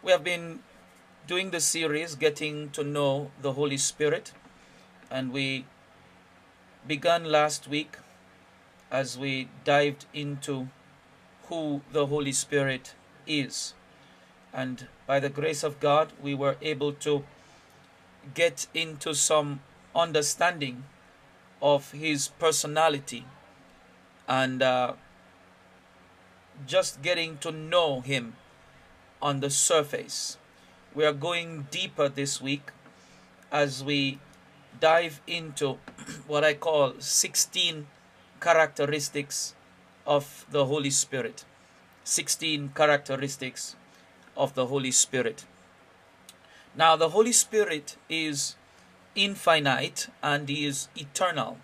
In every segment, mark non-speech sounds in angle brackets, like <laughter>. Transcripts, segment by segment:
We have been doing the series Getting to Know the Holy Spirit, and we began last week as we dived into who the Holy Spirit is. And by the grace of God, we were able to get into some understanding of His personality and uh, just getting to know Him on the surface. We are going deeper this week as we dive into <clears throat> what I call 16 characteristics of the Holy Spirit. 16 characteristics of the Holy Spirit. Now, the Holy Spirit is infinite and he is eternal.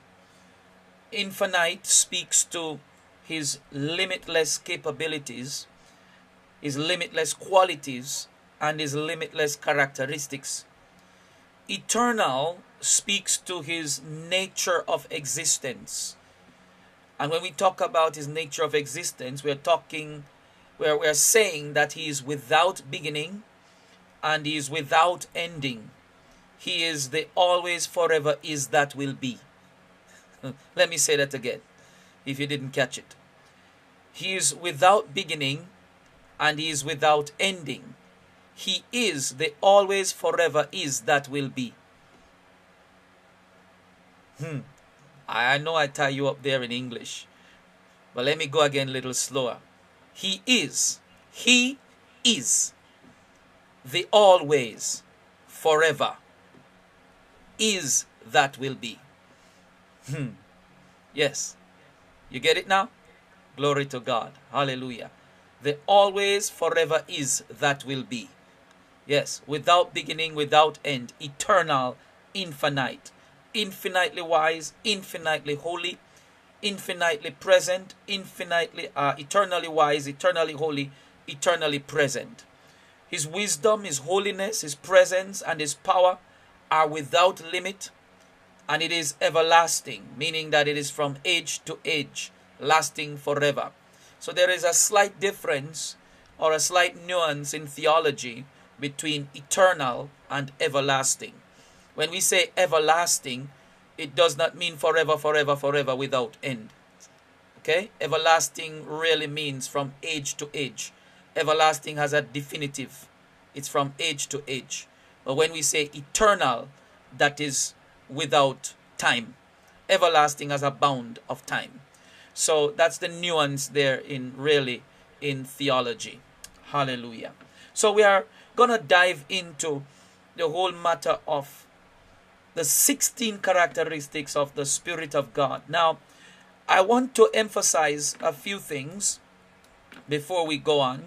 Infinite speaks to his limitless capabilities, his limitless qualities, and his limitless characteristics. Eternal speaks to his nature of existence. And when we talk about his nature of existence, we're talking, we're, we're saying that he is without beginning and he is without ending. He is the always, forever is that will be. <laughs> Let me say that again, if you didn't catch it. He is without beginning and he is without ending. He is the always, forever is that will be. Hmm. I know I tie you up there in English, but let me go again a little slower. He is, He is the always, forever, is that will be. Hmm. Yes. You get it now? Glory to God. Hallelujah. The always, forever is that will be. Yes, without beginning, without end, eternal, infinite infinitely wise, infinitely holy, infinitely present, infinitely uh, eternally wise, eternally holy, eternally present. His wisdom, his holiness, his presence, and his power are without limit, and it is everlasting, meaning that it is from age to age, lasting forever. So there is a slight difference or a slight nuance in theology between eternal and everlasting. When we say everlasting, it does not mean forever, forever, forever without end. Okay? Everlasting really means from age to age. Everlasting has a definitive. It's from age to age. But when we say eternal, that is without time. Everlasting has a bound of time. So that's the nuance there in really in theology. Hallelujah. So we are going to dive into the whole matter of the 16 characteristics of the Spirit of God. Now, I want to emphasize a few things before we go on.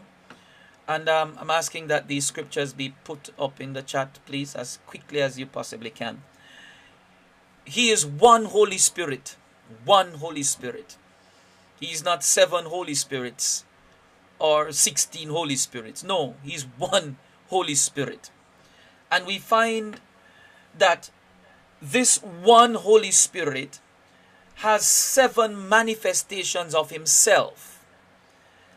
And um, I'm asking that these scriptures be put up in the chat, please, as quickly as you possibly can. He is one Holy Spirit. One Holy Spirit. He is not seven Holy Spirits or 16 Holy Spirits. No, He's one Holy Spirit. And we find that this one Holy Spirit has seven manifestations of Himself.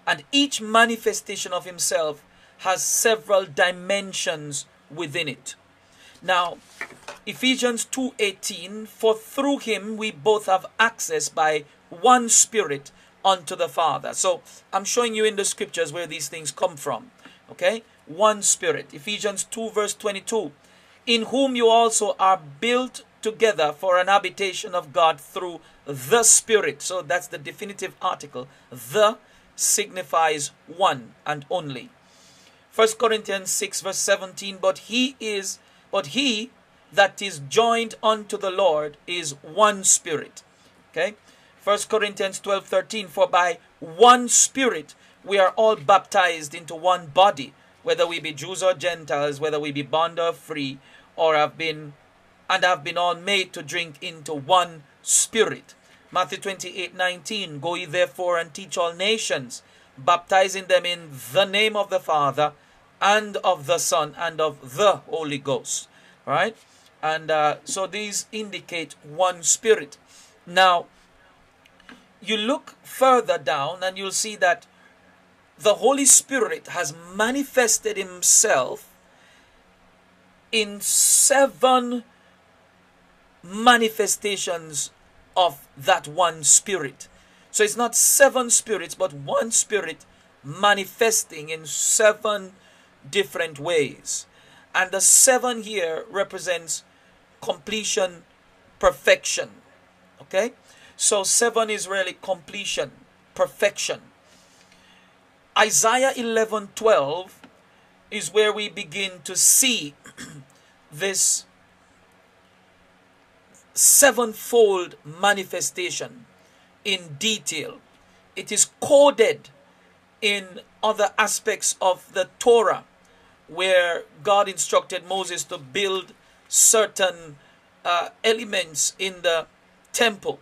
And each manifestation of Himself has several dimensions within it. Now, Ephesians 2:18 for through him we both have access by one spirit unto the Father. So, I'm showing you in the scriptures where these things come from. Okay? One spirit. Ephesians 2 verse 22 in whom you also are built together for an habitation of God through the Spirit. So that's the definitive article. The signifies one and only. 1 Corinthians 6 verse 17, but he is, but he that is joined unto the Lord is one spirit. Okay? 1 Corinthians 12 13, for by one spirit we are all baptized into one body, whether we be Jews or Gentiles, whether we be bond or free, or have been and have been all made to drink into one spirit. Matthew 28 19. Go ye therefore and teach all nations, baptizing them in the name of the Father and of the Son and of the Holy Ghost. Right? And uh, so these indicate one spirit. Now, you look further down and you'll see that the Holy Spirit has manifested himself in seven manifestations of that one spirit. So it's not seven spirits, but one spirit manifesting in seven different ways. And the seven here represents completion, perfection. Okay? So seven is really completion, perfection. Isaiah 11 12 is where we begin to see <clears throat> this sevenfold manifestation in detail. It is coded in other aspects of the Torah where God instructed Moses to build certain uh, elements in the temple.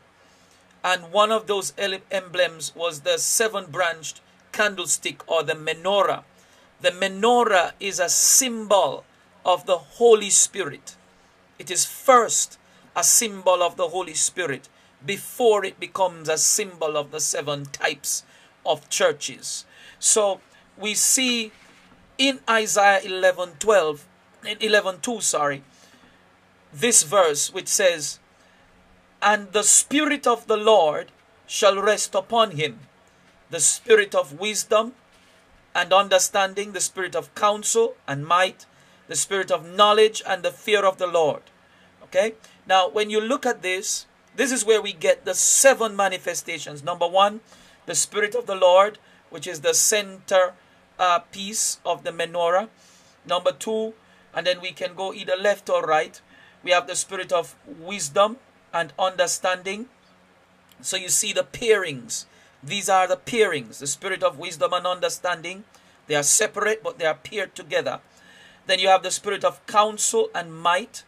And one of those emblems was the seven branched candlestick or the menorah. The menorah is a symbol of the Holy Spirit. It is first a symbol of the Holy Spirit before it becomes a symbol of the seven types of churches. So we see in Isaiah 11 12, 11 2, sorry, this verse which says, And the Spirit of the Lord shall rest upon him, the Spirit of wisdom and understanding, the Spirit of counsel and might, the Spirit of knowledge and the fear of the Lord. Okay? Now, when you look at this, this is where we get the seven manifestations. Number one, the Spirit of the Lord, which is the center uh, piece of the menorah. Number two, and then we can go either left or right. We have the Spirit of wisdom and understanding. So you see the pairings. These are the pairings, the Spirit of wisdom and understanding. They are separate, but they are paired together. Then you have the Spirit of counsel and might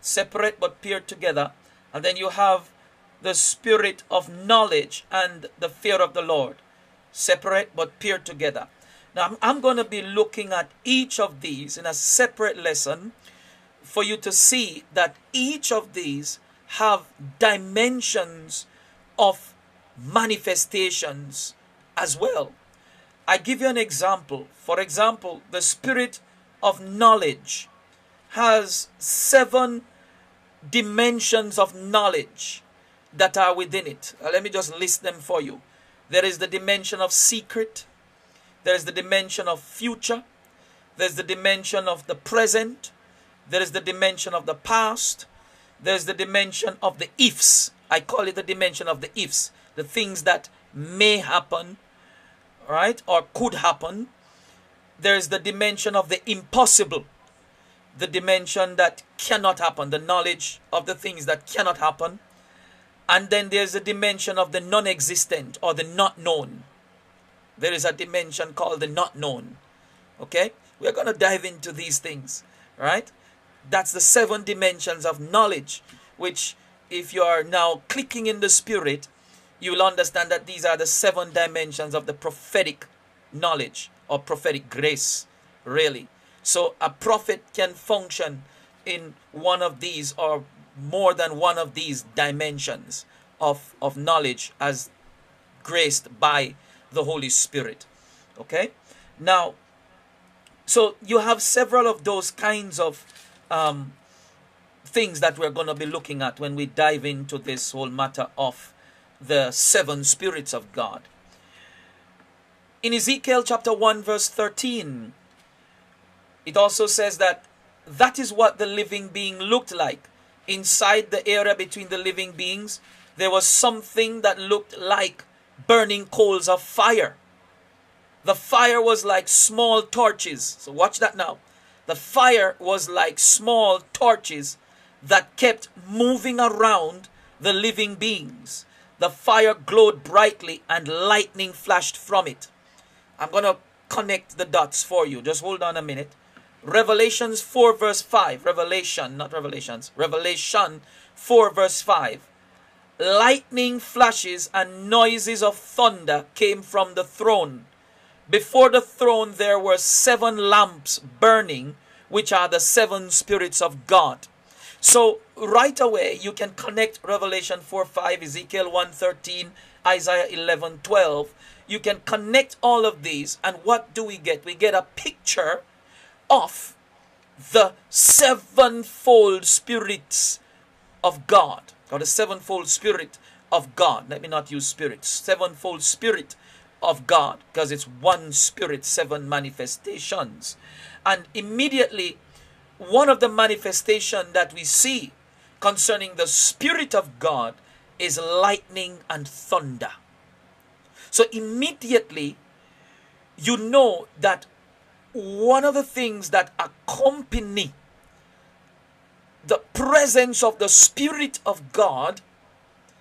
separate but paired together. And then you have the spirit of knowledge and the fear of the Lord, separate but paired together. Now, I'm going to be looking at each of these in a separate lesson for you to see that each of these have dimensions of manifestations as well. I give you an example. For example, the spirit of knowledge has seven dimensions of knowledge that are within it. Uh, let me just list them for you. There is the dimension of secret, there is the dimension of future, there's the dimension of the present, there is the dimension of the past, there's the dimension of the ifs. I call it the dimension of the ifs, the things that may happen, right, or could happen. There's the dimension of the impossible the dimension that cannot happen, the knowledge of the things that cannot happen. And then there's a dimension of the non existent or the not known. There is a dimension called the not known. Okay? We're going to dive into these things, right? That's the seven dimensions of knowledge, which, if you are now clicking in the spirit, you will understand that these are the seven dimensions of the prophetic knowledge or prophetic grace, really. So a prophet can function in one of these or more than one of these dimensions of, of knowledge as graced by the Holy Spirit. Okay? Now, so you have several of those kinds of um, things that we're going to be looking at when we dive into this whole matter of the seven spirits of God. In Ezekiel chapter 1, verse 13, it also says that that is what the living being looked like. Inside the area between the living beings, there was something that looked like burning coals of fire. The fire was like small torches. So watch that now. The fire was like small torches that kept moving around the living beings. The fire glowed brightly and lightning flashed from it. I'm going to connect the dots for you. Just hold on a minute. Revelations 4 verse 5. Revelation, not Revelations. Revelation 4 verse 5. Lightning flashes and noises of thunder came from the throne. Before the throne there were seven lamps burning, which are the seven spirits of God. So right away you can connect Revelation 4 5, Ezekiel 1 13, Isaiah 11 12. you can connect all of these, and what do we get? We get a picture of the sevenfold spirits of God, or the sevenfold spirit of God. Let me not use spirits, sevenfold spirit of God, because it's one spirit, seven manifestations. And immediately, one of the manifestation that we see concerning the spirit of God is lightning and thunder. So immediately, you know that one of the things that accompany the presence of the Spirit of God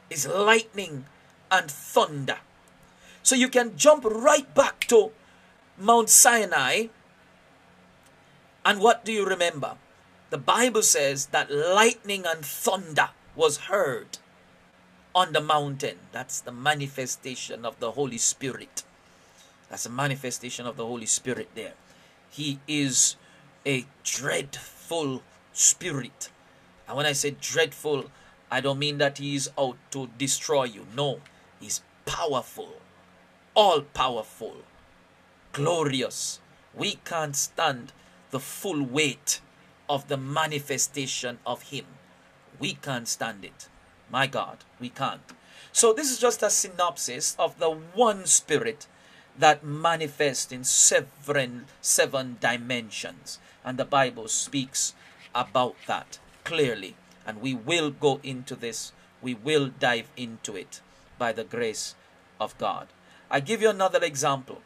is lightning and thunder. So you can jump right back to Mount Sinai. And what do you remember? The Bible says that lightning and thunder was heard on the mountain. That's the manifestation of the Holy Spirit. That's a manifestation of the Holy Spirit there. He is a dreadful spirit. And when I say dreadful, I don't mean that he is out to destroy you. No, he's powerful, all powerful, glorious. We can't stand the full weight of the manifestation of him. We can't stand it. My God, we can't. So, this is just a synopsis of the one spirit that manifests in seven, seven dimensions. And the Bible speaks about that clearly. And we will go into this, we will dive into it by the grace of God. I give you another example.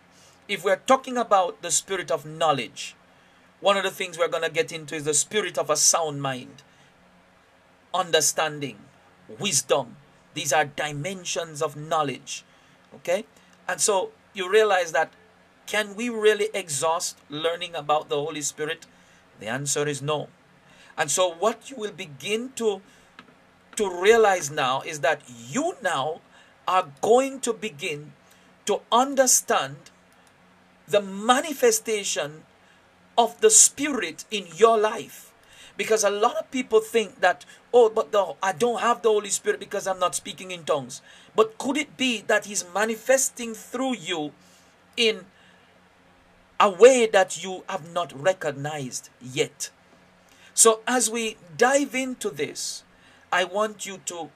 If we're talking about the spirit of knowledge, one of the things we're going to get into is the spirit of a sound mind, understanding, wisdom. These are dimensions of knowledge. Okay? And so you realize that can we really exhaust learning about the Holy Spirit? The answer is no. And so what you will begin to to realize now is that you now are going to begin to understand the manifestation of the spirit in your life. Because a lot of people think that oh but the, i don't have the holy spirit because i'm not speaking in tongues. But could it be that he's manifesting through you in a way that you have not recognized yet? So, as we dive into this, I want you to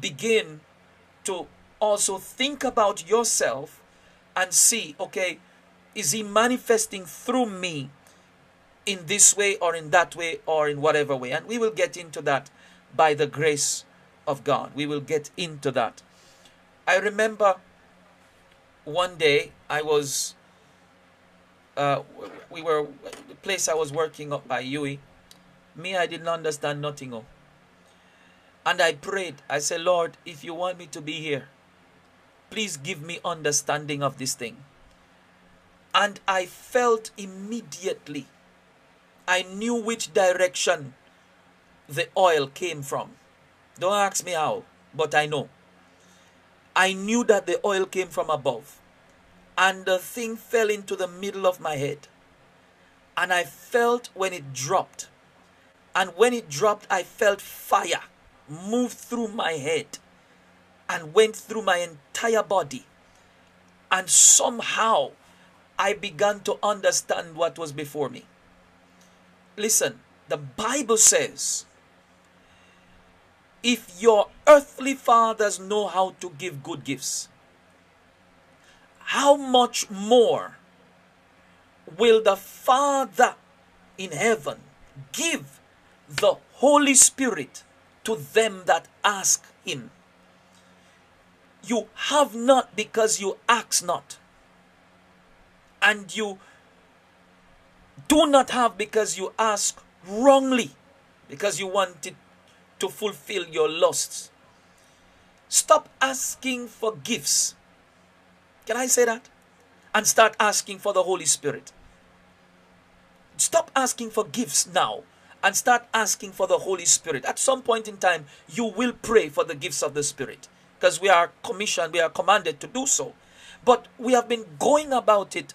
begin to also think about yourself and see okay, is He manifesting through me in this way or in that way or in whatever way? And we will get into that by the grace of God. We will get into that. I remember one day I was, uh, we were, the place I was working up by Yui me, I didn't understand nothing. Oh. And I prayed. I said, Lord, if you want me to be here, please give me understanding of this thing. And I felt immediately, I knew which direction the oil came from. Don't ask me how, but I know. I knew that the oil came from above. And the thing fell into the middle of my head. And I felt when it dropped, and when it dropped, I felt fire move through my head and went through my entire body. And somehow I began to understand what was before me. Listen, the Bible says if your earthly fathers know how to give good gifts, how much more will the Father in heaven give the Holy Spirit to them that ask Him. You have not because you ask not. And you do not have because you ask wrongly, because you wanted to fulfill your lusts. Stop asking for gifts. Can I say that? And start asking for the Holy Spirit. Stop asking for gifts now and start asking for the Holy Spirit. At some point in time, you will pray for the gifts of the Spirit because we are commissioned, we are commanded to do so. But we have been going about it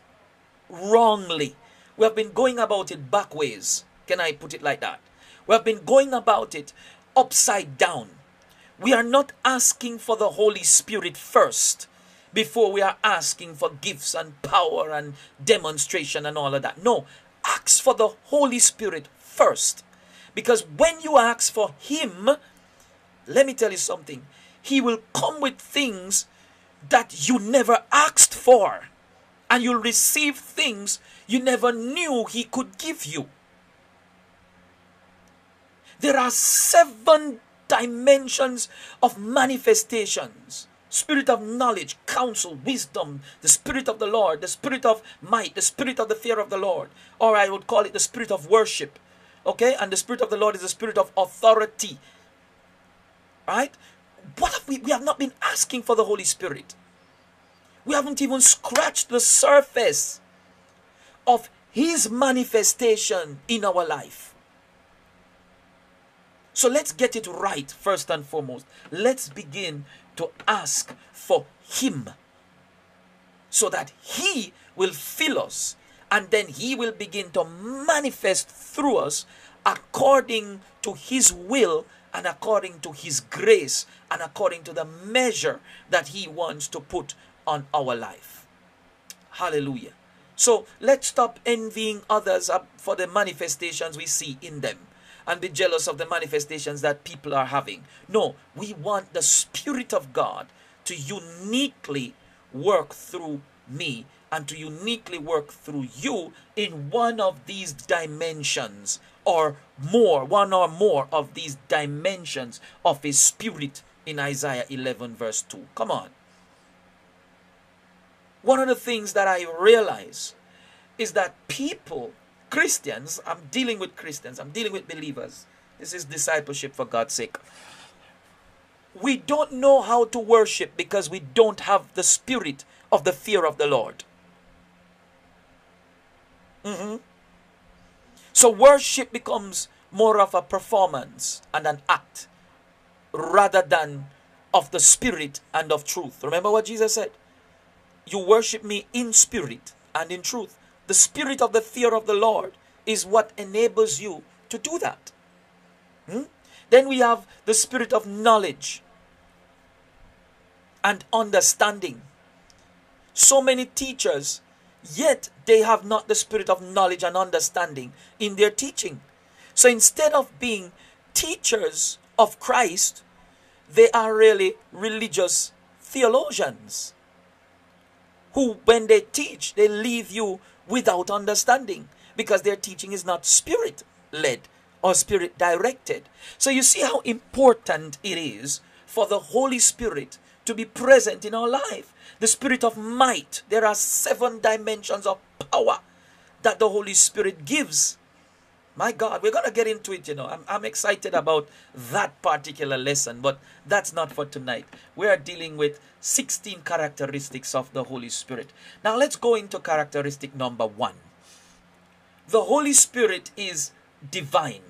wrongly. We have been going about it backwards. Can I put it like that? We have been going about it upside down. We are not asking for the Holy Spirit first before we are asking for gifts and power and demonstration and all of that. No, ask for the Holy Spirit first. Because when you ask for Him, let me tell you something, He will come with things that you never asked for. And you'll receive things you never knew He could give you. There are seven dimensions of manifestations spirit of knowledge, counsel, wisdom, the spirit of the Lord, the spirit of might, the spirit of the fear of the Lord, or I would call it the spirit of worship. Okay? And the spirit of the Lord is the spirit of authority. Right? What have we we have not been asking for the Holy Spirit. We haven't even scratched the surface of his manifestation in our life. So let's get it right first and foremost. Let's begin to ask for Him so that He will fill us and then He will begin to manifest through us according to His will and according to His grace and according to the measure that He wants to put on our life. Hallelujah. So let's stop envying others for the manifestations we see in them and be jealous of the manifestations that people are having. No, we want the Spirit of God to uniquely work through me and to uniquely work through you in one of these dimensions or more, one or more of these dimensions of His Spirit in Isaiah 11, verse 2. Come on. One of the things that I realize is that people Christians, I'm dealing with Christians, I'm dealing with believers. This is discipleship for God's sake. We don't know how to worship because we don't have the spirit of the fear of the Lord. Mm-hmm. So worship becomes more of a performance and an act rather than of the spirit and of truth. Remember what Jesus said? You worship me in spirit and in truth. The spirit of the fear of the Lord is what enables you to do that. Hmm? Then we have the spirit of knowledge and understanding. So many teachers, yet they have not the spirit of knowledge and understanding in their teaching. So instead of being teachers of Christ, they are really religious theologians who, when they teach, they leave you without understanding because their teaching is not spirit led or spirit directed. So you see how important it is for the Holy Spirit to be present in our life. The spirit of might. There are seven dimensions of power that the Holy Spirit gives. My God, we're going to get into it, you know. I'm, I'm excited about that particular lesson, but that's not for tonight. We are dealing with 16 characteristics of the Holy Spirit. Now let's go into characteristic number one. The Holy Spirit is divine.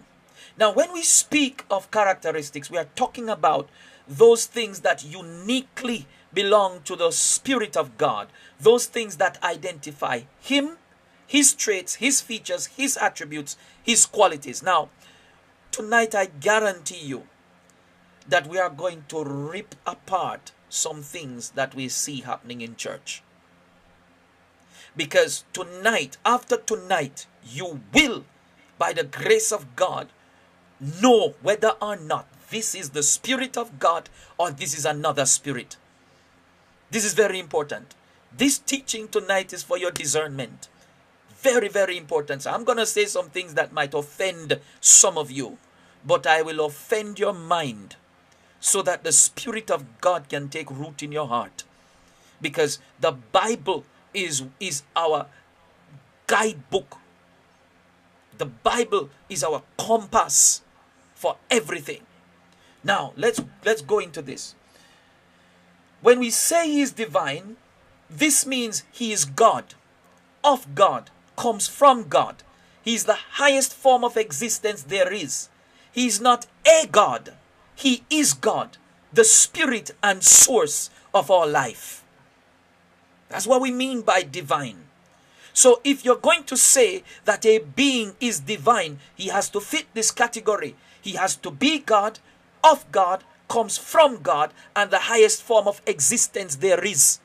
Now, when we speak of characteristics, we are talking about those things that uniquely belong to the Spirit of God, those things that identify Him, His traits, His features, His attributes, His qualities. Now, tonight I guarantee you that we are going to rip apart some things that we see happening in church. Because tonight, after tonight, you will, by the grace of God, know whether or not this is the Spirit of God or this is another spirit. This is very important. This teaching tonight is for your discernment. Very, very important. So I'm going to say some things that might offend some of you, but I will offend your mind so that the Spirit of God can take root in your heart. Because the Bible is, is our guidebook. The Bible is our compass for everything. Now, let's let's go into this. When we say he is divine, this means he is God, of God, comes from God. He is the highest form of existence there is. He is not a God. He is God, the spirit and source of all life. That's what we mean by divine. So if you're going to say that a being is divine, he has to fit this category. He has to be God, of God, comes from God, and the highest form of existence there is.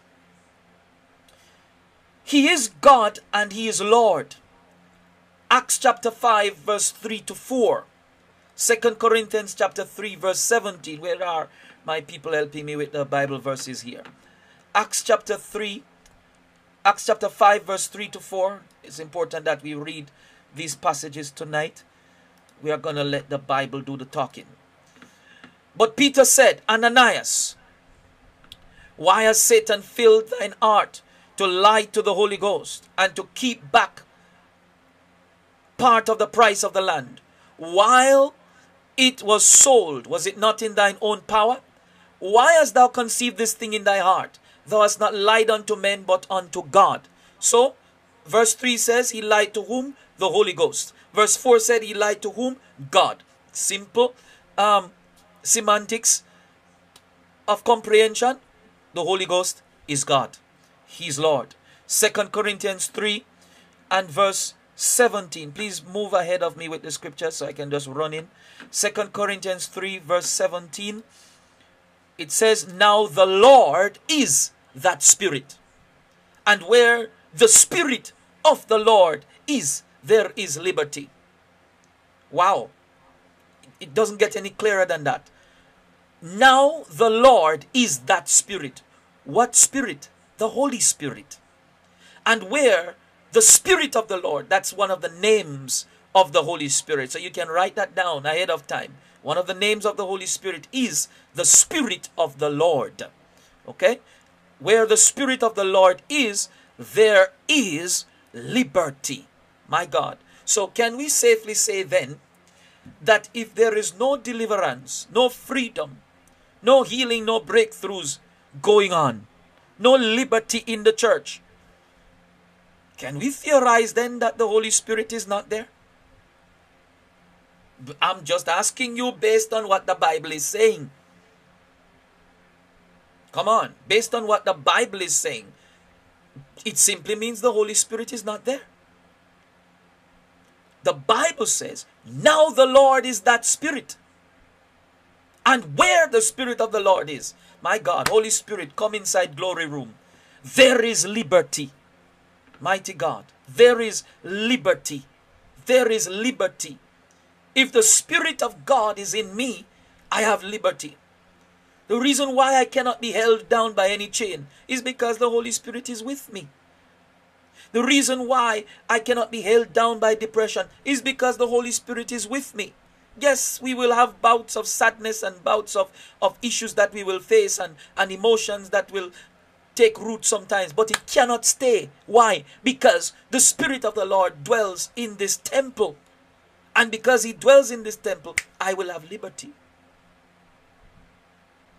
He is God and He is Lord. Acts chapter 5, verse 3 to 4. 2 Corinthians chapter 3, verse 17. Where are my people helping me with the Bible verses here? Acts chapter 3, Acts chapter 5, verse 3 to 4. It's important that we read these passages tonight. We are going to let the Bible do the talking. But Peter said, Ananias, why has Satan filled thine heart to lie to the Holy Ghost and to keep back part of the price of the land? While it was sold, was it not in thine own power? Why hast thou conceived this thing in thy heart? Thou hast not lied unto men, but unto God. So, verse 3 says, He lied to whom? The Holy Ghost. Verse 4 said, He lied to whom? God. Simple um, semantics of comprehension. The Holy Ghost is God. He's Lord. Second Corinthians 3 and verse 17. Please move ahead of me with the scripture so I can just run in. Second Corinthians 3 verse 17. It says, Now the Lord is that Spirit. And where the Spirit of the Lord is, there is liberty. Wow. It doesn't get any clearer than that. Now the Lord is that Spirit. What Spirit? The Holy Spirit. And where the Spirit of the Lord, that's one of the names of the Holy Spirit. So you can write that down ahead of time. One of the names of the Holy Spirit is the Spirit of the Lord. Okay? Where the Spirit of the Lord is, there is liberty. My God. So can we safely say then that if there is no deliverance, no freedom, no healing, no breakthroughs going on, no liberty in the church, can we theorize then that the Holy Spirit is not there? I'm just asking you based on what the Bible is saying. Come on, based on what the Bible is saying, it simply means the Holy Spirit is not there. The Bible says, Now the Lord is that Spirit. And where the Spirit of the Lord is, my God, Holy Spirit, come inside glory room. There is liberty. Mighty God, there is liberty. There is liberty. If the Spirit of God is in me, I have liberty. The reason why I cannot be held down by any chain is because the Holy Spirit is with me. The reason why I cannot be held down by depression is because the Holy Spirit is with me. Yes, we will have bouts of sadness and bouts of, of issues that we will face and, and emotions that will take root sometimes, but it cannot stay. Why? Because the Spirit of the Lord dwells in this temple. And because He dwells in this temple, I will have liberty.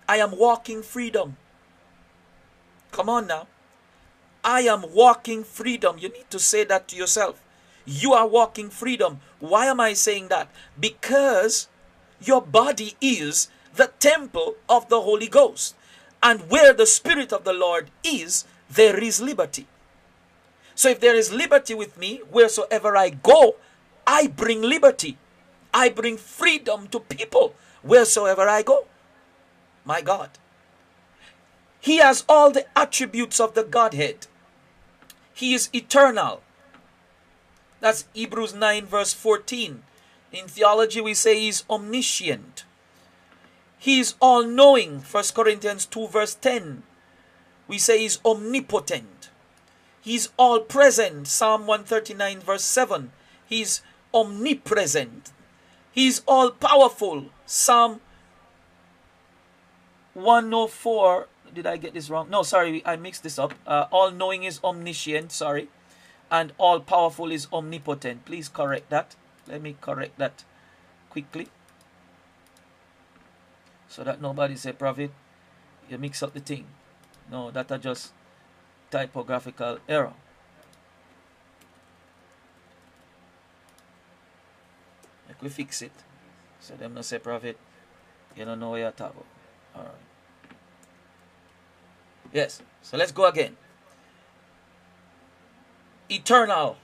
I am walking freedom. Come on now. I am walking freedom. You need to say that to yourself. You are walking freedom. Why am I saying that? Because your body is the temple of the Holy Ghost. And where the Spirit of the Lord is, there is liberty. So if there is liberty with me, wheresoever I go, I bring liberty. I bring freedom to people wheresoever I go. My God. He has all the attributes of the Godhead. He is eternal. That's Hebrews 9, verse 14. In theology, we say he's omniscient. He's all knowing. 1 Corinthians 2, verse 10. We say he's omnipotent. He's all present. Psalm 139, verse 7. He's omnipresent. He's all powerful. Psalm 104. Did I get this wrong? No, sorry, I mixed this up. Uh, all knowing is omniscient. Sorry. And all powerful is omnipotent. Please correct that. Let me correct that quickly. So that nobody say prophet you mix up the thing. No that are just typographical error. Like we fix it. So them not say prophet you don't know what you're talking all right. Yes. So let's go again eternal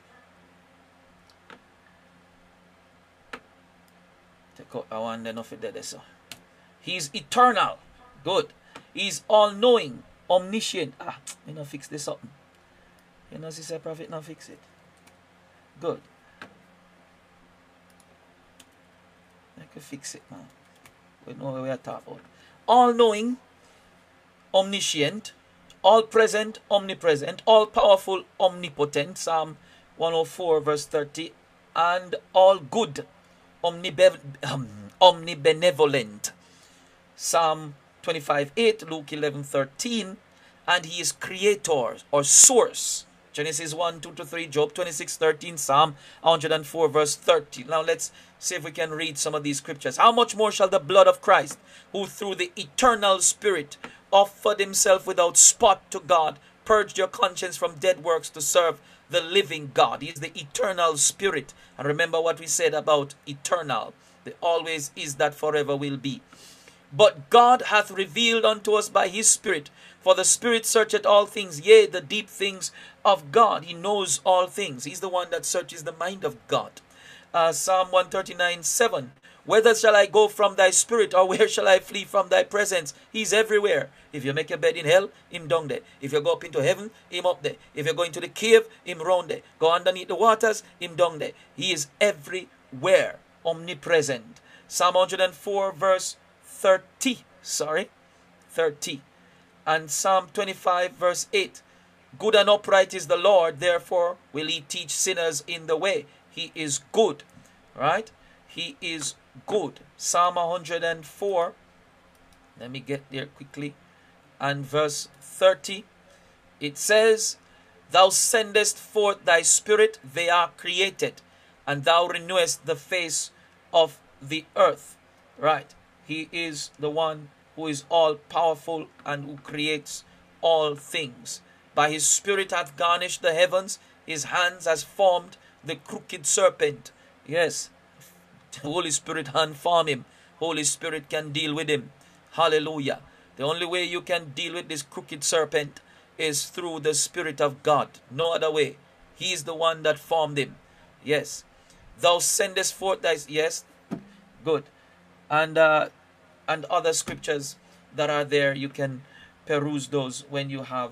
take out I want of that so He's eternal. Good. He's all knowing, omniscient. Ah, me not fix this up. You know, Sister Prophet, now fix it. Good. I can fix it now. We know what we are talking about. All knowing, omniscient, all present, omnipresent, all powerful, omnipotent. Psalm 104, verse 30. And all good, um, omnibenevolent. Psalm 25, 8, Luke 11, 13. And he is creator or source. Genesis 1, 2 to 3, Job 26, 13, Psalm 104, verse 30. Now let's see if we can read some of these scriptures. How much more shall the blood of Christ, who through the eternal Spirit offered himself without spot to God, purged your conscience from dead works to serve the living God? He is the eternal Spirit. And remember what we said about eternal. The always is that forever will be. But God hath revealed unto us by his Spirit. For the Spirit searcheth all things, yea, the deep things of God. He knows all things. He's the one that searches the mind of God. Uh, Psalm 139 7. Whither shall I go from thy spirit, or where shall I flee from thy presence? He's everywhere. If you make your bed in hell, him down there. If you go up into heaven, him up there. If you go into the cave, him round there. Go underneath the waters, him down there. He is everywhere, omnipresent. Psalm 104, verse 30. Sorry, 30. And Psalm 25, verse 8. Good and upright is the Lord, therefore will he teach sinners in the way. He is good, right? He is good. Psalm 104, let me get there quickly, and verse 30, it says, Thou sendest forth thy spirit, they are created, and thou renewest the face of the earth. Right? He is the one who is all powerful and who creates all things. By his spirit hath garnished the heavens, his hands has formed the crooked serpent. Yes, Holy Spirit hand form him. Holy Spirit can deal with him. Hallelujah. The only way you can deal with this crooked serpent is through the Spirit of God. No other way. He is the one that formed him. Yes. Thou sendest forth thy yes. Good. And uh and other scriptures that are there, you can peruse those when you have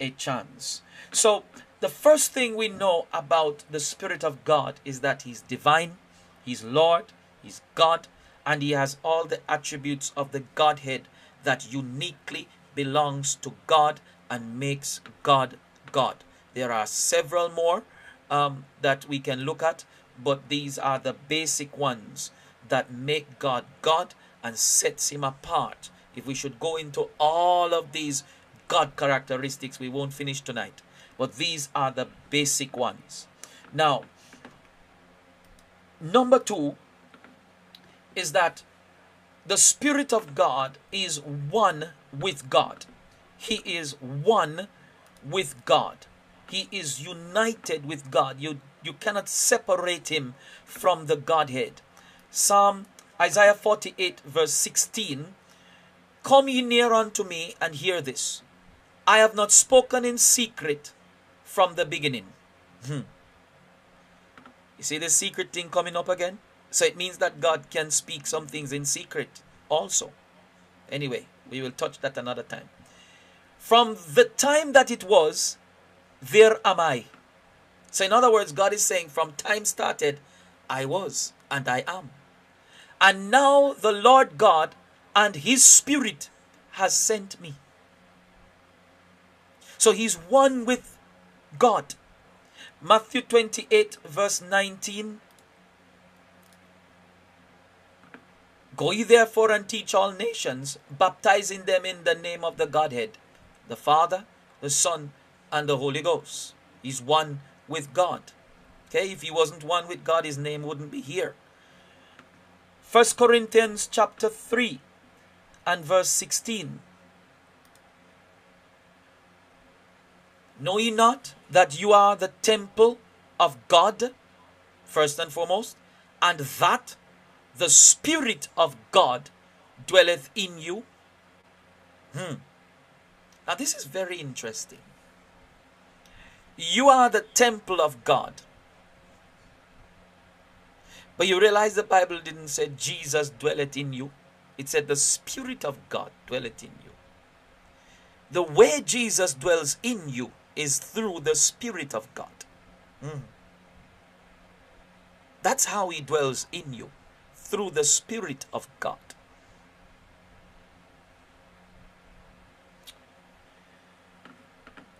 a chance. So the first thing we know about the Spirit of God is that He's divine, He's Lord, He's God, and He has all the attributes of the Godhead that uniquely belongs to God and makes God God. There are several more um, that we can look at, but these are the basic ones that make God God and sets Him apart. If we should go into all of these God characteristics, we won't finish tonight. But these are the basic ones. Now, number two is that the Spirit of God is one with God. He is one with God. He is united with God. You, you cannot separate him from the Godhead. Psalm Isaiah 48, verse 16 Come ye near unto me and hear this. I have not spoken in secret from the beginning. Hmm. You see the secret thing coming up again? So it means that God can speak some things in secret also. Anyway, we will touch that another time. From the time that it was, there am I. So, in other words, God is saying, from time started, I was and I am. And now the Lord God and His Spirit has sent me. So He's one with God. Matthew 28, verse 19. Go ye therefore and teach all nations, baptizing them in the name of the Godhead, the Father, the Son, and the Holy Ghost. He's one with God. Okay, if he wasn't one with God, his name wouldn't be here. First Corinthians chapter 3 and verse 16. Know ye not that you are the temple of God, first and foremost, and that the Spirit of God dwelleth in you? Hmm. Now, this is very interesting. You are the temple of God. But you realize the Bible didn't say Jesus dwelleth in you, it said the Spirit of God dwelleth in you. The way Jesus dwells in you is through the Spirit of God. Mm. That's how He dwells in you, through the Spirit of God.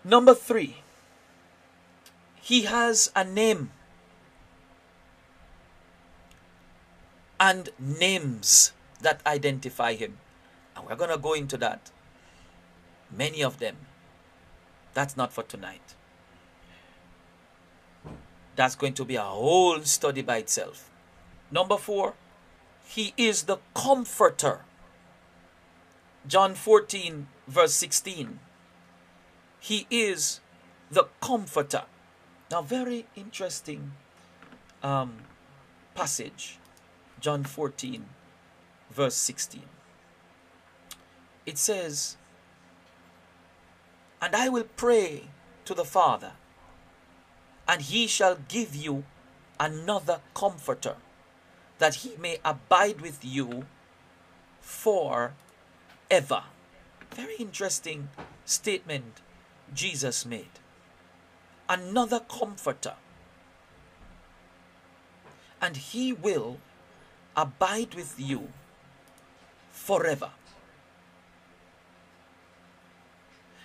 Number three, He has a name. And names that identify Him. And we're going to go into that. Many of them. That's not for tonight. That's going to be a whole study by itself. Number four, He is the comforter. John 14, verse 16. He is the comforter. Now, very interesting um, passage. John 14, verse 16. It says, And I will pray to the Father, and he shall give you another comforter, that he may abide with you for ever. Very interesting statement Jesus made. Another comforter. And he will abide with you forever.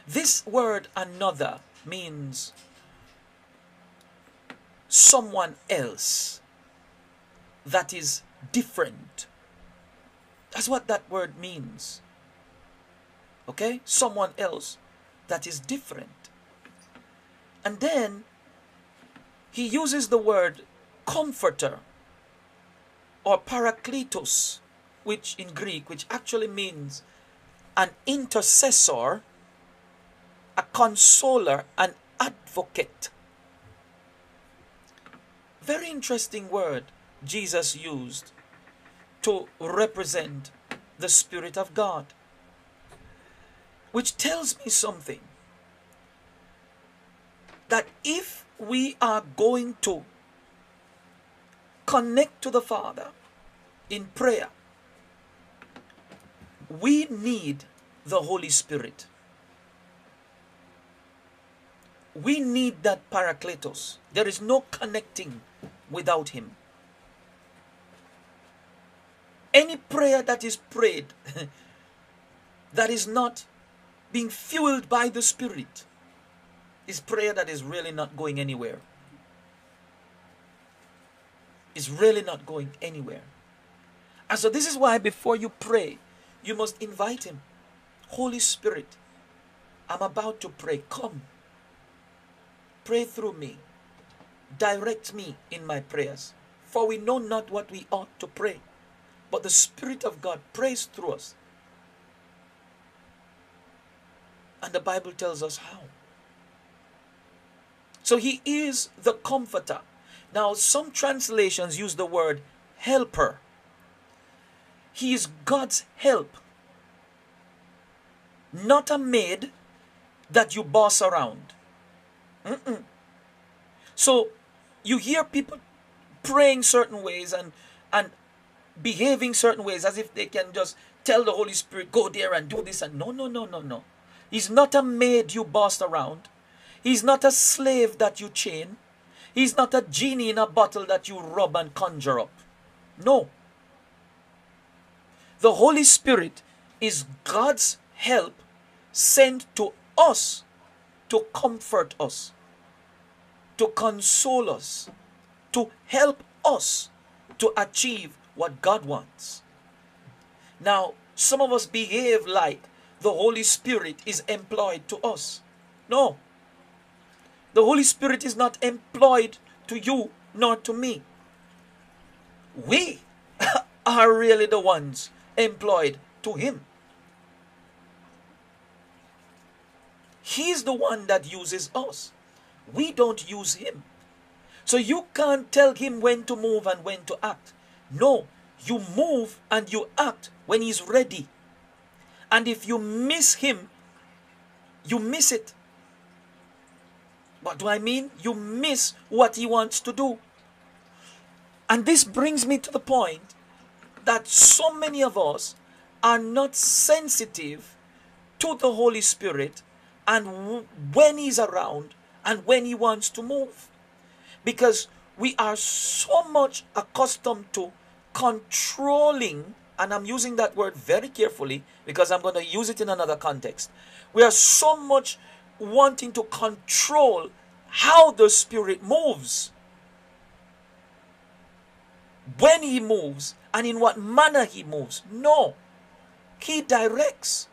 This word another means someone else that is different. That's what that word means. Okay? Someone else that is different. And then he uses the word comforter or parakletos, which in Greek, which actually means an intercessor, a consoler, an advocate. Very interesting word Jesus used to represent the Spirit of God which tells me something that if we are going to connect to the Father in prayer, we need the Holy Spirit. We need that Parakletos. There is no connecting without Him. Any prayer that is prayed <laughs> that is not being fueled by the Spirit is prayer that is really not going anywhere. Is really not going anywhere. And so, this is why before you pray, you must invite Him. Holy Spirit, I'm about to pray. Come. Pray through me. Direct me in my prayers. For we know not what we ought to pray. But the Spirit of God prays through us And the Bible tells us how. So he is the comforter. Now, some translations use the word helper. He is God's help, not a maid that you boss around. Mm-mm. So you hear people praying certain ways and and behaving certain ways as if they can just tell the Holy Spirit, go there and do this and no, no, no, no, no. He's not a maid you boss around. He's not a slave that you chain. He's not a genie in a bottle that you rub and conjure up. No. The Holy Spirit is God's help sent to us to comfort us, to console us, to help us to achieve what God wants. Now, some of us behave like the Holy Spirit is employed to us. No. The Holy Spirit is not employed to you nor to me. We <laughs> are really the ones employed to Him. He's the one that uses us. We don't use Him. So you can't tell Him when to move and when to act. No, you move and you act when He's ready. And if you miss him, you miss it. What do I mean? You miss what he wants to do. And this brings me to the point that so many of us are not sensitive to the Holy Spirit and when He's around and when He wants to move. Because we are so much accustomed to controlling, and I'm using that word very carefully because I'm going to use it in another context. We are so much wanting to control how the Spirit moves, when He moves, and in what manner He moves. No, He directs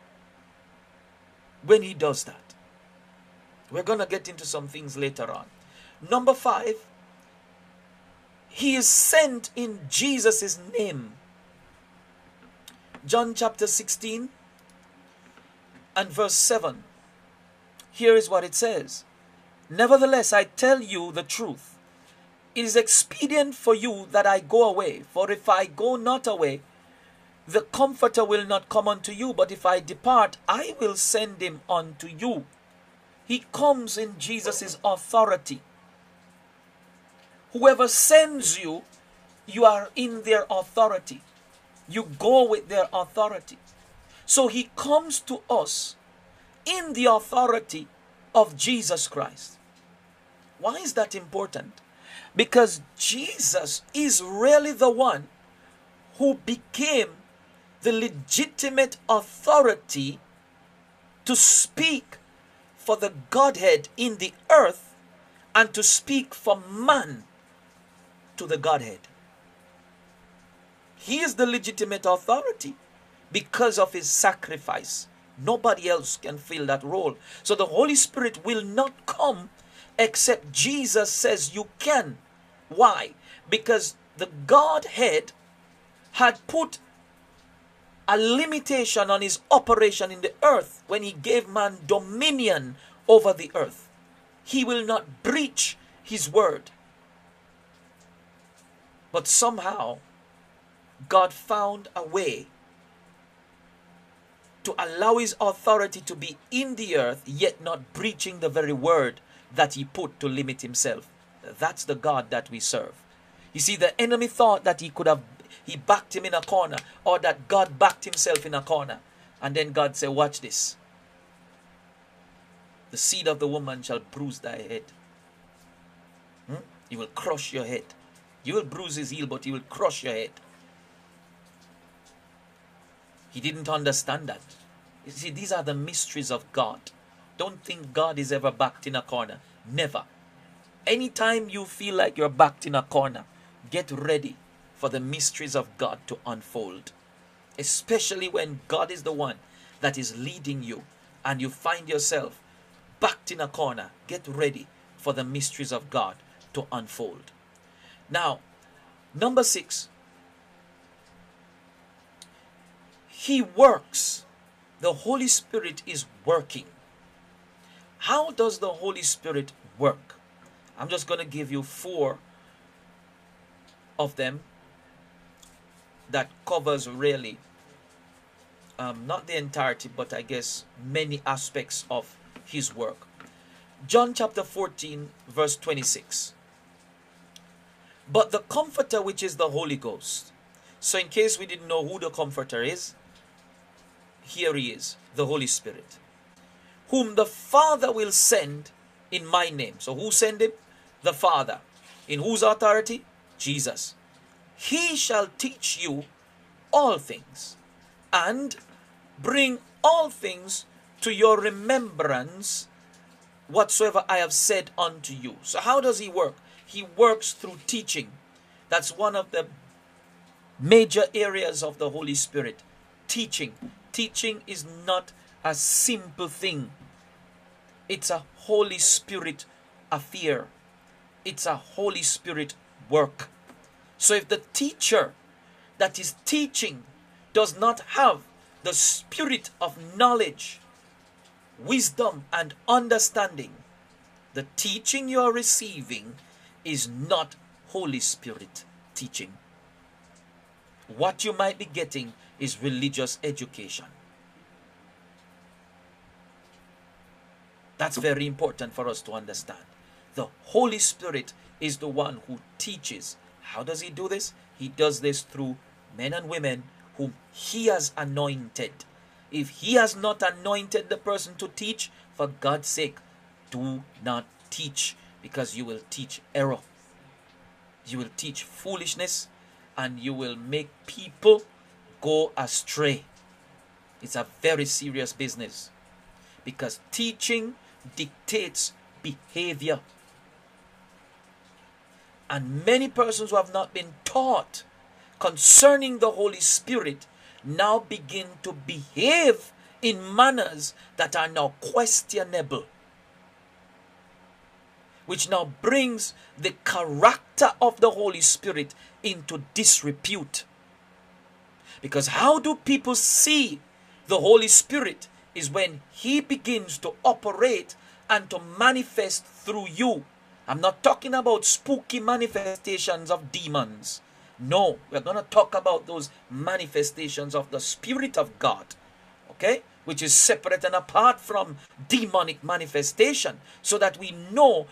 when He does that. We're going to get into some things later on. Number five, He is sent in Jesus' name. John chapter 16 and verse 7. Here is what it says Nevertheless, I tell you the truth. It is expedient for you that I go away, for if I go not away, the Comforter will not come unto you, but if I depart, I will send him unto you. He comes in Jesus' authority. Whoever sends you, you are in their authority. You go with their authority. So he comes to us in the authority of Jesus Christ. Why is that important? Because Jesus is really the one who became the legitimate authority to speak for the Godhead in the earth and to speak for man to the Godhead. He is the legitimate authority because of his sacrifice. Nobody else can fill that role. So the Holy Spirit will not come except Jesus says you can. Why? Because the Godhead had put a limitation on his operation in the earth when he gave man dominion over the earth. He will not breach his word. But somehow, God found a way to allow his authority to be in the earth, yet not breaching the very word that he put to limit himself. That's the God that we serve. You see, the enemy thought that he could have, he backed him in a corner, or that God backed himself in a corner. And then God said, Watch this. The seed of the woman shall bruise thy head. Hmm? He will crush your head. You will bruise his heel, but he will crush your head. He didn't understand that. You see, these are the mysteries of God. Don't think God is ever backed in a corner. Never. Anytime you feel like you're backed in a corner, get ready for the mysteries of God to unfold. Especially when God is the one that is leading you and you find yourself backed in a corner. Get ready for the mysteries of God to unfold. Now, number six, He works. The Holy Spirit is working. How does the Holy Spirit work? I'm just going to give you four of them that covers really um, not the entirety, but I guess many aspects of his work. John chapter 14, verse 26. But the Comforter, which is the Holy Ghost. So, in case we didn't know who the Comforter is, here he is, the Holy Spirit, whom the Father will send in my name. So who send him? The Father. In whose authority? Jesus. He shall teach you all things and bring all things to your remembrance whatsoever I have said unto you. So how does he work? He works through teaching. That's one of the major areas of the Holy Spirit. Teaching. Teaching is not a simple thing, it's a Holy Spirit affair, it's a Holy Spirit work. So if the teacher that is teaching does not have the spirit of knowledge, wisdom, and understanding, the teaching you are receiving is not Holy Spirit teaching. What you might be getting is religious education. That's very important for us to understand. The Holy Spirit is the one who teaches. How does He do this? He does this through men and women whom He has anointed. If He has not anointed the person to teach, For God's sake, do not teach because you will teach error. You will teach foolishness and you will make people go astray. It's a very serious business because teaching dictates behavior. And many persons who have not been taught concerning the Holy Spirit now begin to behave in manners that are now questionable. Which now brings the character of the Holy Spirit into disrepute. Because how do people see the Holy Spirit is when He begins to operate and to manifest through you. I'm not talking about spooky manifestations of demons. No, we're going to talk about those manifestations of the Spirit of God, okay? Which is separate and apart from demonic manifestation, so that we know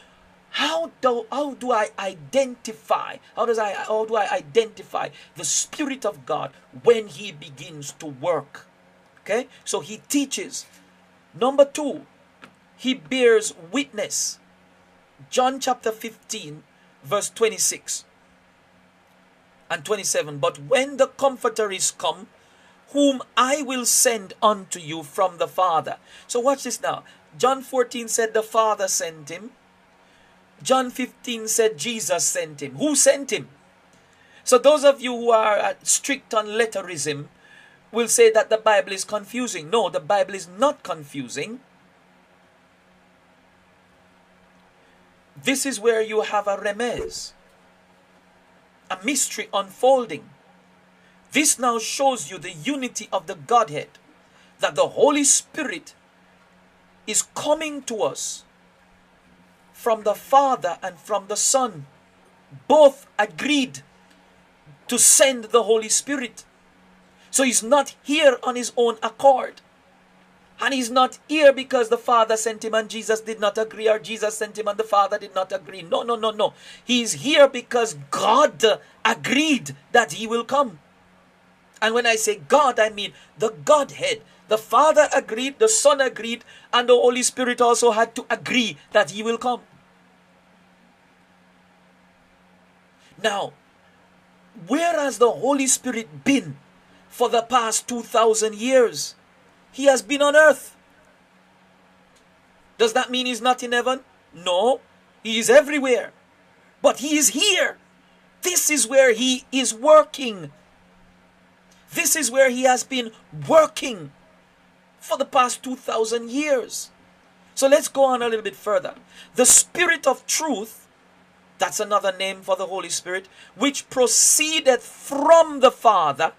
how do how do I identify how does I how do I identify the Spirit of God when He begins to work? Okay, so He teaches. Number two, He bears witness. John chapter 15, verse 26 and 27. But when the Comforter is come, whom I will send unto you from the Father. So watch this now. John 14 said the Father sent him. John 15 said Jesus sent him. Who sent him? So those of you who are uh, strict on letterism will say that the Bible is confusing. No, the Bible is not confusing. This is where you have a remez, a mystery unfolding. This now shows you the unity of the Godhead, that the Holy Spirit is coming to us from the Father and from the Son. Both agreed to send the Holy Spirit. So he's not here on his own accord. And he's not here because the Father sent him and Jesus did not agree, or Jesus sent him and the Father did not agree. No, no, no, no. He's here because God agreed that he will come. And when I say God, I mean the Godhead. The Father agreed, the Son agreed, and the Holy Spirit also had to agree that he will come. Now, where has the Holy Spirit been for the past 2,000 years? He has been on earth. Does that mean he's not in heaven? No, he is everywhere. But he is here. This is where he is working. This is where he has been working for the past 2,000 years. So let's go on a little bit further. The Spirit of truth, that's another name for the Holy Spirit, which proceedeth from the Father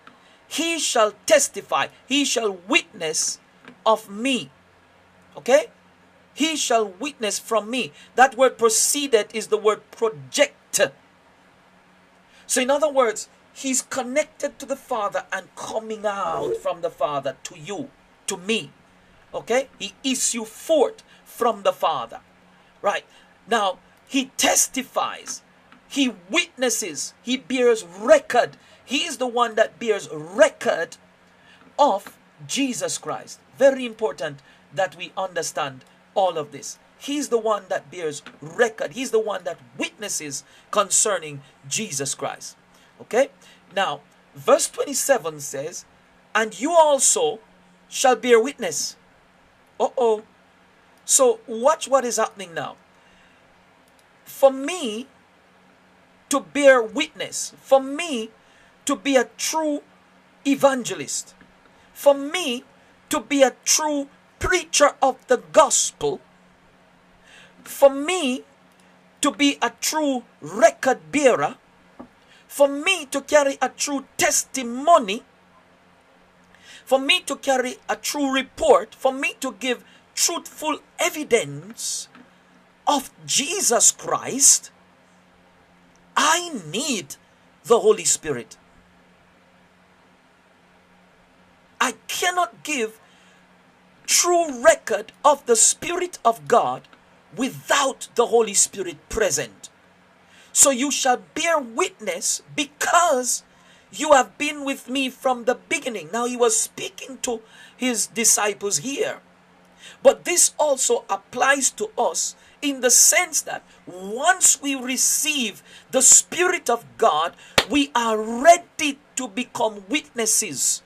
he shall testify, he shall witness of me. Okay? He shall witness from me. That word proceeded is the word project. So, in other words, he's connected to the Father and coming out from the Father to you, to me. Okay? He issue forth from the Father. Right. Now, he testifies, he witnesses, he bears record he is the one that bears record of Jesus Christ. Very important that we understand all of this. He's the one that bears record. He's the one that witnesses concerning Jesus Christ. Okay? Now, verse 27 says, And you also shall bear witness. Uh oh. So, watch what is happening now. For me to bear witness, for me to be a true evangelist, for me to be a true preacher of the gospel, for me to be a true record bearer, for me to carry a true testimony, for me to carry a true report, for me to give truthful evidence of Jesus Christ, I need the Holy Spirit. I cannot give true record of the Spirit of God without the Holy Spirit present. So you shall bear witness because you have been with me from the beginning. Now he was speaking to his disciples here. But this also applies to us in the sense that once we receive the Spirit of God, we are ready to become witnesses.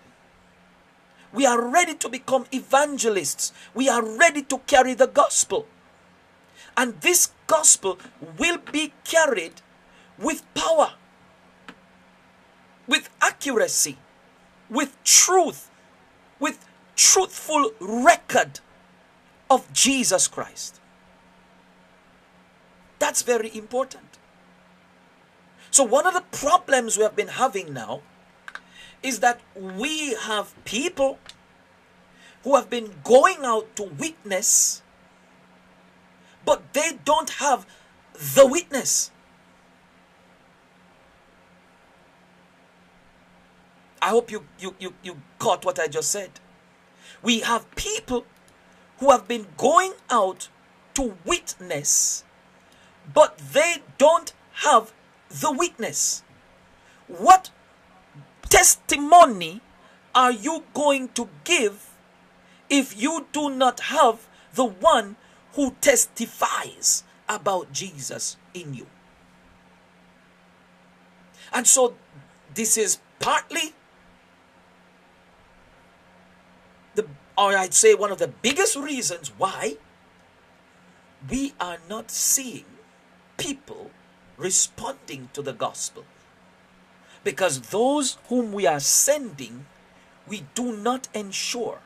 We are ready to become evangelists. We are ready to carry the gospel. And this gospel will be carried with power, with accuracy, with truth, with truthful record of Jesus Christ. That's very important. So, one of the problems we have been having now is that we have people who have been going out to witness, but they don't have the witness. I hope you, you, you, you caught what I just said. We have people who have been going out to witness, but they don't have the witness. What testimony are you going to give if you do not have the one who testifies about Jesus in you? And so, this is partly the, or I'd say one of the biggest reasons why we are not seeing people responding to the gospel. Because those whom we are sending, we do not ensure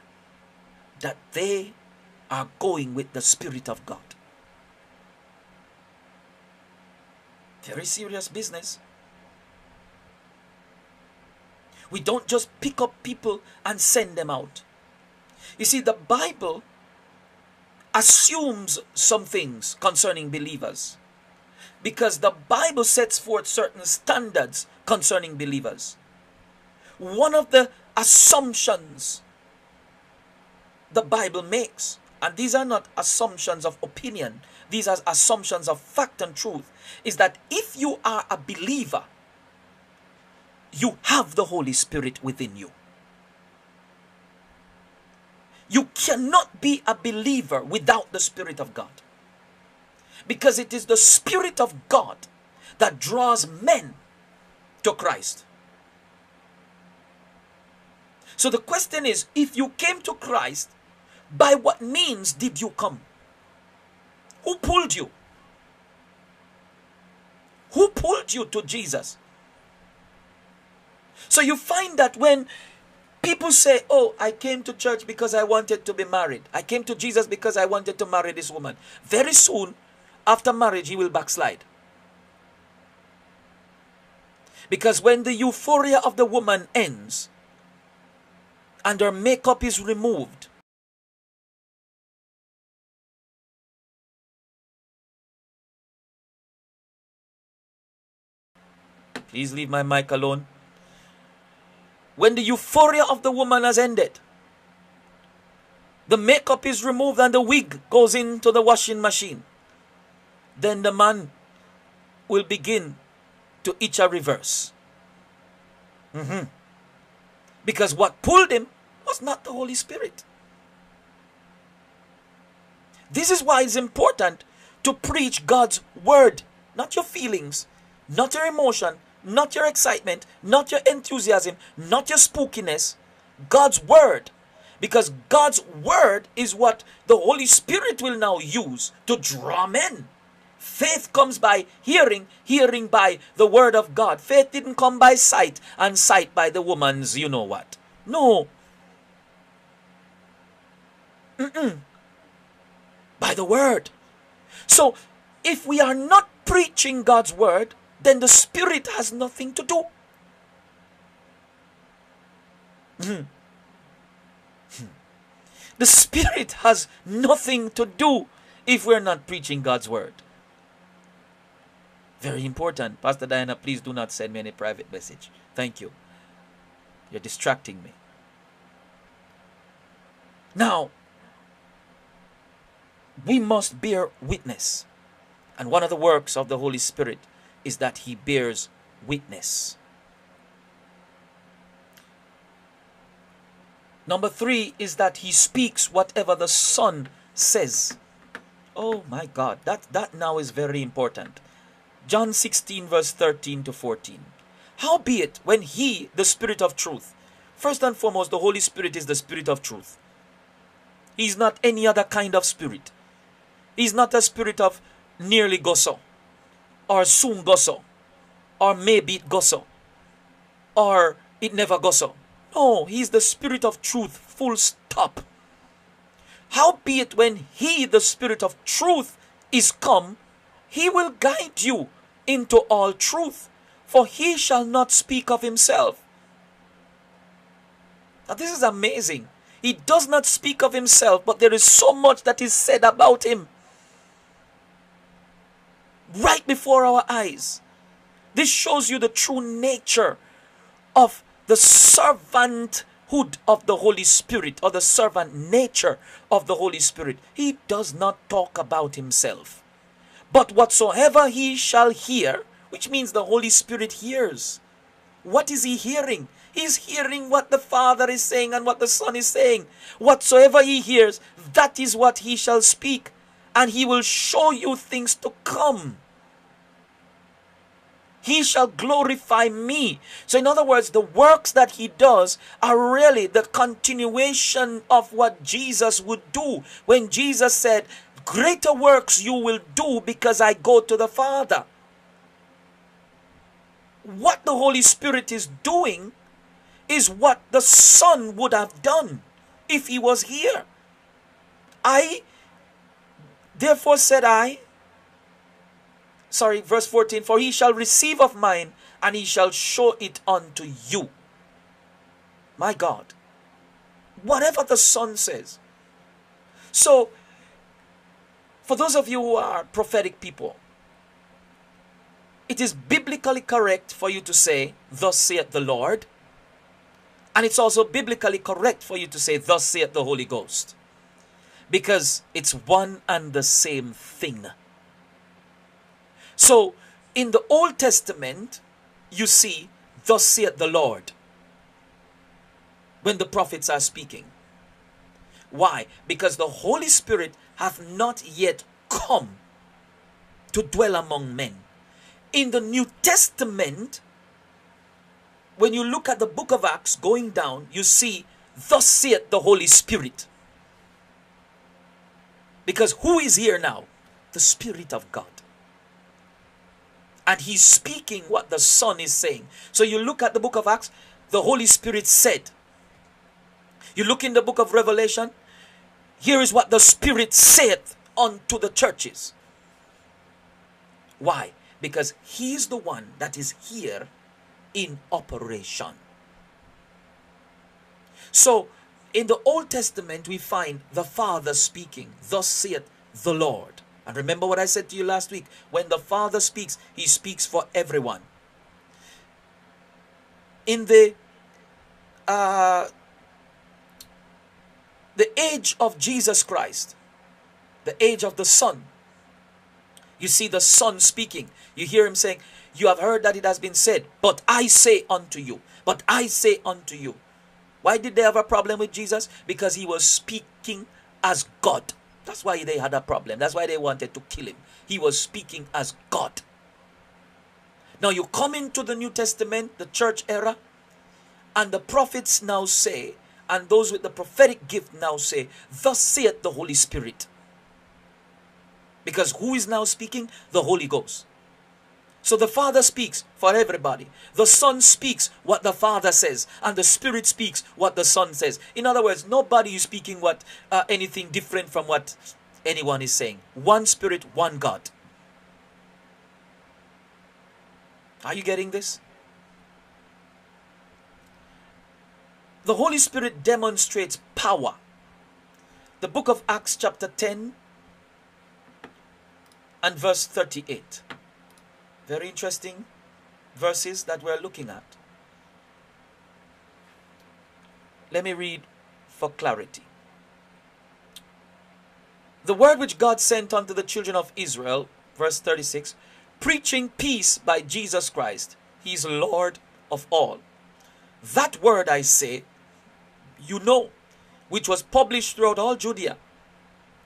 that they are going with the Spirit of God. Very serious business. We don't just pick up people and send them out. You see, the Bible assumes some things concerning believers because the Bible sets forth certain standards concerning believers. One of the assumptions the Bible makes, and these are not assumptions of opinion, these are assumptions of fact and truth, is that if you are a believer, you have the Holy Spirit within you. You cannot be a believer without the Spirit of God. Because it is the Spirit of God that draws men to Christ. So the question is if you came to Christ, by what means did you come? Who pulled you? Who pulled you to Jesus? So you find that when people say, Oh, I came to church because I wanted to be married, I came to Jesus because I wanted to marry this woman, very soon after marriage, he will backslide. Because when the euphoria of the woman ends and her makeup is removed, Please leave my mic alone. When the euphoria of the woman has ended, the makeup is removed and the wig goes into the washing machine, then the man will begin to itch a reverse. Mm-hmm. Because what pulled him was not the Holy Spirit. This is why it's important to preach God's word, not your feelings, not your emotion, not your excitement, not your enthusiasm, not your spookiness, God's word. Because God's word is what the Holy Spirit will now use to draw men. Faith comes by hearing, hearing by the word of God. Faith didn't come by sight, and sight by the woman's you know what. No. Mm-mm. By the word. So, if we are not preaching God's word, then the Spirit has nothing to do. Hmm. The Spirit has nothing to do if we're not preaching God's word. Very important. Pastor Diana, please do not send me any private message. Thank you. You're distracting me. Now, we must bear witness. And one of the works of the Holy Spirit is that he bears witness. Number three is that he speaks whatever the Son says. Oh my God, that, that now is very important. John 16, verse 13 to 14. Howbeit, when he, the Spirit of truth, first and foremost, the Holy Spirit is the Spirit of truth. He is not any other kind of spirit. He is not a spirit of nearly gosso, or soon gosso, or maybe it gosso, or it never gosso. No, He is the spirit of truth, full stop. Howbeit, when he, the spirit of truth, is come, he will guide you into all truth, for he shall not speak of himself. Now, this is amazing. He does not speak of himself, but there is so much that is said about him right before our eyes. This shows you the true nature of the servanthood of the Holy Spirit or the servant nature of the Holy Spirit. He does not talk about himself. But whatsoever he shall hear, which means the Holy Spirit hears. What is he hearing? He's hearing what the Father is saying and what the Son is saying. Whatsoever he hears, that is what he shall speak, and he will show you things to come. He shall glorify me. So, in other words, the works that he does are really the continuation of what Jesus would do when Jesus said, Greater works you will do because I go to the Father. What the Holy Spirit is doing is what the Son would have done if he was here. I, therefore said I, sorry, verse 14, for he shall receive of mine and he shall show it unto you. My God. Whatever the Son says. So, for those of you who are prophetic people, it is biblically correct for you to say, Thus saith the Lord. And it's also biblically correct for you to say, Thus saith the Holy Ghost. Because it's one and the same thing. So, in the Old Testament, you see, Thus saith the Lord, when the prophets are speaking. Why? Because the Holy Spirit hath not yet come to dwell among men. In the New Testament, when you look at the book of Acts going down, you see, Thus saith the Holy Spirit. Because who is here now? The Spirit of God. And he's speaking what the Son is saying. So you look at the book of Acts, the Holy Spirit said. You look in the book of Revelation, here is what the Spirit saith unto the churches. Why? Because he is the one that is here in operation. So, in the Old Testament, we find the Father speaking, Thus saith the Lord. And remember what I said to you last week when the Father speaks, he speaks for everyone. In the uh, the age of Jesus Christ, the age of the Son, you see the Son speaking. You hear him saying, You have heard that it has been said, but I say unto you, but I say unto you. Why did they have a problem with Jesus? Because he was speaking as God. That's why they had a problem. That's why they wanted to kill him. He was speaking as God. Now you come into the New Testament, the church era, and the prophets now say, and those with the prophetic gift now say, Thus saith the Holy Spirit. Because who is now speaking? The Holy Ghost. So the Father speaks for everybody. The Son speaks what the Father says, and the Spirit speaks what the Son says. In other words, nobody is speaking what uh, anything different from what anyone is saying. One Spirit, one God. Are you getting this? The Holy Spirit demonstrates power. The book of Acts, chapter 10 and verse 38. Very interesting verses that we're looking at. Let me read for clarity. The word which God sent unto the children of Israel, verse 36, preaching peace by Jesus Christ. He is Lord of all. That word I say, you know, which was published throughout all Judea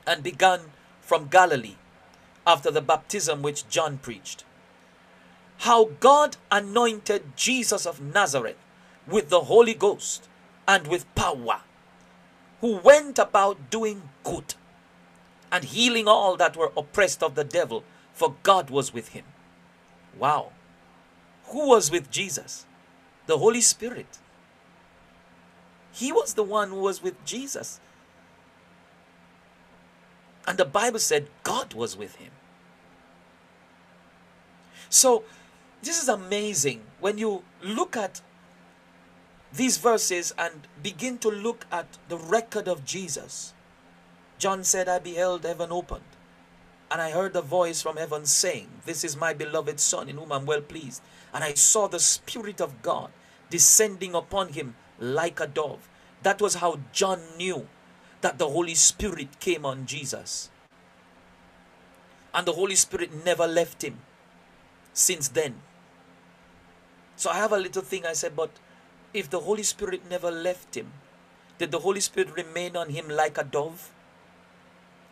and began from Galilee after the baptism which John preached. How God anointed Jesus of Nazareth with the Holy Ghost and with power, who went about doing good and healing all that were oppressed of the devil, for God was with him. Wow. Who was with Jesus? The Holy Spirit. He was the one who was with Jesus. And the Bible said God was with him. So, this is amazing when you look at these verses and begin to look at the record of Jesus. John said, I beheld heaven opened, and I heard a voice from heaven saying, This is my beloved Son, in whom I'm well pleased. And I saw the Spirit of God descending upon him like a dove. That was how John knew that the Holy Spirit came on Jesus. And the Holy Spirit never left him since then. So I have a little thing I said, but if the Holy Spirit never left him, did the Holy Spirit remain on him like a dove?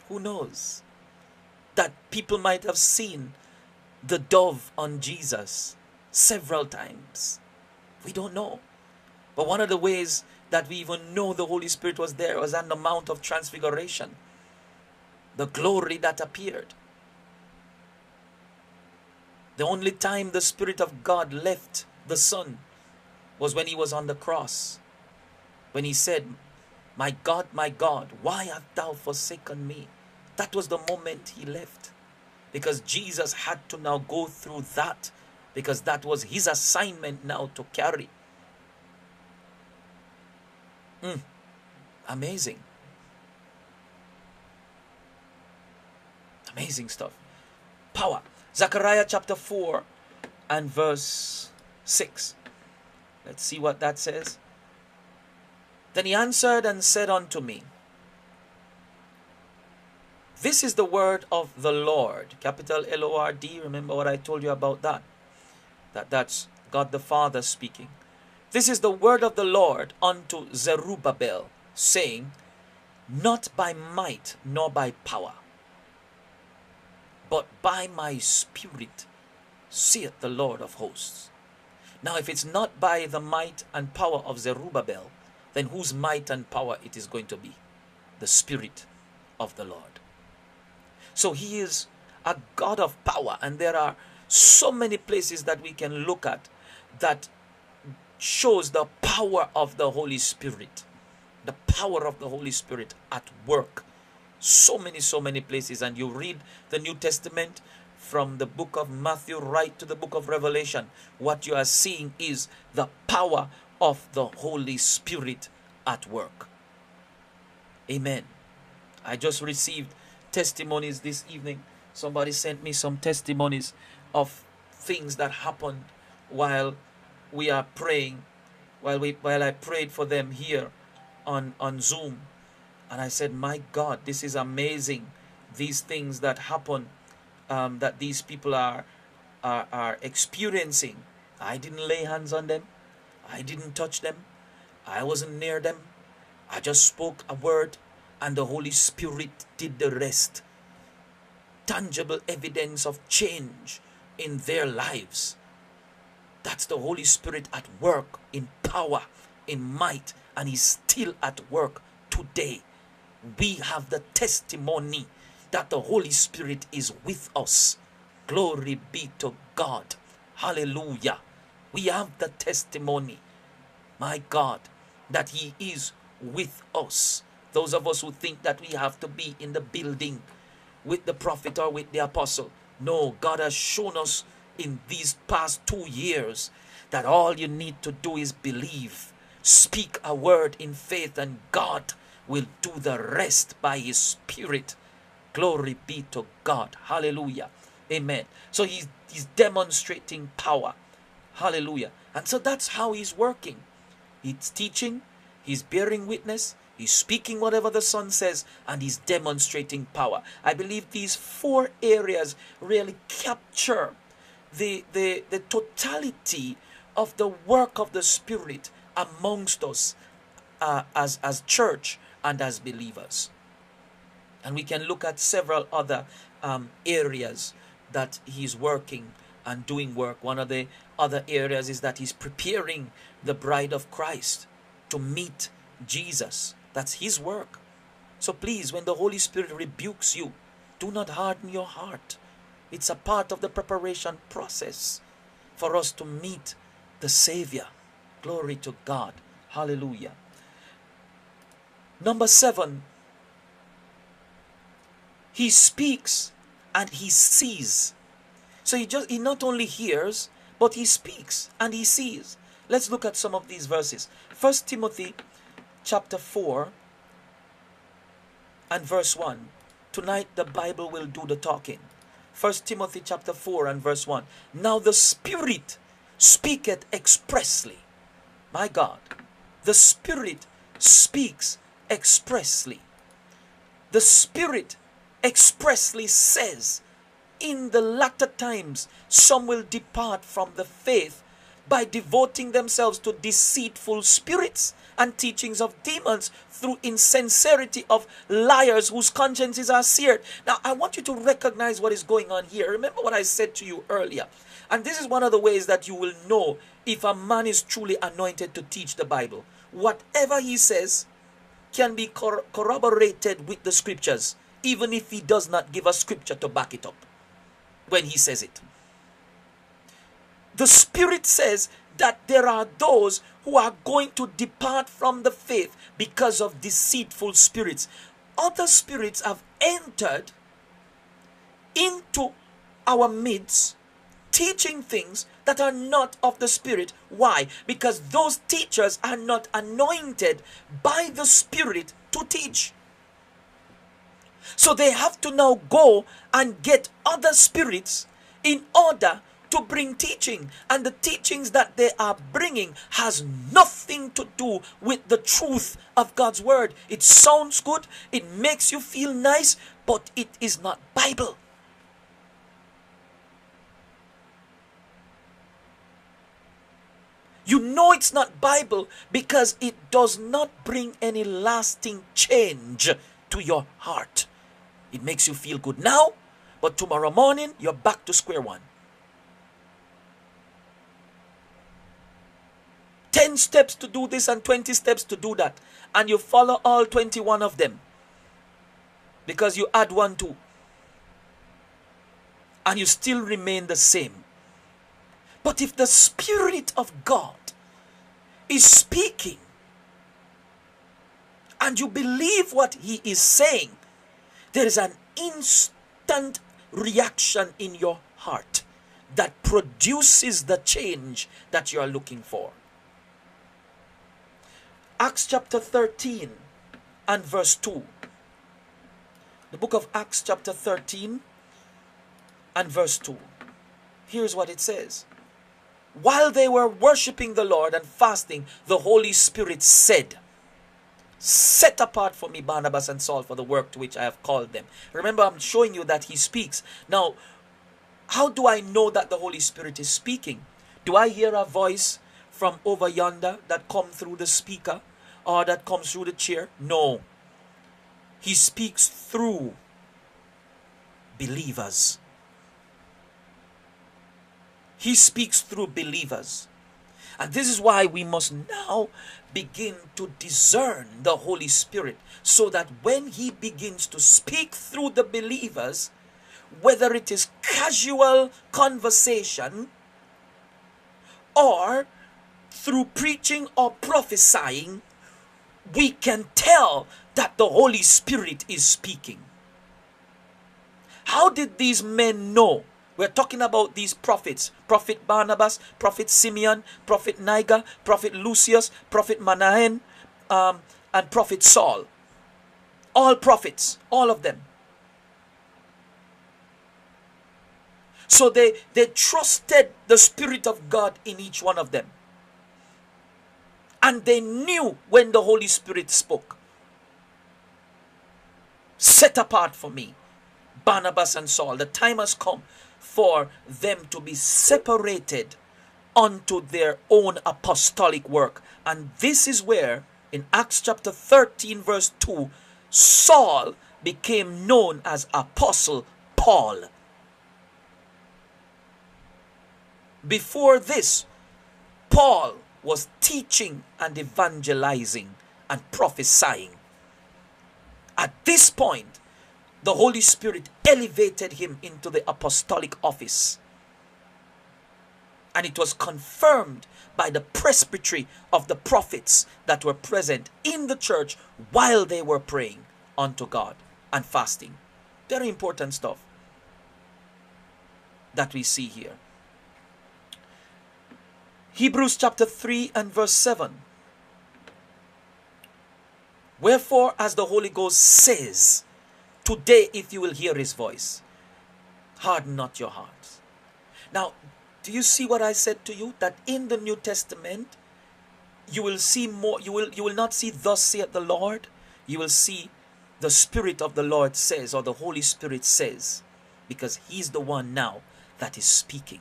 Who knows? That people might have seen the dove on Jesus several times. We don't know. But one of the ways that we even know the Holy Spirit was there was on the Mount of Transfiguration. The glory that appeared. The only time the Spirit of God left the Son was when he was on the cross. When he said, My God, my God, why hast thou forsaken me? That was the moment he left. Because Jesus had to now go through that. Because that was his assignment now to carry. Mm. Amazing. Amazing stuff. Power. Zechariah chapter 4 and verse 6. Let's see what that says. Then he answered and said unto me, This is the word of the Lord. Capital L O R D. Remember what I told you about that? That that's God the Father speaking. This is the word of the Lord unto Zerubbabel, saying, Not by might nor by power, but by my spirit, saith the Lord of hosts. Now, if it's not by the might and power of Zerubbabel, then whose might and power it is going to be? The Spirit of the Lord. So he is a God of power, and there are so many places that we can look at that shows the power of the Holy Spirit. The power of the Holy Spirit at work. So many, so many places. And you read the New Testament, from the book of Matthew right to the book of Revelation, what you are seeing is the power of the Holy Spirit at work. Amen. I just received testimonies this evening. Somebody sent me some testimonies of things that happened while we are praying, while we while I prayed for them here on, on Zoom. And I said, My God, this is amazing. These things that happen um, that these people are, are, are experiencing. I didn't lay hands on them. I didn't touch them. I wasn't near them. I just spoke a word and the Holy Spirit did the rest. Tangible evidence of change in their lives. That's the Holy Spirit at work in power, in might, and He's still at work today. We have the testimony that the Holy Spirit is with us. Glory be to God. Hallelujah. We have the testimony, my God, that He is with us. Those of us who think that we have to be in the building with the prophet or with the apostle. No, God has shown us in these past two years that all you need to do is believe. Speak a word in faith, and God will do the rest by His Spirit. Glory be to God. Hallelujah. Amen. So he's, he's demonstrating power. Hallelujah. And so that's how he's working. He's teaching, he's bearing witness, he's speaking whatever the Son says, and he's demonstrating power. I believe these four areas really capture the, the, the totality of the work of the Spirit amongst us uh, as, as church and as believers. And we can look at several other um, areas that he's working and doing work. One of the other areas is that he's preparing the bride of Christ to meet Jesus. That's his work. So please, when the Holy Spirit rebukes you, do not harden your heart. It's a part of the preparation process for us to meet the Savior. Glory to God. Hallelujah. Number seven, he speaks and he sees. So he just he not only hears, but he speaks and he sees. Let's look at some of these verses. First Timothy chapter 4 and verse 1. Tonight the Bible will do the talking. First Timothy chapter 4 and verse 1. Now the Spirit speaketh expressly. My God, the Spirit speaks expressly. The Spirit expressly says, In the latter times, some will depart from the faith by devoting themselves to deceitful spirits and teachings of demons through insincerity of liars whose consciences are seared. Now, I want you to recognize what is going on here. Remember what I said to you earlier. And this is one of the ways that you will know if a man is truly anointed to teach the Bible. Whatever he says can be cor- corroborated with the scriptures, even if he does not give a scripture to back it up when he says it. The Spirit says that there are those who are going to depart from the faith because of deceitful spirits. Other spirits have entered into our midst teaching things that are not of the Spirit. Why? Because those teachers are not anointed by the Spirit to teach. So they have to now go and get other spirits in order to bring teaching. And the teachings that they are bringing has nothing to do with the truth of God's word. It sounds good it makes you feel nice but it is not bible. You know it's not bible because it does not bring any lasting change to your heart. It makes you feel good now but tomorrow morning you're back to square one 10 steps to do this and 20 steps to do that. And you follow all 21 of them. Because you add one too. And you still remain the same. But if the Spirit of God is speaking and you believe what He is saying, there is an instant reaction in your heart that produces the change that you are looking for. Acts chapter 13 and verse 2. The book of Acts chapter 13 and verse 2. Here's what it says. While they were worshiping the Lord and fasting, the Holy Spirit said, Set apart for me Barnabas and Saul for the work to which I have called them. Remember, I'm showing you that he speaks. Now, how do I know that the Holy Spirit is speaking? Do I hear a voice from over yonder that come through the speaker or that comes through the chair. No. He speaks through believers. He speaks through believers. And this is why we must now begin to discern the Holy Spirit so that when He begins to speak through the believers, whether it is casual conversation or through preaching or prophesying, we can tell that the Holy Spirit is speaking. How did these men know? We're talking about these prophets Prophet Barnabas, Prophet Simeon, Prophet Niger, Prophet Lucius, Prophet Manaen, um, and Prophet Saul. All prophets, all of them. So they, they trusted the Spirit of God in each one of them. And they knew when the Holy Spirit spoke. Set apart for me, Barnabas and Saul. The time has come for them to be separated unto their own apostolic work. And this is where In Acts chapter 13, verse 2, Saul became known as Apostle Paul. Before this, Paul was teaching and evangelizing and prophesying. At this point, the Holy Spirit elevated him into the apostolic office. And it was confirmed by the presbytery of the prophets that were present in the church while they were praying unto God and fasting. Very important stuff that we see here. Hebrews chapter 3 and verse 7. Wherefore, as the Holy Ghost says, Today, if you will hear his voice, harden not your hearts. Now, do you see what I said to you? That in the New Testament, you will see more, you will you will not see thus saith the Lord, you will see the Spirit of the Lord says, or the Holy Spirit says, because He's the one now that is speaking.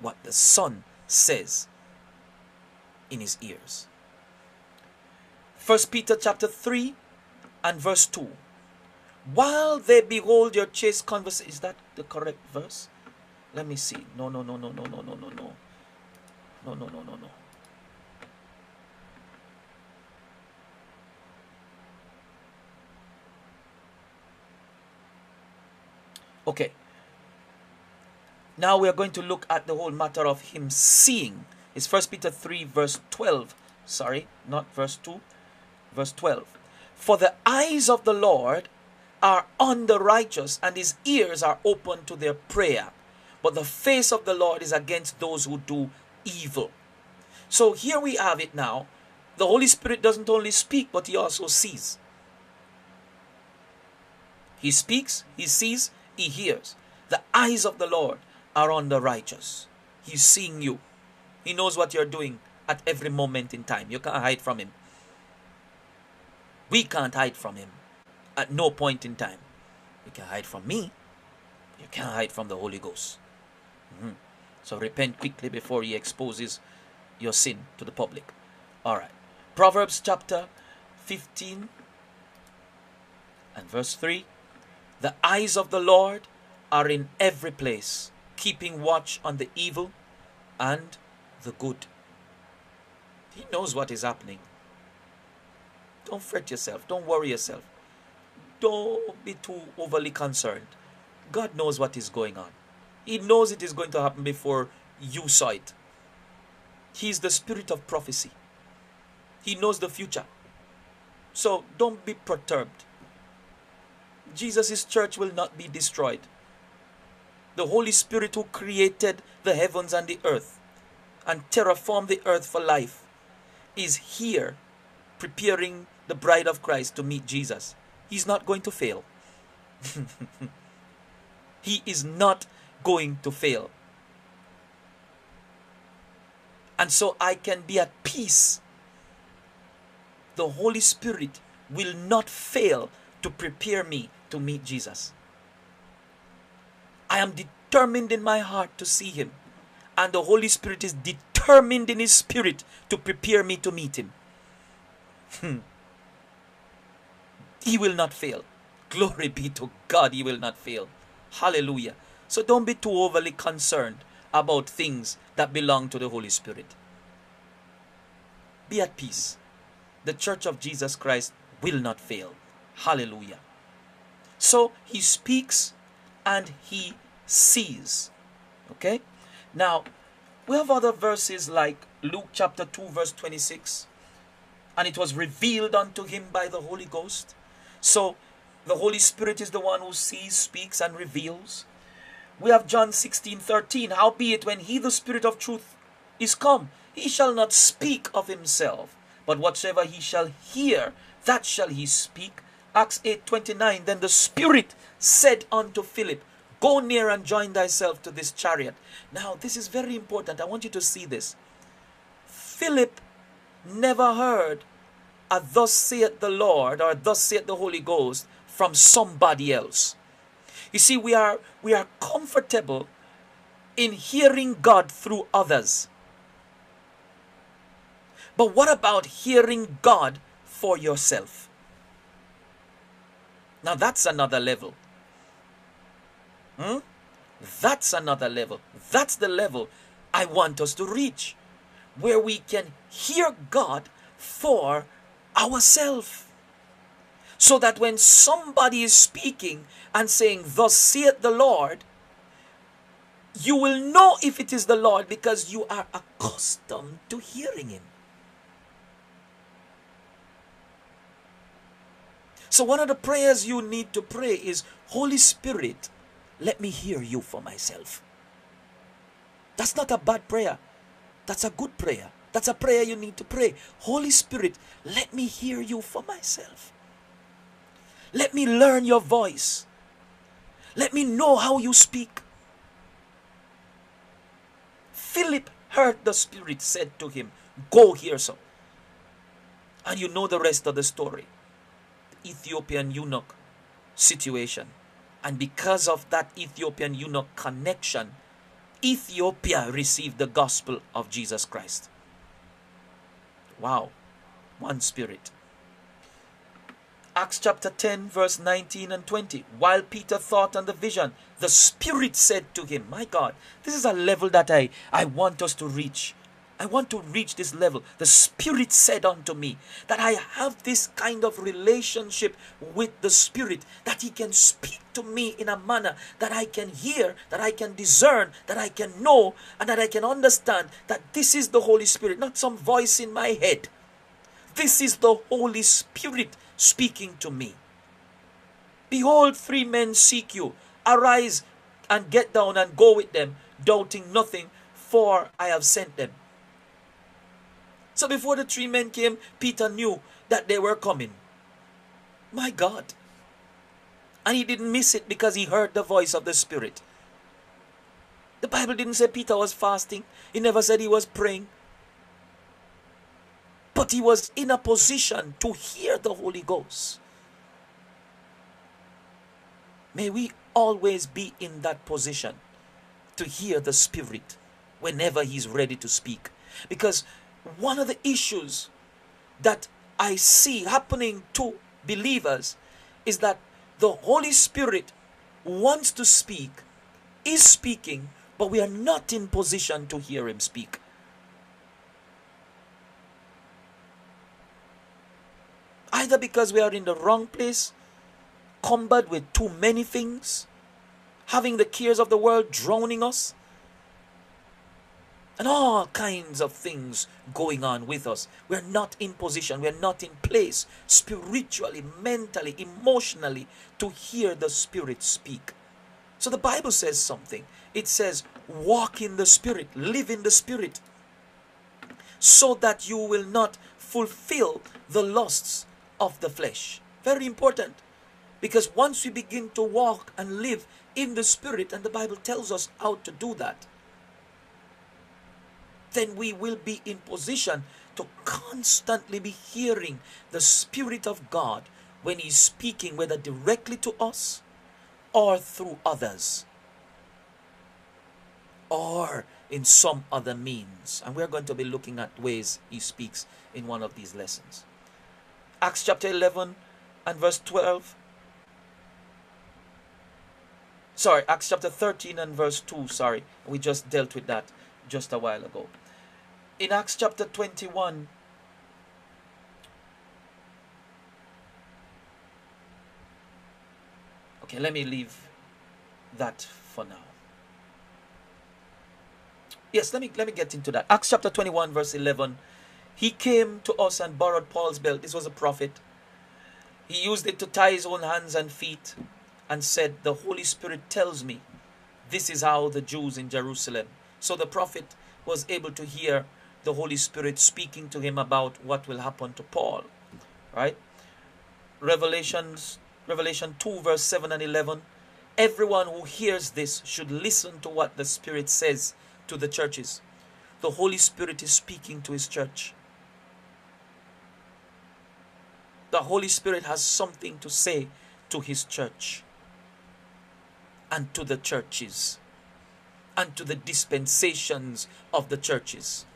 What the Son says in his ears. First Peter chapter 3 and verse 2. While they behold your chaste conversation, is that the correct verse? Let me see. No, no, no, no, no, no, no, no, no. No, no, no, no, no. Okay. Now we are going to look at the whole matter of him seeing. It's First Peter 3, verse 12. Sorry, not verse 2, verse 12. For the eyes of the Lord are on the righteous, and his ears are open to their prayer. But the face of the Lord is against those who do evil. So here we have it now. The Holy Spirit doesn't only speak, but he also sees. He speaks, he sees, he hears. The eyes of the Lord are on the righteous. He's seeing you. He knows what you're doing at every moment in time. You can't hide from him. We can't hide from him at no point in time. You can hide from me. You can't hide from the Holy Ghost. Mm-hmm. So repent quickly before he exposes your sin to the public. All right. Proverbs chapter 15 and verse 3 The eyes of the Lord are in every place, keeping watch on the evil and the good. He knows what is happening. Don't fret yourself. Don't worry yourself. Don't be too overly concerned. God knows what is going on. He knows it is going to happen before you saw it. He is the spirit of prophecy. He knows the future. So don't be perturbed. Jesus' church will not be destroyed. The Holy Spirit who created the heavens and the earth and terraformed the earth for life is here preparing the bride of Christ to meet Jesus. He's not going to fail. <laughs> he is not going to fail. And so I can be at peace. The Holy Spirit will not fail to prepare me to meet Jesus. I am determined in my heart to see Him, and the Holy Spirit is determined in His Spirit to prepare me to meet Him. Hmm. He will not fail. Glory be to God, He will not fail. Hallelujah. So don't be too overly concerned about things that belong to the Holy Spirit. Be at peace. The church of Jesus Christ will not fail. Hallelujah. So he speaks and he sees. Okay? Now, we have other verses like Luke chapter 2, verse 26. And it was revealed unto him by the Holy Ghost. So the Holy Spirit is the one who sees, speaks, and reveals. We have John 16 13. Howbeit, when he, the Spirit of truth, is come, he shall not speak of himself, but whatsoever he shall hear, that shall he speak. Acts 8 29. Then the Spirit said unto Philip, Go near and join thyself to this chariot. Now, this is very important. I want you to see this. Philip never heard a thus saith the Lord or thus saith the Holy Ghost from somebody else. You see, we are we are comfortable in hearing God through others. But what about hearing God for yourself? Now that's another level. Hmm? That's another level. That's the level I want us to reach where we can hear God for ourselves. So that when somebody is speaking and saying, Thus saith the Lord, you will know if it is the Lord because you are accustomed to hearing Him. So, one of the prayers you need to pray is Holy Spirit, let me hear you for myself. That's not a bad prayer. That's a good prayer. That's a prayer you need to pray. Holy Spirit, let me hear you for myself. Let me learn your voice. Let me know how you speak. Philip heard the Spirit said to him, Go here, son. And you know the rest of the story. The Ethiopian eunuch situation. And because of that Ethiopian eunuch connection, Ethiopia received the gospel of Jesus Christ. Wow. One spirit. Acts chapter 10, verse 19 and 20. While Peter thought on the vision, the Spirit said to him, My God, this is a level that I, I want us to reach. I want to reach this level. The Spirit said unto me that I have this kind of relationship with the Spirit, that He can speak to me in a manner that I can hear, that I can discern, that I can know, and that I can understand that this is the Holy Spirit, not some voice in my head. This is the Holy Spirit speaking to me. Behold, three men seek you. Arise and get down and go with them, doubting nothing, for I have sent them. So before the three men came, Peter knew that they were coming. My God. And he didn't miss it because he heard the voice of the Spirit. The Bible didn't say Peter was fasting, he never said he was praying. But he was in a position to hear the Holy Ghost. May we always be in that position to hear the Spirit whenever He's ready to speak. Because one of the issues that I see happening to believers is that the Holy Spirit wants to speak, is speaking, but we are not in position to hear Him speak. Either because we are in the wrong place, cumbered with too many things, having the cares of the world drowning us, and all kinds of things going on with us. We're not in position, we're not in place spiritually, mentally, emotionally to hear the Spirit speak. So the Bible says something. It says, walk in the Spirit, live in the Spirit, so that you will not fulfill the lusts of the flesh. Very important. Because once we begin to walk and live in the Spirit, and the Bible tells us how to do that, then we will be in position to constantly be hearing the Spirit of God when He's speaking, whether directly to us or through others or in some other means. And we're going to be looking at ways He speaks in one of these lessons. Acts chapter 11 and verse 12. Sorry, Acts chapter 13 and verse 2. Sorry, we just dealt with that just a while ago in Acts chapter 21, okay, let me leave that for now. Yes, let me let me get into that. Acts chapter 21, verse 11. He came to us and borrowed Paul's belt. This was a prophet. He used it to tie his own hands and feet and said, The Holy Spirit tells me this is how the Jews in Jerusalem. So the prophet was able to hear the Holy Spirit speaking to him about what will happen to Paul. Right? Revelations Revelation 2 verse 7 and 11 Everyone who hears this should listen to what the Spirit says to the churches. The Holy Spirit is speaking to his church. The Holy Spirit has something to say to his church and to the churches and to the dispensations of the churches.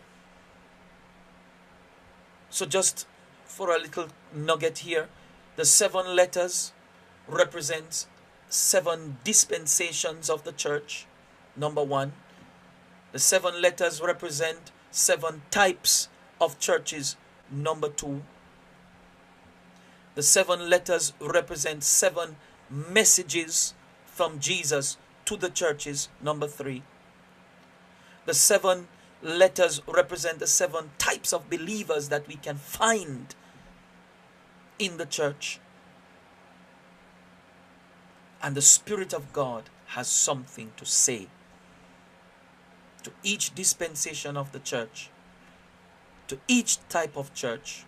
So, just for a little nugget here, the seven letters represent seven dispensations of the church. Number one, the seven letters represent seven types of churches. Number two, the seven letters represent seven messages from Jesus to the churches. Number three, the seven letters represent the seven types of believers that we can find in the church. And the Spirit of God has something to say to each dispensation of the church, to each type of church,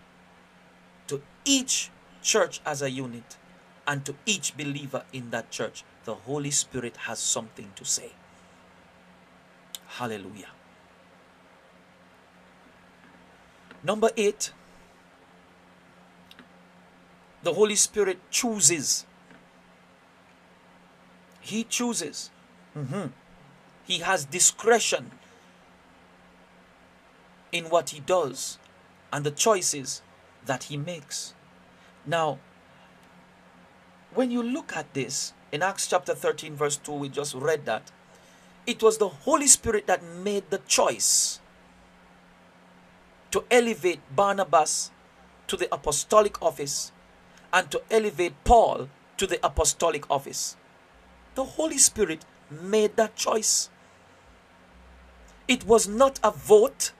to each church as a unit, and to each believer in that church. The Holy Spirit has something to say. Hallelujah. Number eight, the Holy Spirit chooses. He chooses. Mm-hmm. He has discretion in what he does and the choices that he makes. Now, when you look at this in Acts chapter 13, verse 2, we just read that. It was the Holy Spirit that made the choice to elevate Barnabas to the apostolic office and to elevate Paul to the apostolic office. The Holy Spirit made that choice. It was not a vote.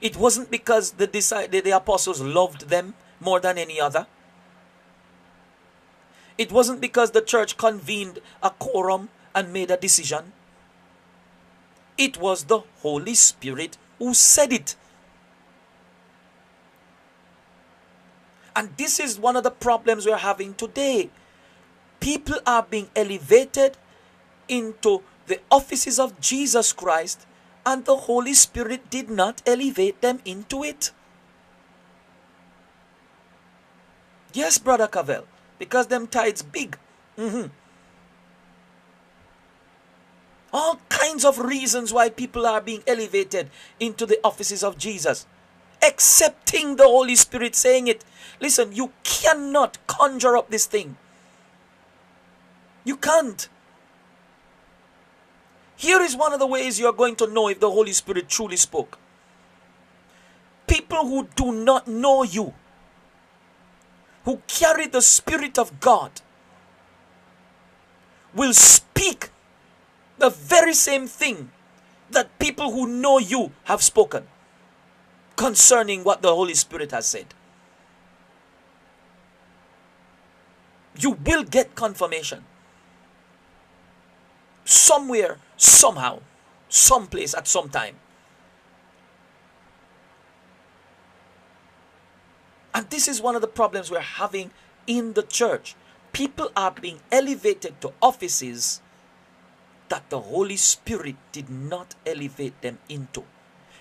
It wasn't because the, the, the apostles loved them more than any other. It wasn't because the church convened a quorum and made a decision. It was the Holy Spirit who said it. And this is one of the problems we're having today. People are being elevated into the offices of Jesus Christ, and the Holy Spirit did not elevate them into it. Yes, Brother Cavell, because them tides big. Mm-hmm. All kinds of reasons why people are being elevated into the offices of Jesus. Accepting the Holy Spirit saying it. Listen, you cannot conjure up this thing. You can't. Here is one of the ways you are going to know if the Holy Spirit truly spoke. People who do not know you, who carry the Spirit of God, will speak the very same thing that people who know you have spoken concerning what the Holy Spirit has said. You will get confirmation. Somewhere, somehow, someplace, at some time. And this is one of the problems we're having in the church. People are being elevated to offices that the Holy Spirit did not elevate them into.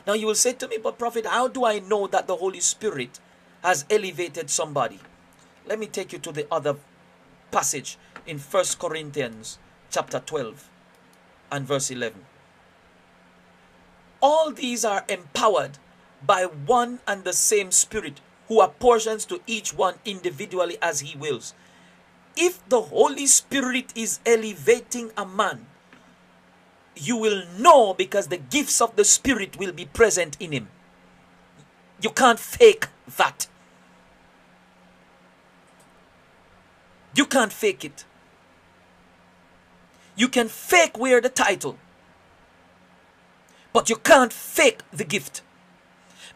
Now you will say to me, but prophet, how do I know that the Holy Spirit has elevated somebody? Let me take you to the other passage in First Corinthians chapter 12 and verse 11. All these are empowered by one and the same Spirit who apportions to each one individually as he wills. If the Holy Spirit is elevating a man, you will know because the gifts of the Spirit will be present in him. You can't fake that. You can't fake it. You can fake wear the title, but you can't fake the gift.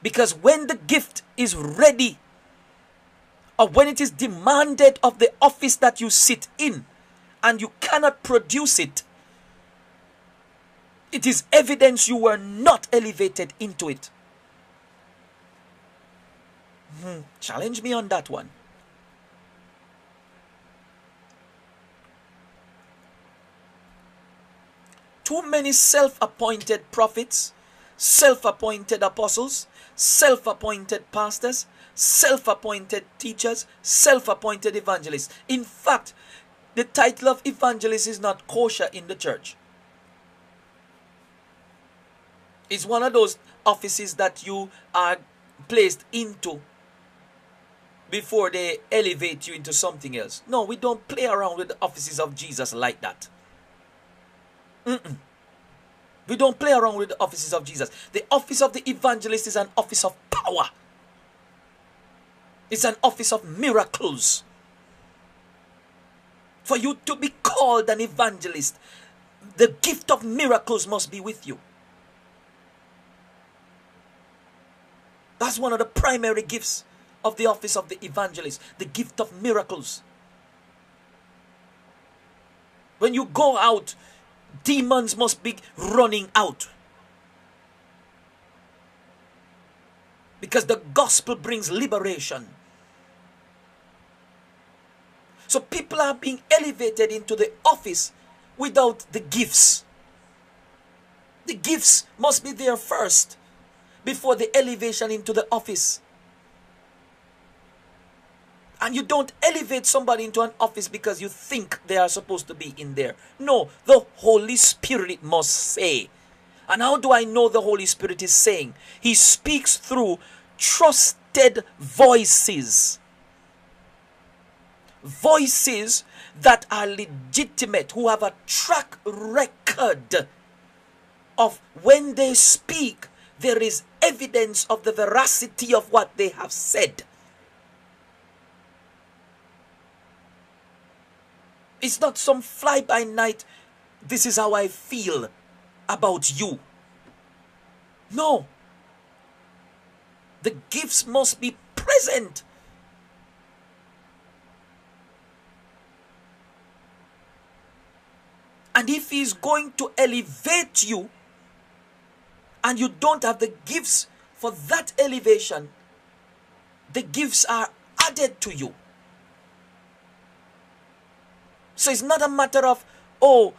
Because when the gift is ready, or when it is demanded of the office that you sit in, and you cannot produce it, it is evidence you were not elevated into it. Hmm. Challenge me on that one. Too many self appointed prophets, self appointed apostles, self appointed pastors, self appointed teachers, self appointed evangelists. In fact, the title of evangelist is not kosher in the church. It's one of those offices that you are placed into before they elevate you into something else. No, we don't play around with the offices of Jesus like that. Mm-mm. We don't play around with the offices of Jesus. The office of the evangelist is an office of power. It's an office of miracles. For you to be called an evangelist, the gift of miracles must be with you. That's one of the primary gifts of the office of the evangelist the gift of miracles. When you go out, demons must be running out. Because the gospel brings liberation. So people are being elevated into the office without the gifts. The gifts must be there first before the elevation into the office. And you don't elevate somebody into an office because you think they are supposed to be in there. No, the Holy Spirit must say. And how do I know the Holy Spirit is saying? He speaks through trusted voices voices that are legitimate, who have a track record of when they speak, there is evidence of the veracity of what they have said. It's not some fly by night, this is how I feel about you. No. The gifts must be present. And if He's going to elevate you and you don't have the gifts for that elevation, the gifts are added to you. So it's not a matter of, oh,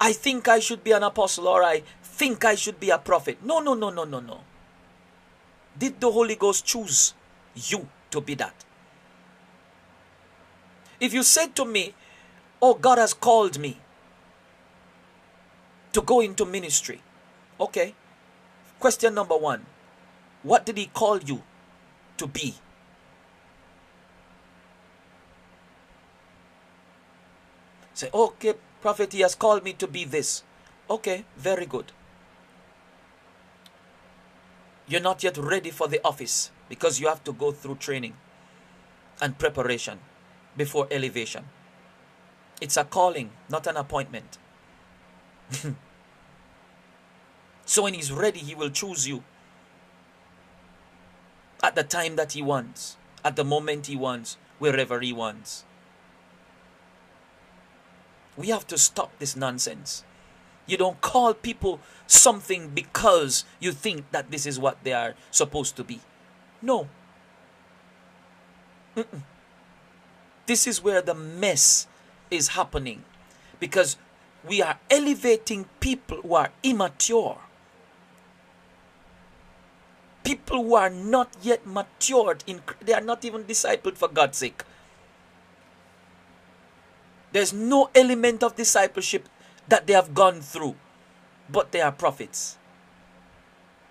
I think I should be an apostle or I think I should be a prophet. No, no, no, no, no, no. Did the Holy Ghost choose you to be that? If you said to me, Oh, God has called me, to go into ministry. Okay. Question number one What did he call you to be? Say, okay, prophet, he has called me to be this. Okay, very good. You're not yet ready for the office because you have to go through training and preparation before elevation. It's a calling, not an appointment. <laughs> so when he's ready, he will choose you at the time that he wants, at the moment he wants, wherever he wants. We have to stop this nonsense. You don't call people something because you think that this is what they are supposed to be. No. Mm-mm. This is where the mess is happening because we are elevating people who are immature. People who are not yet matured in they are not even discipled for God's sake. There's no element of discipleship that they have gone through, but they are prophets.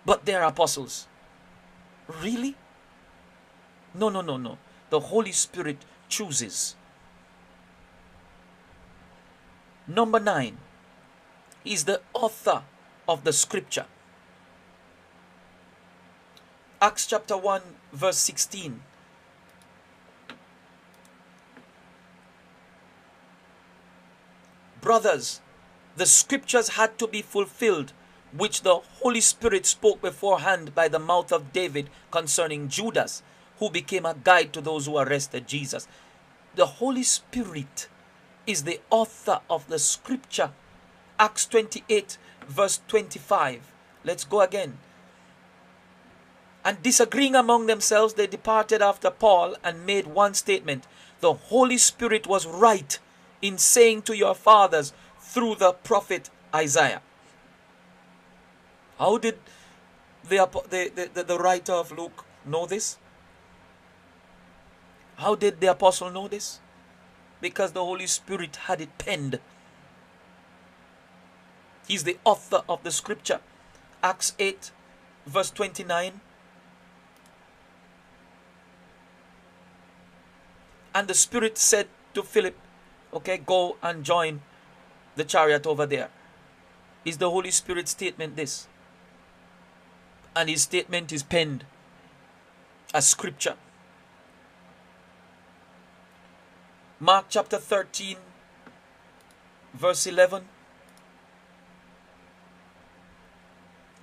But they are apostles. Really? No, no, no, no. The Holy Spirit chooses. Number nine, is the author of the scripture. Acts chapter 1, verse 16. Brothers, the scriptures had to be fulfilled, which the Holy Spirit spoke beforehand by the mouth of David concerning Judas, who became a guide to those who arrested Jesus. The Holy Spirit is the author of the scripture. Acts 28, verse 25. Let's go again. And disagreeing among themselves, they departed after Paul and made one statement The Holy Spirit was right in saying to your fathers through the prophet Isaiah. How did the, the, the, the writer of Luke know this? How did the apostle know this? because the Holy Spirit had it penned. He's the author of the scripture. Acts 8, verse 29. And the Spirit said to Philip, Okay, go and join the chariot over there. Is the Holy Spirit statement this? And his statement is penned as scripture. Mark chapter 13, verse 11.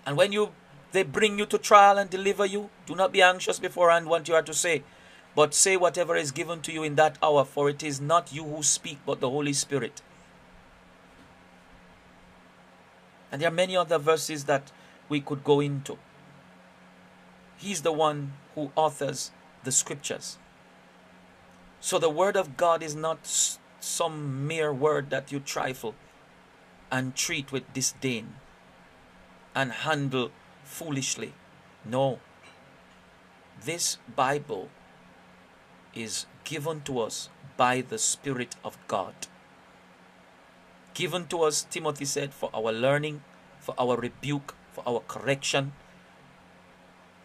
And when you they bring you to trial and deliver you, do not be anxious beforehand what you are to say, but say whatever is given to you in that hour, for it is not you who speak, but the Holy Spirit. And there are many other verses that we could go into. He's the one who authors the scriptures. So the word of God is not some mere word that you trifle and treat with disdain and handle foolishly. No. This Bible is given to us by the Spirit of God. Given to us, Timothy said, for our learning, for our rebuke, for our correction,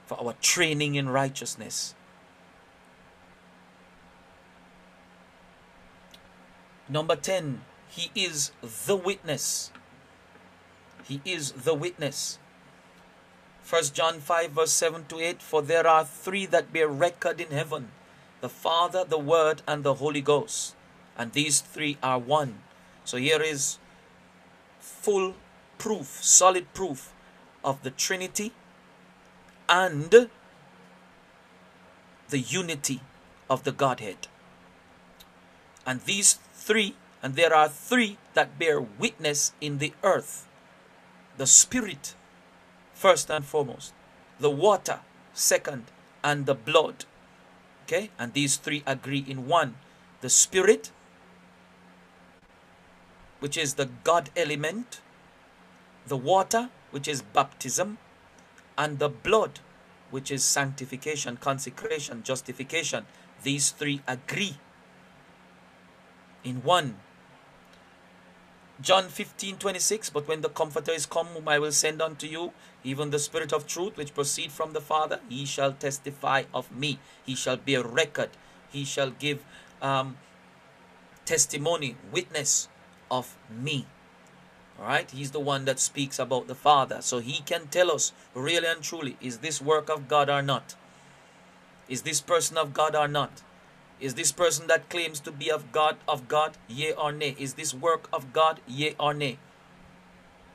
for our training in righteousness. Number 10, he is the witness. He is the witness. 1 John 5, verse 7 to 8 For there are three that bear record in heaven the Father, the Word, and the Holy Ghost. And these three are one. So here is full proof, solid proof of the Trinity and the unity of the Godhead. And these three, and there are three that bear witness in the earth the Spirit, first and foremost, the water, second, and the blood. Okay, and these three agree in one the Spirit, which is the God element, the water, which is baptism, and the blood, which is sanctification, consecration, justification. These three agree in one. John 15, 26, but when the Comforter is come, whom I will send unto you, even the Spirit of truth, which proceed from the Father, he shall testify of me. He shall bear record. He shall give um, testimony, witness of me. All right, he's the one that speaks about the Father. So he can tell us really and truly is this work of God or not? Is this person of God or not? Is this person that claims to be of God of God, yea or nay? Is this work of God, yea or nay?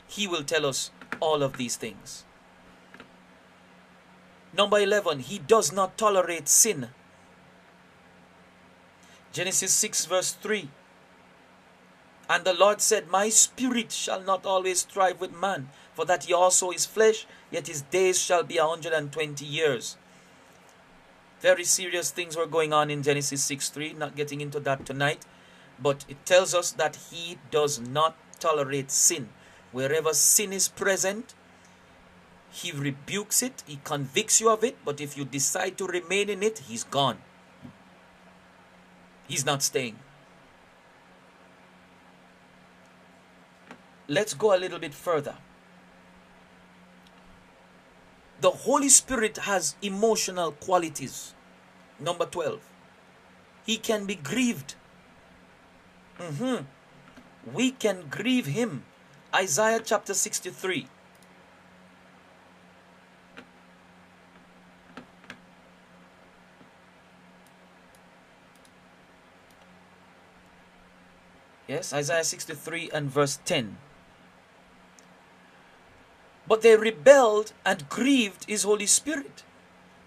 He will tell us all of these things. Number 11, he does not tolerate sin. Genesis 6 verse 3. And the Lord said, My spirit shall not always strive with man, for that he also is flesh, yet his days shall be a hundred and twenty years. Very serious things were going on in Genesis 6 3, not getting into that tonight. But it tells us that he does not tolerate sin. Wherever sin is present, he rebukes it, he convicts you of it, but if you decide to remain in it, he's gone. He's not staying. Let's go a little bit further. The Holy Spirit has emotional qualities. Number 12. He can be grieved. Mm-hmm. We can grieve him. Isaiah chapter 63. Yes, Isaiah 63 and verse 10. But they rebelled and grieved his Holy Spirit.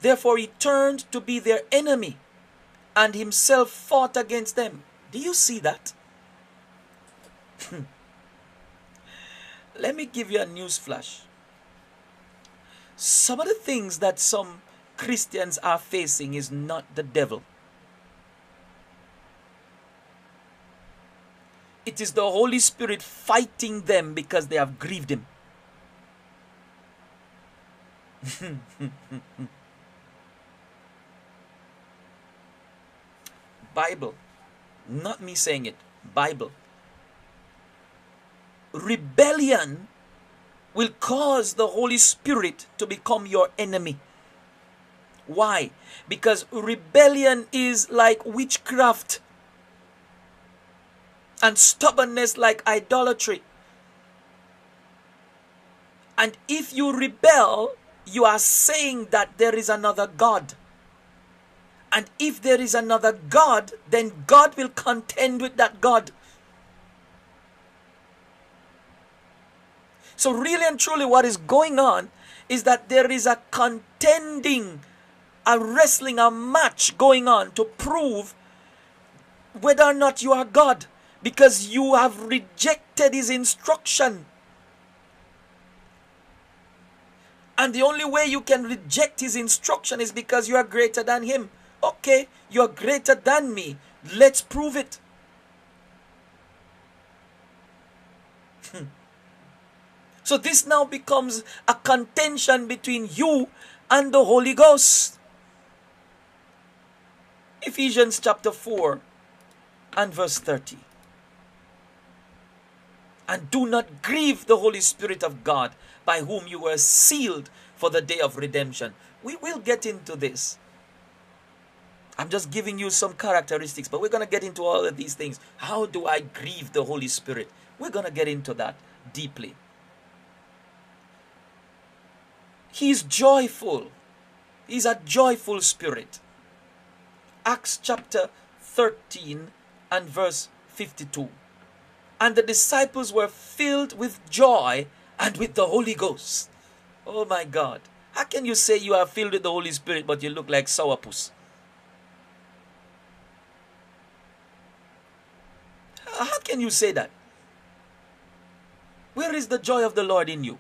Therefore, he turned to be their enemy and himself fought against them. Do you see that? <laughs> Let me give you a news flash. Some of the things that some Christians are facing is not the devil. It is the Holy Spirit fighting them because they have grieved him. <laughs> Bible, not me saying it, Bible. Rebellion will cause the Holy Spirit to become your enemy. Why? Because rebellion is like witchcraft and stubbornness like idolatry. And if you rebel, you are saying that there is another God. And if there is another God, then God will contend with that God. So, really and truly, what is going on is that there is a contending, a wrestling, a match going on to prove whether or not you are God because you have rejected His instruction. And the only way you can reject His instruction is because you are greater than Him. Okay, you're greater than me. Let's prove it. <laughs> So this now becomes a contention between you and the Holy Ghost. Ephesians chapter 4 and verse 30. And do not grieve the Holy Spirit of God, by whom you were sealed for the day of redemption. We will get into this. I'm just giving you some characteristics, but we're going to get into all of these things. How do I grieve the Holy Spirit? We're going to get into that deeply. He's joyful. He's a joyful spirit. Acts chapter 13 and verse 52. And the disciples were filled with joy and with the Holy Ghost. Oh my God. How can you say you are filled with the Holy Spirit but you look like sourpuss? How can you say that? Where is the joy of the Lord in you?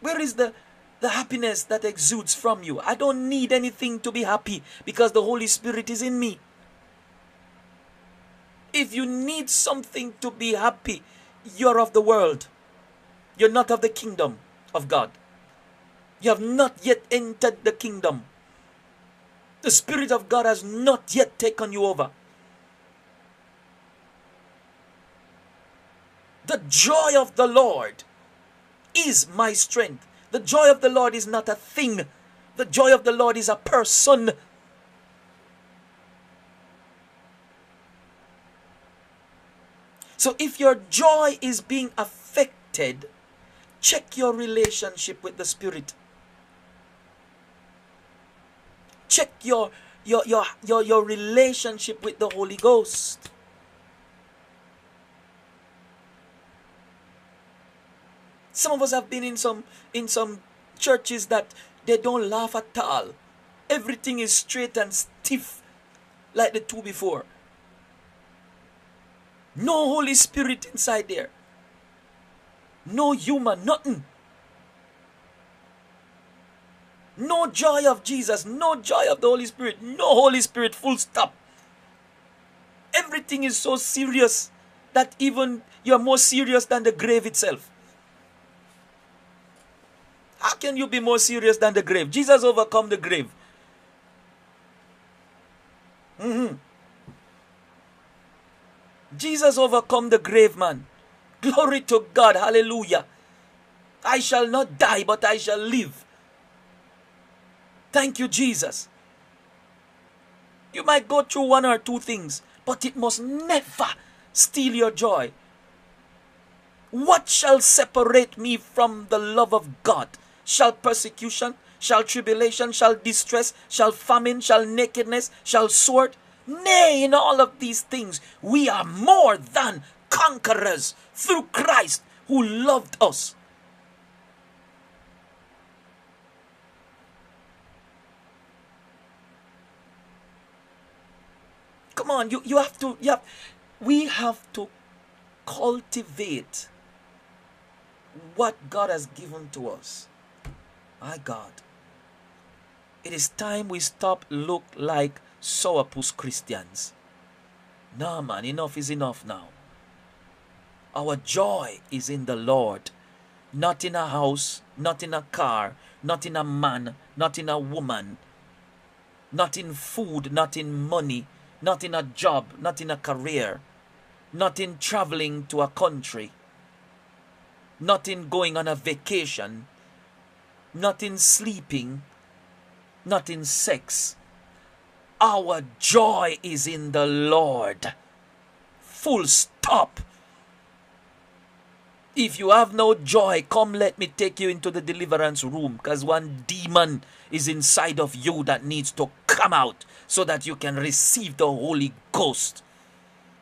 Where is the the happiness that exudes from you? I don't need anything to be happy because the Holy Spirit is in me. If you need something to be happy, you're of the world. You're not of the kingdom of God. You have not yet entered the kingdom. The Spirit of God has not yet taken you over. The joy of the Lord is my strength. The joy of the Lord is not a thing, the joy of the Lord is a person. So if your joy is being affected, check your relationship with the Spirit. Check your your your your, your relationship with the Holy Ghost. Some of us have been in some in some churches that they don't laugh at all. Everything is straight and stiff like the two before. No Holy Spirit inside there. No human, nothing. No joy of Jesus, no joy of the Holy Spirit, no Holy Spirit, full stop. Everything is so serious that even you're more serious than the grave itself. How can you be more serious than the grave? Jesus overcome the grave. Mm-hmm. Jesus overcome the grave, man. Glory to God. Hallelujah. I shall not die, but I shall live. Thank you, Jesus. You might go through one or two things, but it must never steal your joy. What shall separate me from the love of God? shall persecution, shall tribulation, shall distress, shall famine, shall nakedness, shall sword. Nay, in all of these things, we are more than conquerors through Christ who loved us. Come on, you, you have to, you have, we have to cultivate what God has given to us. My God. It is time we stop look like sourpuss Christians. No man, enough is enough now. Our joy is in the Lord. Not in a house, not in a car, not in a man, not in a woman, not in food, not in money, not in a job, not in a career, not in traveling to a country, not in going on a vacation, not in sleeping, not in sex. Our joy is in the Lord. Full stop. If you have no joy, come let me take you into the deliverance room because one demon is inside of you that needs to come out so that you can receive the Holy Ghost.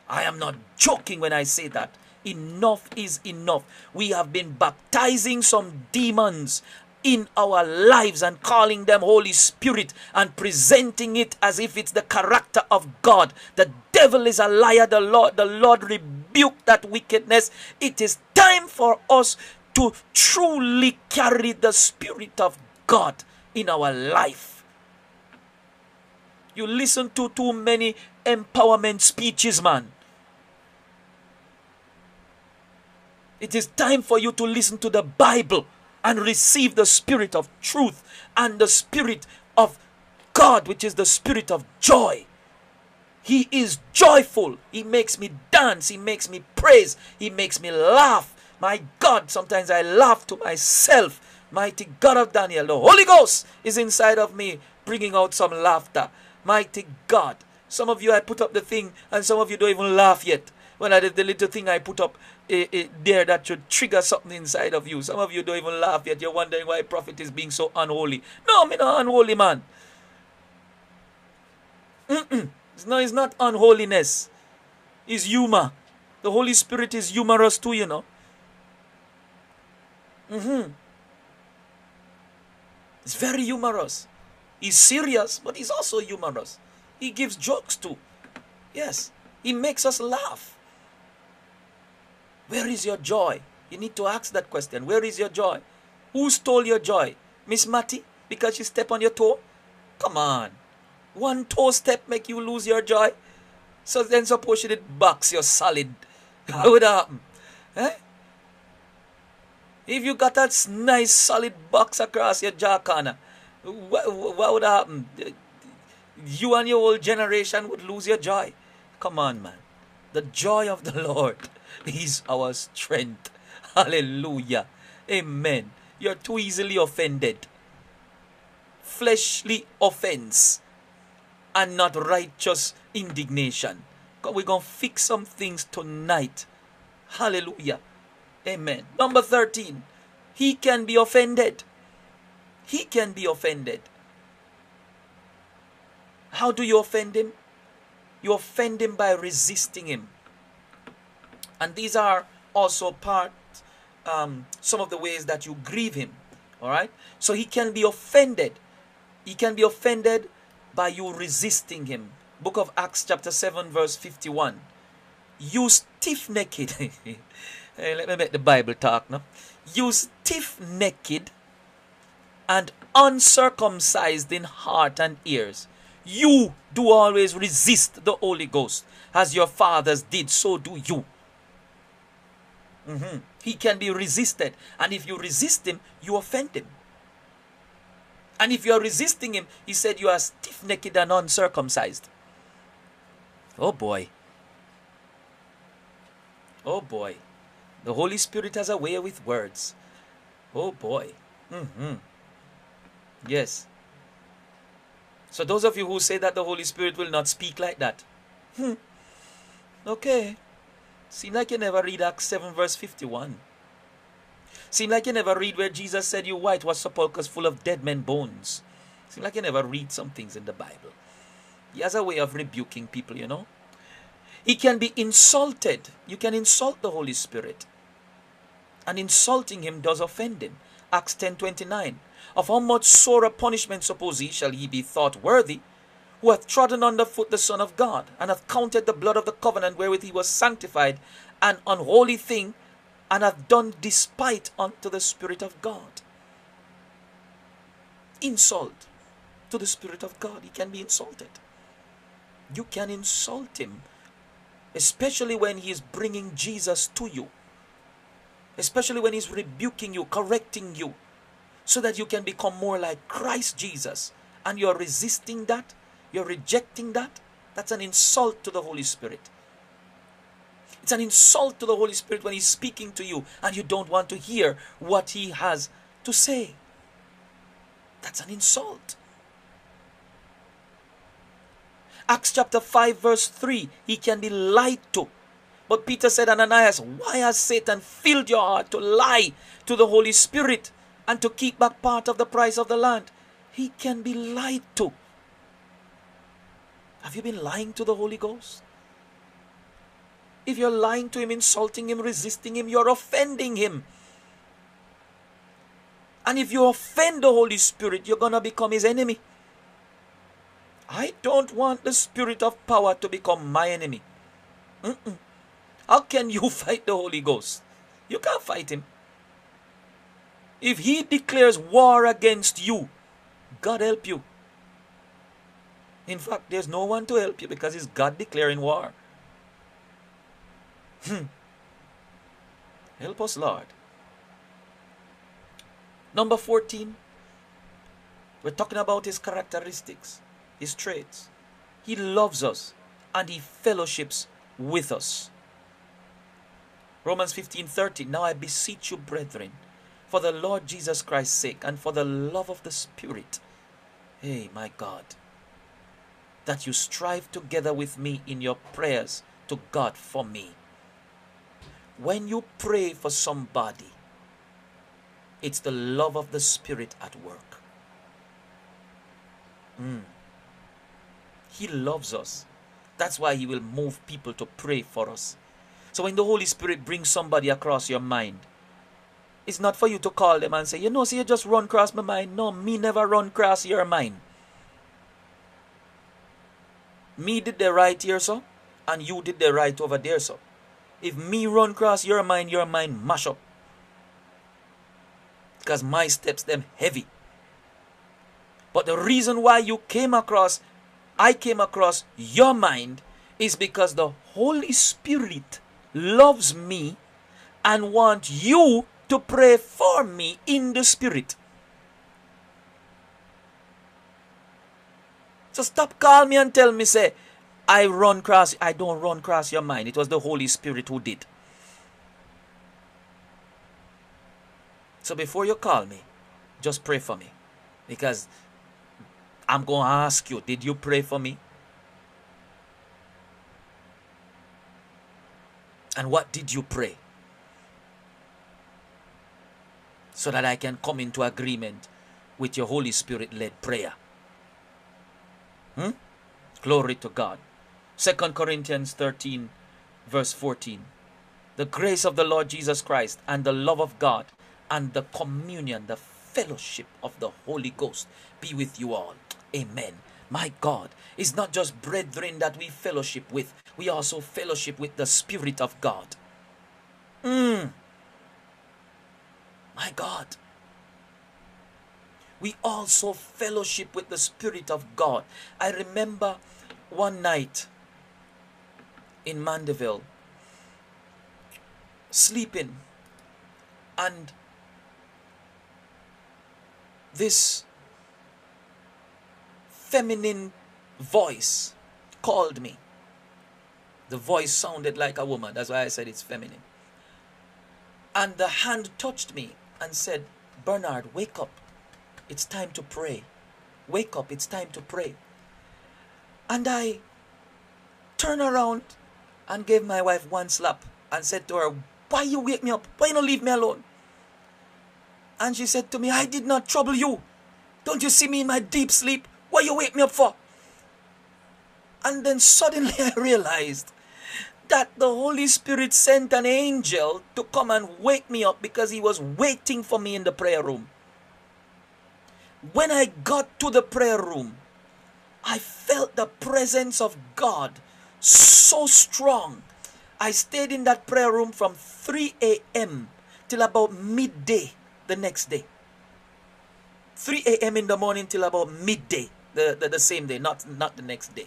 I am not joking when I say that. Enough is enough. We have been baptizing some demons in our lives and calling them Holy Spirit and presenting it as if it's the character of God. The devil is a liar. The Lord, the Lord rebuke that wickedness. It is time for us to truly carry the Spirit of God in our life. You listen to too many empowerment speeches, man. It is time for you to listen to the Bible and receive the spirit of truth and the spirit of God, which is the spirit of joy. He is joyful. He makes me dance. He makes me praise. He makes me laugh. My God, sometimes I laugh to myself. Mighty God of Daniel, the Holy Ghost is inside of me, bringing out some laughter. Mighty God. Some of you, I put up the thing, and some of you don't even laugh yet. When I did the little thing I put up eh, eh, there that should trigger something inside of you. Some of you don't even laugh yet. You're wondering why prophet is being so unholy. No, I'm not unholy, man. Mm-mm. No, it's not unholiness. It's humor. The Holy Spirit is humorous too, you know. Mm-hmm. It's very humorous. He's serious, but he's also humorous. He gives jokes too. Yes. He makes us laugh. Where is your joy? You need to ask that question. Where is your joy? Who stole your joy? Miss Matty? Because she stepped on your toe? Come on. One toe step make you lose your joy? So then suppose she did box your solid. <laughs> What would happen? Eh? If you got that nice solid box across your jaw corner, what, what would happen? You and your whole generation would lose your joy. Come on, man. The joy of the <laughs> Lord is our strength. <laughs> Hallelujah. Amen. You're too easily offended. Fleshly offense and not righteous indignation. God, we're going to fix some things tonight. Hallelujah. Amen. Number 13. He can be offended. He can be offended. How do you offend him? You offend him by resisting him. And these are also part, um, some of the ways that you grieve him. All right? So he can be offended. He can be offended by you resisting him. Book of Acts, chapter 7, verse 51. You stiff necked. <laughs> hey, let me make the Bible talk now. You stiff necked and uncircumcised in heart and ears. You do always resist the Holy Ghost, as your fathers did, so do you. Mm-hmm. He can be resisted, and if you resist him, you offend him. And if you are resisting him, he said you are stiff necked and uncircumcised. Oh boy. Oh boy. The Holy Spirit has a way with words. Oh boy. Mm-hmm. Yes. So those of you who say that the Holy Spirit will not speak like that, hmm. okay. Seem like you never read Acts 7 verse 51. Seem like you never read where Jesus said you white was sepulchres full of dead men bones. Seem like you never read some things in the Bible. He has a way of rebuking people, you know. He can be insulted. You can insult the Holy Spirit. And insulting him does offend him. Acts 10.29 Of how much sorer punishment suppose he shall he be thought worthy, who hath trodden under foot the Son of God, and hath counted the blood of the covenant wherewith he was sanctified an unholy thing, and hath done despite unto the Spirit of God. Insult to the Spirit of God. He can be insulted. You can insult him, especially when he is bringing Jesus to you especially when He's rebuking you, correcting you, so that you can become more like Christ Jesus. And you're resisting that, you're rejecting that. That's an insult to the Holy Spirit. It's an insult to the Holy Spirit when He's speaking to you and you don't want to hear what He has to say. That's an insult. Acts chapter 5, verse 3 He can be lied to. But Peter said, Ananias, why has Satan filled your heart to lie to the Holy Spirit and to keep back part of the price of the land? He can be lied to. Have you been lying to the Holy Ghost? If you're lying to Him, insulting Him, resisting Him, you're offending Him. And if you offend the Holy Spirit, you're going to become His enemy. I don't want the Spirit of power to become my enemy. Mm-mm. How can you <laughs> fight the Holy Ghost? You can't fight Him. If He declares war against you, God help you. In fact, there's no one to help you because it's God declaring war. Hmm. Help us, Lord. Number 14, we're talking about his characteristics, his traits. He loves us and he fellowships with us. Romans 15 30. Now I beseech you, brethren, for the Lord Jesus Christ's sake and for the love of the Spirit. Hey, my God, that you strive together with me in your prayers to God for me. When you pray for somebody, it's the love of the Spirit at work. Mm. He loves us. That's why He will move people to pray for us. So when the Holy Spirit brings somebody across your mind, it's not for you to call them and say, you know, see, you just run across my mind. No, me never run across your mind. Me did the right here, so, and you did the right over there, so. If me run across your mind, your mind mash up because my steps them heavy. But the reason why you came across, I came across your mind is because the Holy Spirit loves me and wants you to pray for me in the Spirit. So stop call me and tell me say I run cross I don't run cross your mind. It was the Holy Spirit who did. So before you call me, just pray for me. Because I'm going to ask you, did you pray for me? And what did you pray? So that I can come into agreement with your Holy Spirit led prayer. Hmm? Glory to God. 2 Corinthians 13, verse 14. The grace of the Lord Jesus Christ and the love of God and the communion, the fellowship of the Holy Ghost be with you all. Amen. My God, it's not just brethren that we fellowship with, we also fellowship with the Spirit of God. Mm. My God. We also fellowship with the Spirit of God. I remember one night in Mandeville, sleeping, and this feminine voice called me. The voice sounded like a woman. That's why I said it's feminine. And the hand touched me and said, Bernard, wake up. It's time to pray. Wake up. It's time to pray. And I turned around and gave my wife one slap and said to her, Why you wake me up? Why you not leave me alone? And she said to me, I did not trouble you. Don't you see me in my deep sleep? What you wake me up for? And then suddenly <laughs> I realized that the Holy Spirit sent an angel to come and wake me up because he was waiting for me in the prayer room. When I got to the prayer room, I felt the presence of God so strong. I stayed in that prayer room from 3 a.m. till about midday the next day. 3 a.m. in the morning till about midday, the, the, the same day, not, not the next day.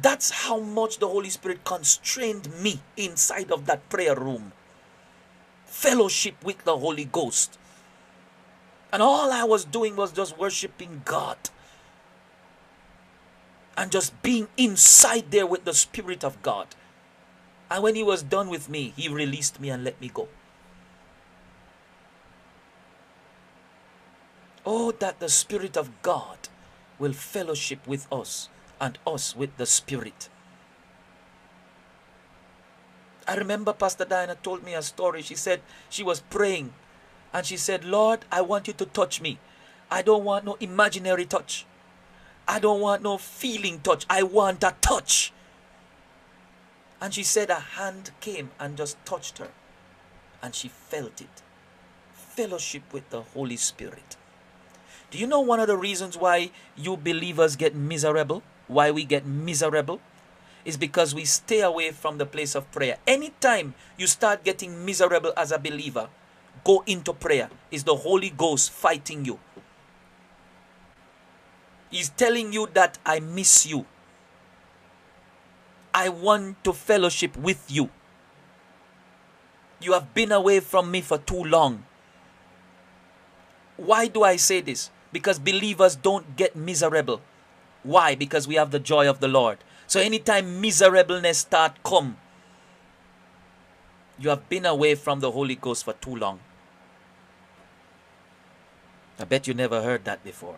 That's how much the Holy Spirit constrained me inside of that prayer room. Fellowship with the Holy Ghost. And all I was doing was just worshiping God. And just being inside there with the Spirit of God. And when He was done with me, He released me and let me go. Oh, that the Spirit of God will fellowship with us and us with the Spirit. I remember Pastor Diana told me a story. She said she was praying and she said, Lord, I want you to touch me. I don't want no imaginary touch. I don't want no feeling touch. I want a touch. And she said a hand came and just touched her. And she felt it. Fellowship with the Holy Spirit. Do you know one of the reasons why you believers get miserable? Why we get miserable? Is because we stay away from the place of prayer. Anytime you start getting miserable as a believer, go into prayer. Is the Holy Ghost fighting you? He's telling you that I miss you. I want to fellowship with you. You have been away from me for too long. Why do I say this? Because believers don't get miserable. Why? Because we have the joy of the Lord. So anytime miserableness start come, you have been away from the Holy Ghost for too long. I bet you never heard that before.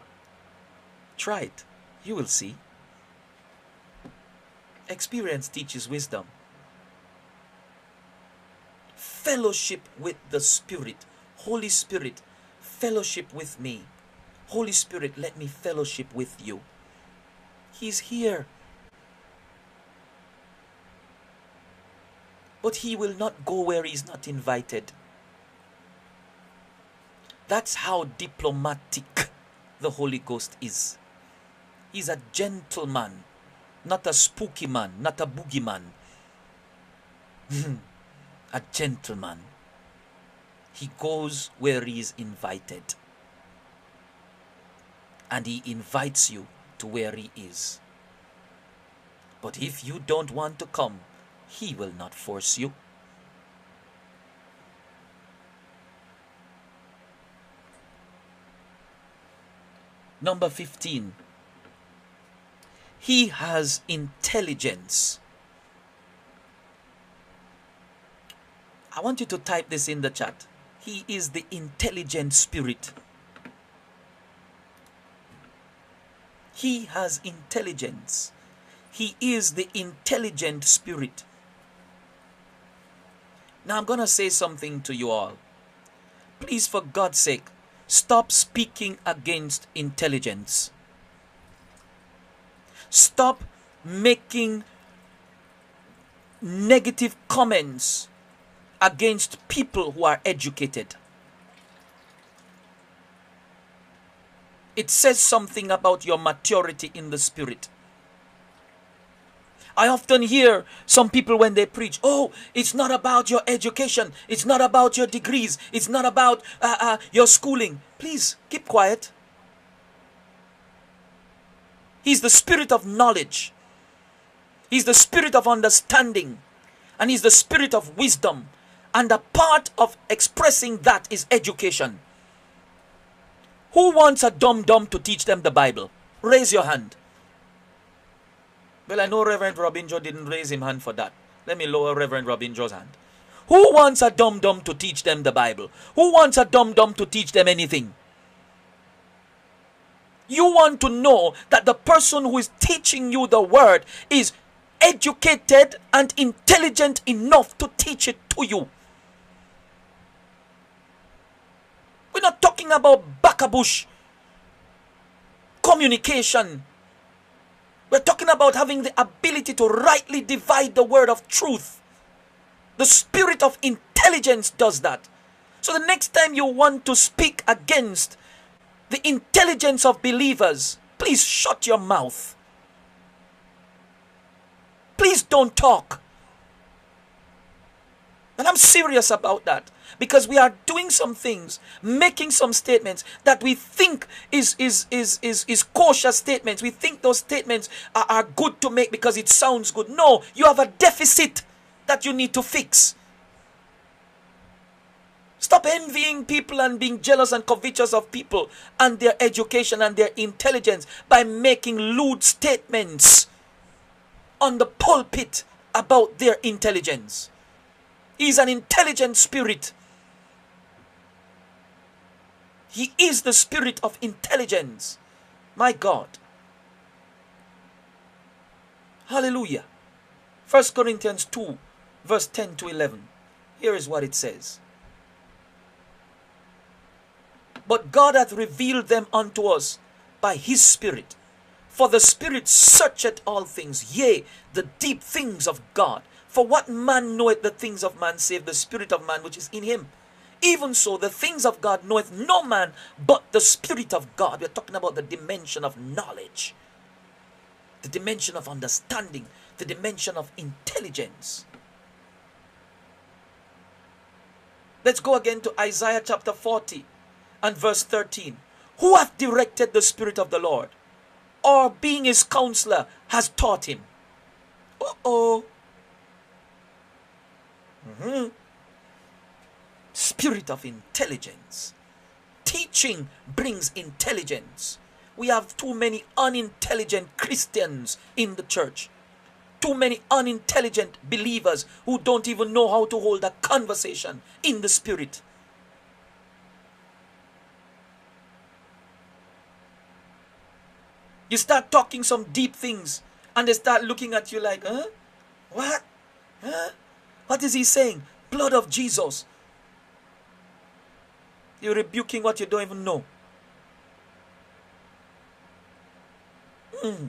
Try it. You will see. Experience teaches wisdom. Fellowship with the Spirit. Holy Spirit, fellowship with me. Holy Spirit, let me fellowship with you. He's here. But he will not go where he's not invited. That's how diplomatic the Holy Ghost is. He's a gentleman, not a spooky man, not a boogeyman. <laughs> a gentleman. He goes where he is invited. And he invites you to where he is. But if you don't want to come, he will not force you. Number 15. He has intelligence. I want you to type this in the chat. He is the intelligent spirit. He has intelligence. He is the intelligent spirit. Now I'm going to say something to you all. Please, for God's sake, stop speaking against intelligence. Stop making negative comments against people who are educated. It says something about your maturity in the spirit. I often hear some people when they preach, oh, it's not about your education, it's not about your degrees, it's not about uh, uh, your schooling. Please keep quiet. He's the spirit of knowledge, He's the spirit of understanding, and He's the spirit of wisdom. And a part of expressing that is education. Who wants a dumb dumb to teach them the Bible? Raise your hand. Well, I know Reverend Robin Joe didn't raise him hand for that. Let me lower Reverend Robin Joe's hand. Who wants a dumb dumb to teach them the Bible? Who wants a dumb dumb to teach them anything? You want to know that the person who is teaching you the word is educated and intelligent enough to teach it to you. We're not talking about backabush communication we're talking about having the ability to rightly divide the word of truth. The spirit of intelligence does that. So the next time you want to speak against the intelligence of believers, please shut your mouth. Please don't talk. And I'm serious about that because we are doing some things, making some statements that we think is is is is, is cautious statements. We think those statements are, are good to make because it sounds good. No, you have a deficit that you need to fix. Stop envying people and being jealous and covetous of people and their education and their intelligence by making lewd statements on the pulpit about their intelligence. He's an intelligent spirit. He is the spirit of intelligence. My God. Hallelujah. 1 Corinthians 2, verse 10 to 11. Here is what it says. But God hath revealed them unto us by his Spirit. For the Spirit searcheth all things, yea, the deep things of God. For what man knoweth the things of man, save the Spirit of man which is in him? Even so, the things of God knoweth no man but the Spirit of God. We're talking about the dimension of knowledge, the dimension of understanding, the dimension of intelligence. Let's go again to Isaiah chapter 40 and verse 13. Who hath directed the Spirit of the Lord? Or being his counselor has taught him? Uh oh. Mm-hmm. Spirit of intelligence. Teaching brings intelligence. We have too many unintelligent Christians in the church. Too many unintelligent believers who don't even know how to hold a conversation in the spirit. You start talking some deep things and they start looking at you like, huh? What? Huh? What is he saying? Blood of Jesus. You're rebuking what you don't even know. Mm.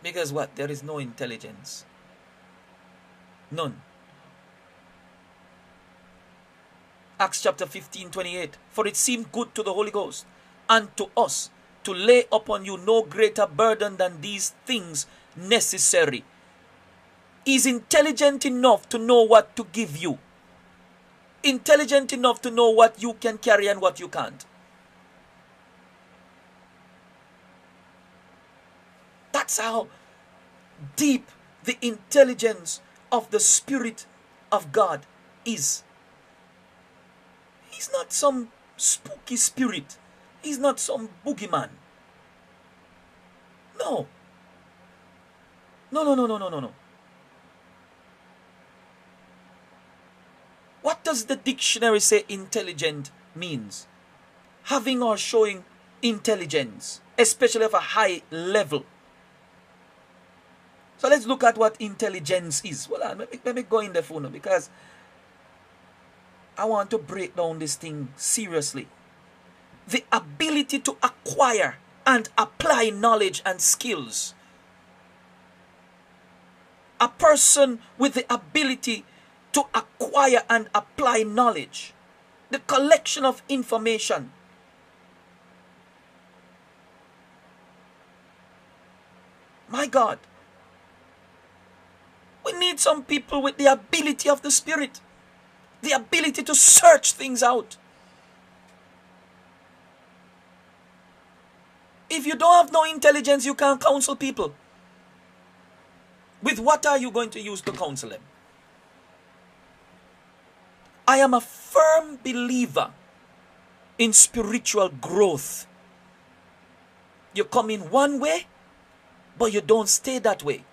Because what? There is no intelligence. None. Acts chapter 15, 28. For it seemed good to the Holy Ghost and to us to lay upon you no greater burden than these things necessary. Is intelligent enough to know what to give you. Intelligent enough to know what you can carry and what you can't. That's how deep the intelligence of the Spirit of God is. He's not some spooky spirit. He's not some boogeyman. No. No, no, no, no, no, no, no. What does the dictionary say intelligent means? Having or showing intelligence, especially of a high level. So let's look at what intelligence is. Well, let me, let me go in the phone because I want to break down this thing seriously the ability to acquire and apply knowledge and skills. A person with the ability to acquire and apply knowledge, the collection of information. My God, we need some people with the ability of the Spirit, the ability to search things out. If you don't have no intelligence, you can't counsel people. With what are you going to use to counsel them? I am a firm believer in spiritual growth. You come in one way, but you don't stay that way.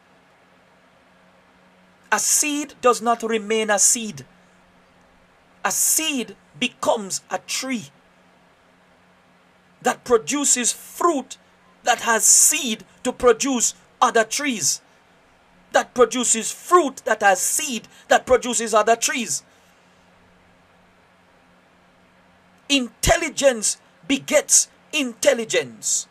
A seed does not remain a seed. A seed becomes a tree that produces fruit that has seed to produce other trees. That produces fruit that has seed that produces other trees. Intelligence begets intelligence.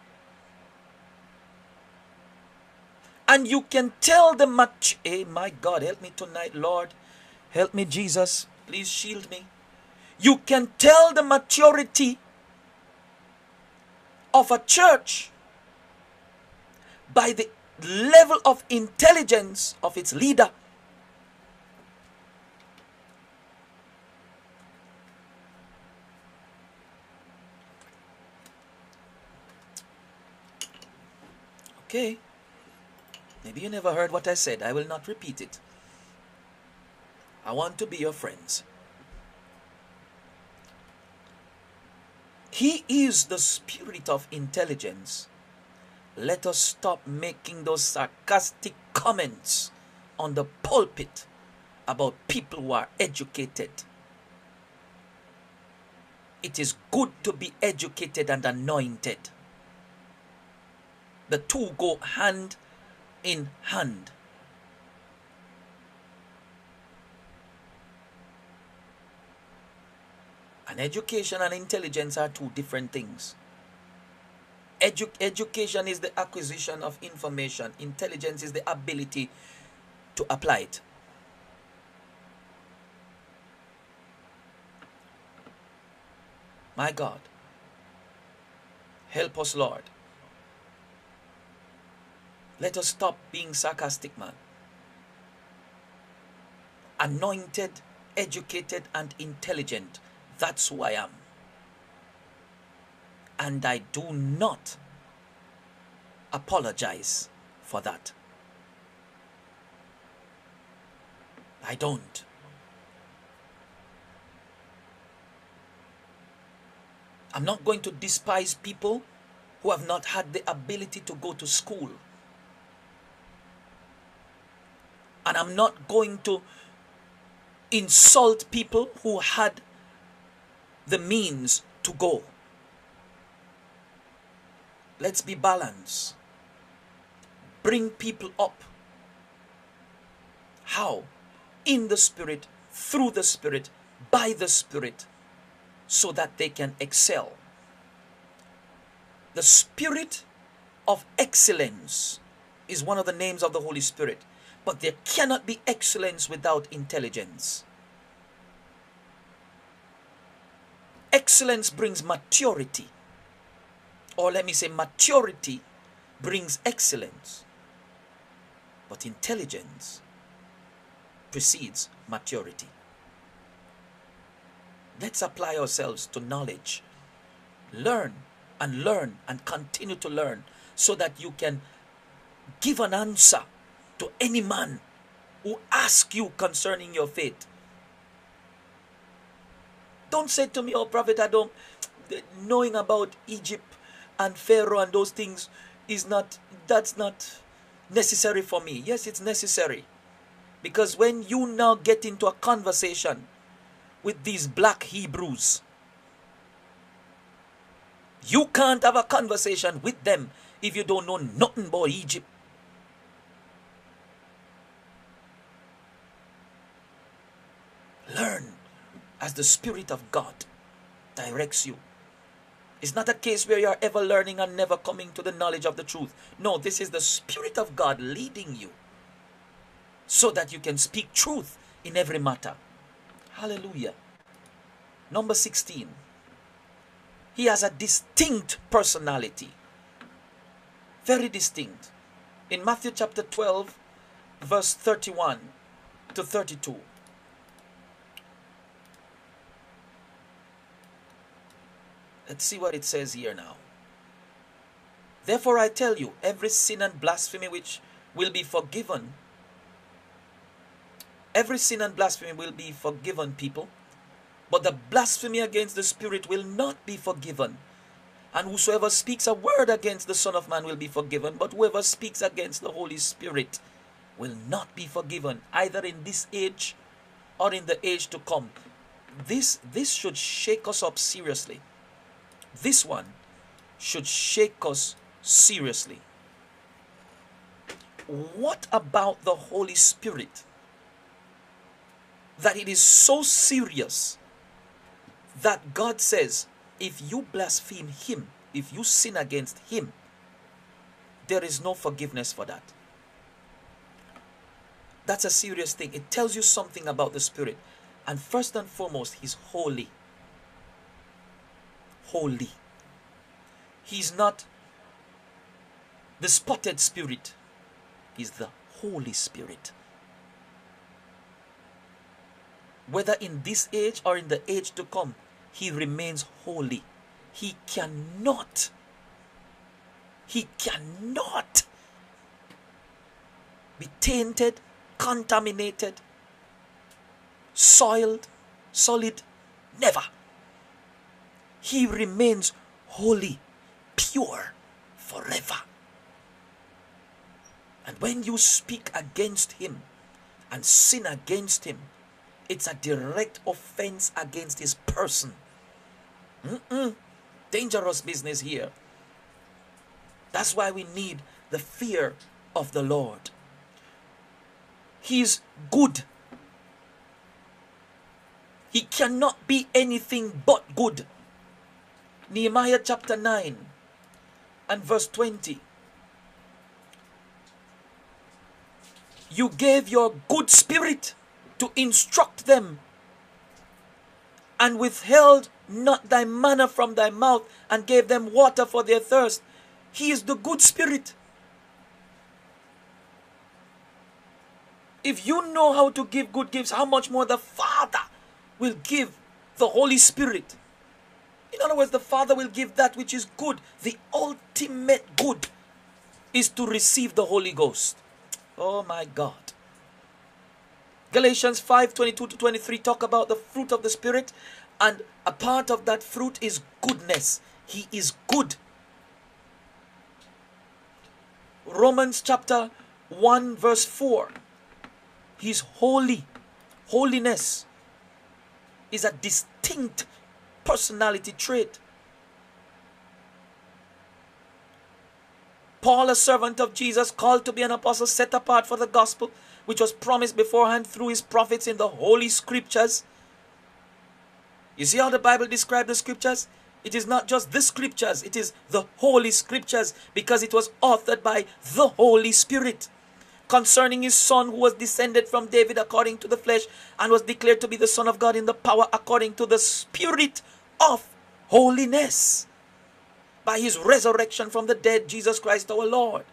And you can tell the much. Hey, my God, help me tonight, Lord. Help me, Jesus. Please shield me. You can tell the maturity of a church by the level of intelligence of its leader. Okay. Maybe you never heard what I said. I will not repeat it. I want to be your friends. He is the spirit of intelligence. Let us stop making those sarcastic comments on the pulpit about people who are educated. it is good to be educated and anointed. The two go hand in hand. And education and intelligence are two different things. Edu- education is the acquisition of information, intelligence is the ability to apply it. My God, help us, Lord. Let us stop being sarcastic, man. Anointed, educated, and intelligent. That's who I am. And I do not apologize for that. I don't. I'm not going to despise people who have not had the ability to go to school. And I'm not going to insult people who had the means to go. Let's be balanced. Bring people up. How? In the Spirit, through the Spirit, by the Spirit, so that they can excel. The Spirit of excellence is one of the names of the Holy Spirit, but there cannot be excellence without intelligence. Excellence brings maturity or let me say, maturity brings excellence. But intelligence precedes maturity. Let's apply ourselves to knowledge. Learn and learn and continue to learn so that you can give an answer to any man who asks you concerning your faith. Don't say to me, oh, Prophet Adam, knowing about Egypt and Pharaoh and those things is not, that's not necessary for me. Yes, it's necessary. Because when you now get into a conversation with these black Hebrews, you can't have a conversation with them if you don't know nothing about Egypt. Learn as the Spirit of God directs you. It's not a case where you're ever learning and never coming to the knowledge of the truth. No, this is the Spirit of God leading you so that you can speak truth in every matter. Hallelujah. Number 16. He has a distinct personality. Very distinct. In Matthew chapter 12, verse 31 to 32. Let's see what it says here now. Therefore I tell you, every sin and blasphemy which will be forgiven, every sin and blasphemy will be forgiven, people, but the blasphemy against the Spirit will not be forgiven. And whosoever speaks a word against the Son of Man will be forgiven, but whoever speaks against the Holy Spirit will not be forgiven, either in this age or in the age to come. This, this should shake us up seriously. This one should shake us seriously. What about the Holy Spirit? That it is so serious that God says, if you blaspheme Him, if you sin against Him, there is no forgiveness for that. That's a serious thing. It tells you something about the Spirit. And first and foremost, He's holy holy. He's not the spotted spirit, he's the Holy Spirit. Whether in this age or in the age to come, he remains holy. He cannot, he cannot be tainted, contaminated, soiled, solid. Never he remains holy, pure forever. And when you speak against him and sin against him, it's a direct offense against his person. Mm-mm. Dangerous business here. That's why we need the fear of the Lord. He's good. He cannot be anything but good. Nehemiah chapter 9 and verse 20. You gave your good spirit to instruct them, and withheld not thy manna from thy mouth, and gave them water for their thirst. He is the good spirit. If you know how to give good gifts, how much more the Father will give the Holy Spirit? In other words, the Father will give that which is good. The ultimate good is to receive the Holy Ghost. Oh my God. Galatians 5 22 to 23 talk about the fruit of the Spirit, and a part of that fruit is goodness. He is good. Romans chapter 1, verse 4. He's holy. Holiness is a distinct personality trait. Paul, a servant of Jesus, called to be an apostle, set apart for the gospel, which was promised beforehand through his prophets in the holy scriptures. You see how the Bible describes the scriptures? It is not just the scriptures, it is the holy scriptures because it was authored by the Holy Spirit. Concerning his son who was descended from David according to the flesh and was declared to be the Son of God in the power according to the Spirit of holiness by his resurrection from the dead, Jesus Christ our Lord.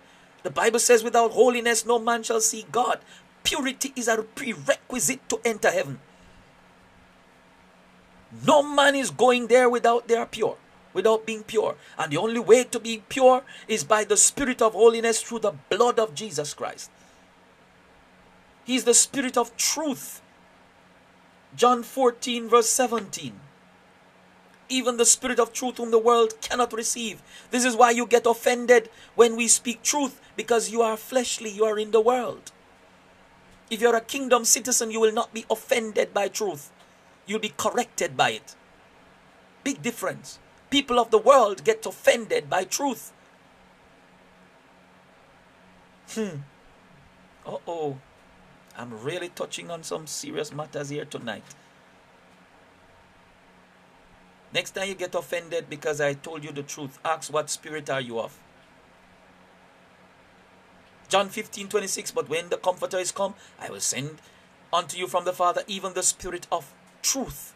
The Bible says, without holiness, no man shall see God. Purity is a prerequisite to enter heaven. No man is going there without they are pure, without being pure. And the only way to be pure is by the Spirit of holiness through the blood of Jesus Christ. He is the Spirit of truth. John 14, verse 17 even the Spirit of truth whom the world cannot receive. This is why you get offended when we speak truth, because you are fleshly, you are in the world. If you're a kingdom citizen, you will not be offended by truth, you'll be corrected by it. Big difference. People of the world get offended by truth. Hmm. Uh oh. I'm really touching on some serious matters here tonight. Next time you get offended because I told you the truth, ask what spirit are you of? John 15, 26, but when the Comforter is come, I will send unto you from the Father even the Spirit of truth.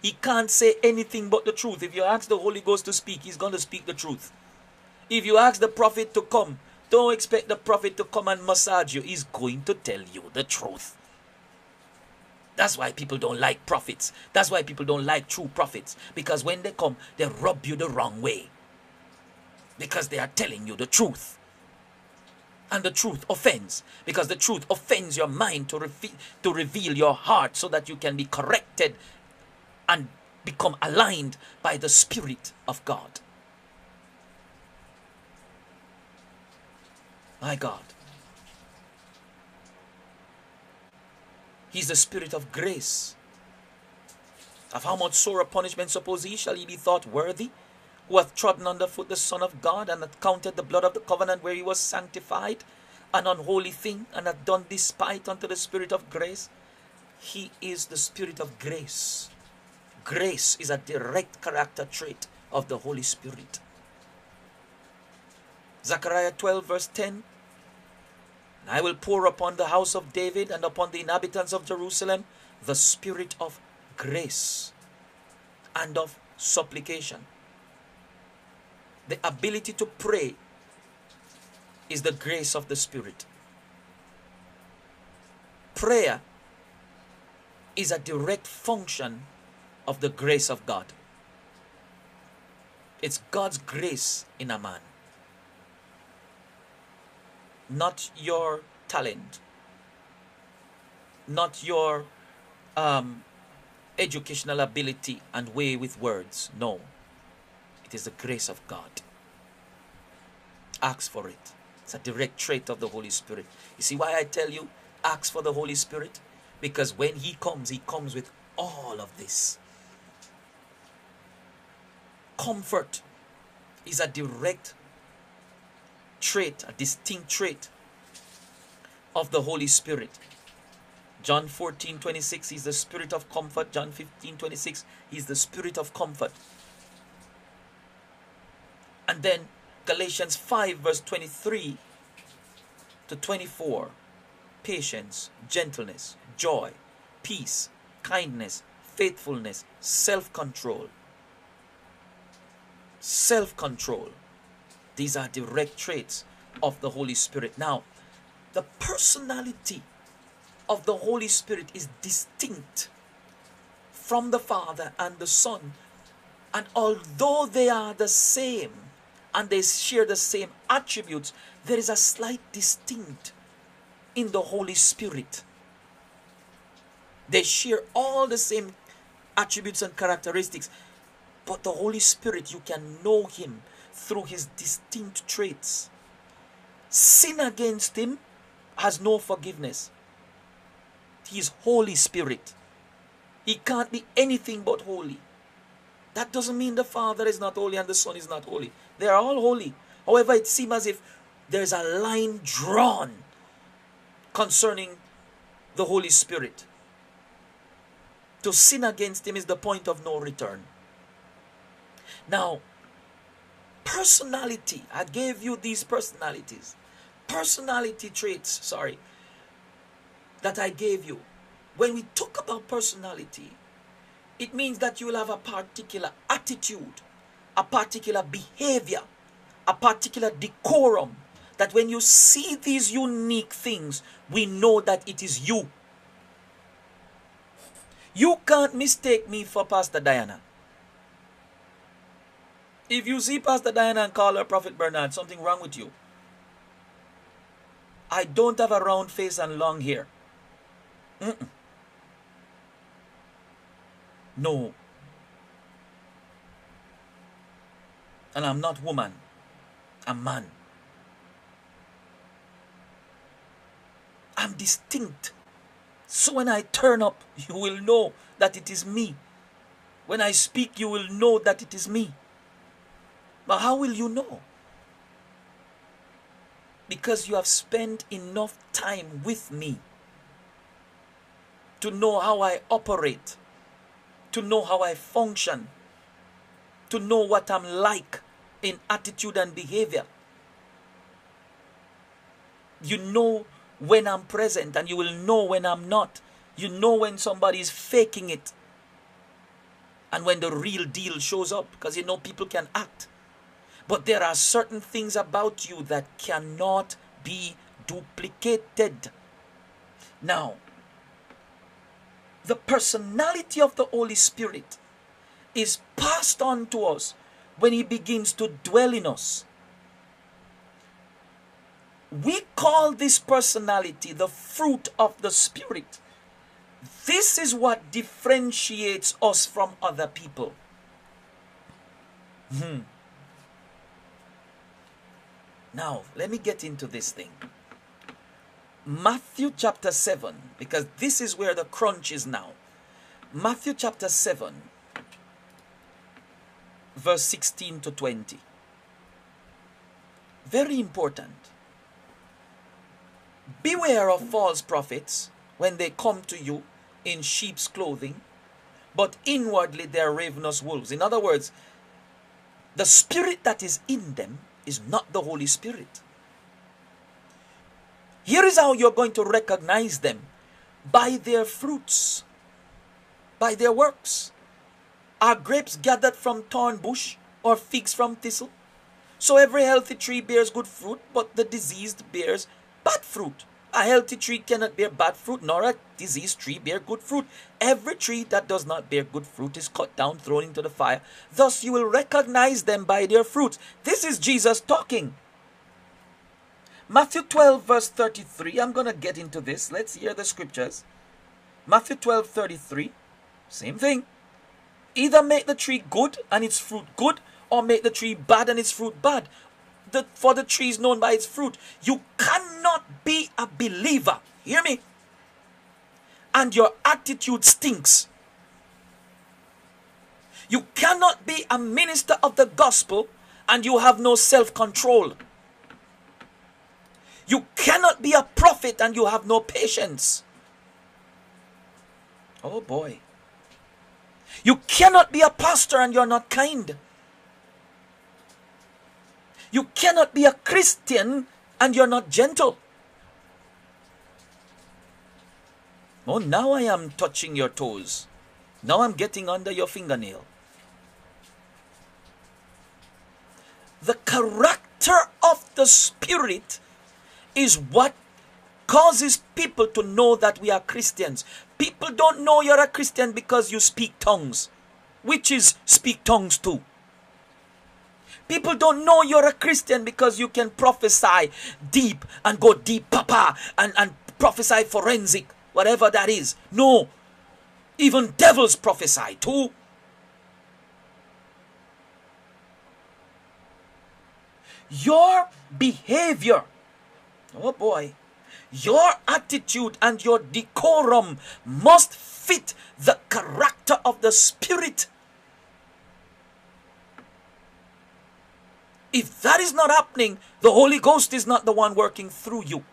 He can't say anything but the truth. If you ask the Holy Ghost to speak, he's going to speak the truth. If you ask the prophet to come, don't expect the prophet to come and massage you. He's going to tell you the truth. That's why people don't like prophets. That's why people don't like true prophets. Because when they come, they rub you the wrong way. Because they are telling you the truth. And the truth offends. Because the truth offends your mind to, re- to reveal your heart so that you can be corrected and become aligned by the Spirit of God. My God. He's the spirit of grace. Of how much sore punishment suppose he shall he be thought worthy, who hath trodden under foot the Son of God, and hath counted the blood of the covenant where he was sanctified, an unholy thing, and hath done despite unto the spirit of grace? He is the spirit of grace. Grace is a direct character trait of the Holy Spirit. Zechariah 12, verse 10 I will pour upon the house of David and upon the inhabitants of Jerusalem the spirit of grace and of supplication. The ability to pray is the grace of the Spirit. Prayer is a direct function of the grace of God. It's God's grace in a man not your talent, not your um, educational ability and way with words. No, it is the grace of God. Ask for it. It's a direct trait of the Holy Spirit. You see why I tell you, ask for the Holy Spirit? Because when He comes, He comes with all of this. comfort is a direct trait, a distinct trait of the Holy Spirit. John 14, 26, he's the spirit of comfort. John 15, 26, he's the spirit of comfort. And then Galatians 5, verse 23 to 24, patience, gentleness, joy, peace, kindness, faithfulness, self control. Self control. These are direct traits of the Holy Spirit. Now, the personality of the Holy Spirit is distinct from the Father and the Son. And although they are the same and they share the same attributes, there is a slight distinct in the Holy Spirit. They share all the same attributes and characteristics, but the Holy Spirit, you can know Him through His distinct traits. Sin against Him has no forgiveness. He is Holy Spirit. He can't be anything but holy. That doesn't mean the Father is not holy and the Son is not holy. They are all holy. However, it seems as if there's a line drawn concerning the Holy Spirit. To sin against Him is the point of no return. Now, personality, I gave you these personalities. Personality traits, sorry that I gave you. When we talk about personality, it means that you will have a particular attitude, a particular behavior, a particular decorum. That when you see these unique things, we know that it is you. You can't mistake me for Pastor Diana. If you see Pastor Diana and call her Prophet Bernard, something wrong with you. I don't have a round face and long hair. Mm-mm. No. And I'm not woman. I'm man. I'm distinct. So when I turn up, you will know that it is me. When I speak, you will know that it is me. But how will you know? Because you have spent enough time with me to know how I operate, to know how I function, to know what I'm like in attitude and behavior. You know when I'm present and you will know when I'm not. You know when somebody is faking it and when the real deal shows up because you know people can act. But there are certain things about you that cannot be duplicated. Now, the personality of the Holy Spirit is passed on to us when He begins to dwell in us. We call this personality the fruit of the Spirit. This is what differentiates us from other people. Hmm. Now, let me get into this thing. Matthew chapter 7, because this is where the crunch is now. Matthew chapter 7, verse 16 to 20. Very important. Beware of false prophets when they come to you in sheep's clothing, but inwardly they are ravenous wolves. In other words, the spirit that is in them is not the Holy Spirit. Here is how you're going to recognize them by their fruits, by their works. Are grapes gathered from thorn bush or figs from thistle? So every healthy tree bears good fruit, but the diseased bears bad fruit. A healthy tree cannot bear bad fruit, nor a diseased tree bear good fruit. Every tree that does not bear good fruit is cut down, thrown into the fire. Thus you will recognize them by their fruits. This is Jesus talking. Matthew 12, verse 33. I'm going to get into this. Let's hear the scriptures. Matthew 12, 33. Same thing. Either make the tree good and its fruit good, or make the tree bad and its fruit bad. The, for the tree is known by its fruit. You cannot be a believer. Hear me? And your attitude stinks. You cannot be a minister of the gospel and you have no self control. You cannot be a prophet and you have no patience. Oh boy. You cannot be a pastor and you're not kind. You cannot be a Christian and you're not gentle. Oh, now I am touching your toes. Now I'm getting under your fingernail. The character of the Spirit is what causes people to know that we are Christians. People don't know you're a Christian because you speak tongues, which is speak tongues too. People don't know you're a Christian because you can prophesy deep and go deep, papa, and, and prophesy forensic, whatever that is. No. Even devils prophesy too. Your behavior Oh boy. Your attitude and your decorum must fit the character of the Spirit. If that is not happening, the Holy Ghost is not the one working through you.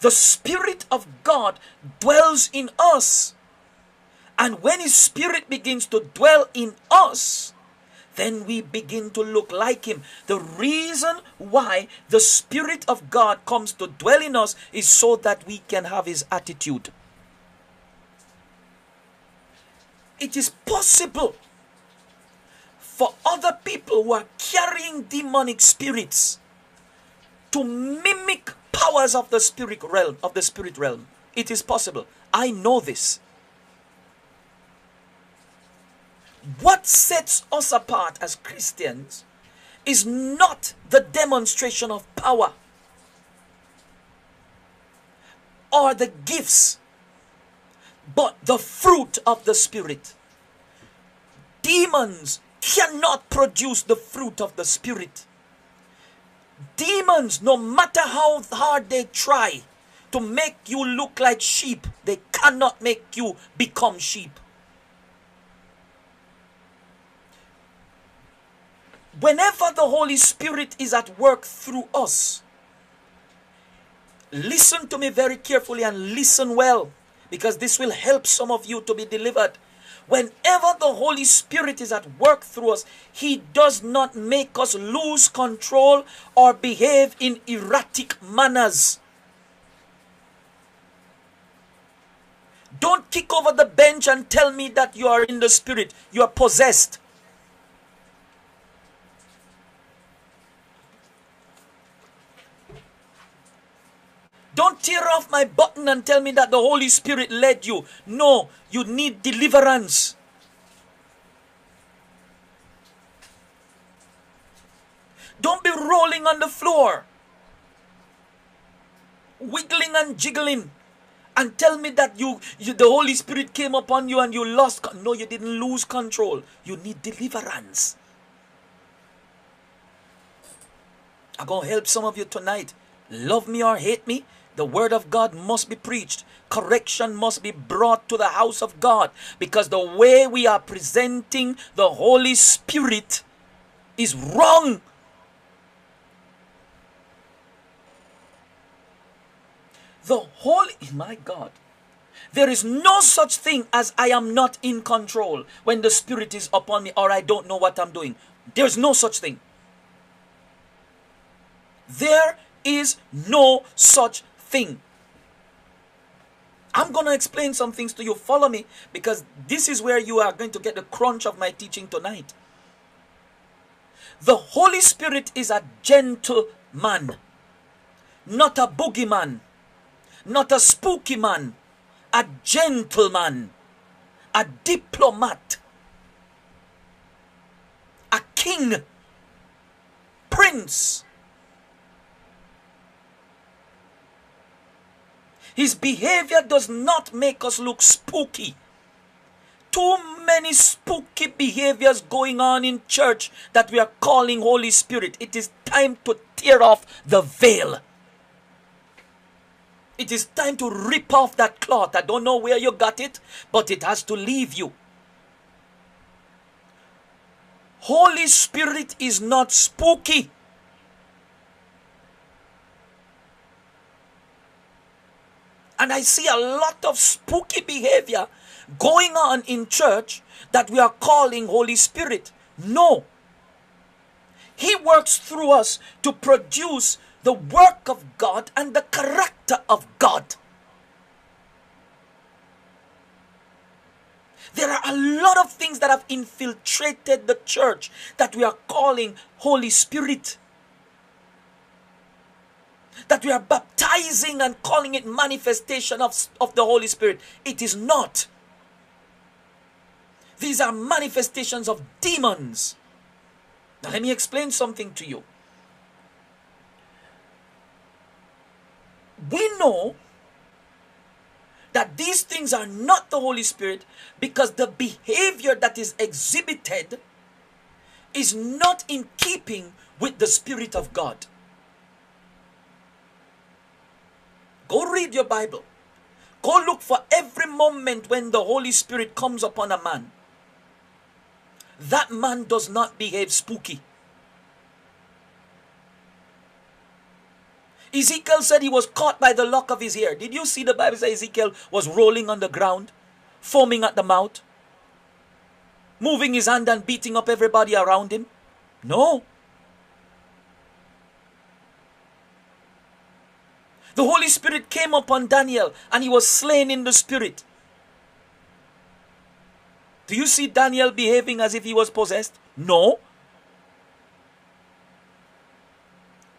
The Spirit of God dwells in us. And when His Spirit begins to dwell in us, then we begin to look like Him. The reason why the Spirit of God comes to dwell in us is so that we can have His attitude. It is possible for other people who are carrying demonic spirits to mimic powers of the spirit realm of the spirit realm. It is possible. I know this. What sets us apart as Christians is not the demonstration of power or the gifts, but the fruit of the Spirit. Demons cannot produce the fruit of the Spirit. Demons, no matter how hard they try to make you look like sheep, they cannot make you become sheep. Whenever the Holy Spirit is at work through us, listen to me very carefully and listen well because this will help some of you to be delivered. Whenever the Holy Spirit is at work through us, He does not make us lose control or behave in erratic manners. Don't kick over the bench and tell me that you are in the Spirit. You are possessed. Don't tear off my button and tell me that the Holy Spirit led you. No, you need deliverance. Don't be rolling on the floor, wiggling and jiggling, and tell me that you, you the Holy Spirit came upon you and you lost. No, you didn't lose control. You need deliverance. I'm going to help some of you tonight. Love me or hate me, the word of God must be preached. Correction must be brought to the house of God because the way we are presenting the Holy Spirit is wrong. The Holy, my God, there is no such thing as I am not in control when the Spirit is upon me or I don't know what I'm doing. There's no such thing. There is no such thing. I'm going to explain some things to you. Follow me because this is where you are going to get the crunch of my teaching tonight. The Holy Spirit is a gentle man, not a boogeyman, not a spooky man, a gentleman, a diplomat, a king, prince, His behavior does not make us look spooky. Too many spooky behaviors going on in church that we are calling Holy Spirit. It is time to tear off the veil. It is time to rip off that cloth. I don't know where you got it, but it has to leave you. Holy Spirit is not spooky. And I see a lot of spooky behavior going on in church that we are calling Holy Spirit. No. He works through us to produce the work of God and the character of God. There are a lot of things that have infiltrated the church that we are calling Holy Spirit that we are baptizing and calling it manifestation of, of the Holy Spirit. It is not. These are manifestations of demons. Now, let me explain something to you. We know that these things are not the Holy Spirit because the behavior that is exhibited is not in keeping with the Spirit of God. Go read your Bible. Go look for every moment when the Holy Spirit comes upon a man. That man does not behave spooky. Ezekiel said he was caught by the lock of his hair. Did you see the Bible say Ezekiel was rolling on the ground, foaming at the mouth, moving his hand and beating up everybody around him? No. The Holy Spirit came upon Daniel and he was slain in the Spirit. Do you see Daniel behaving as if he was possessed? No.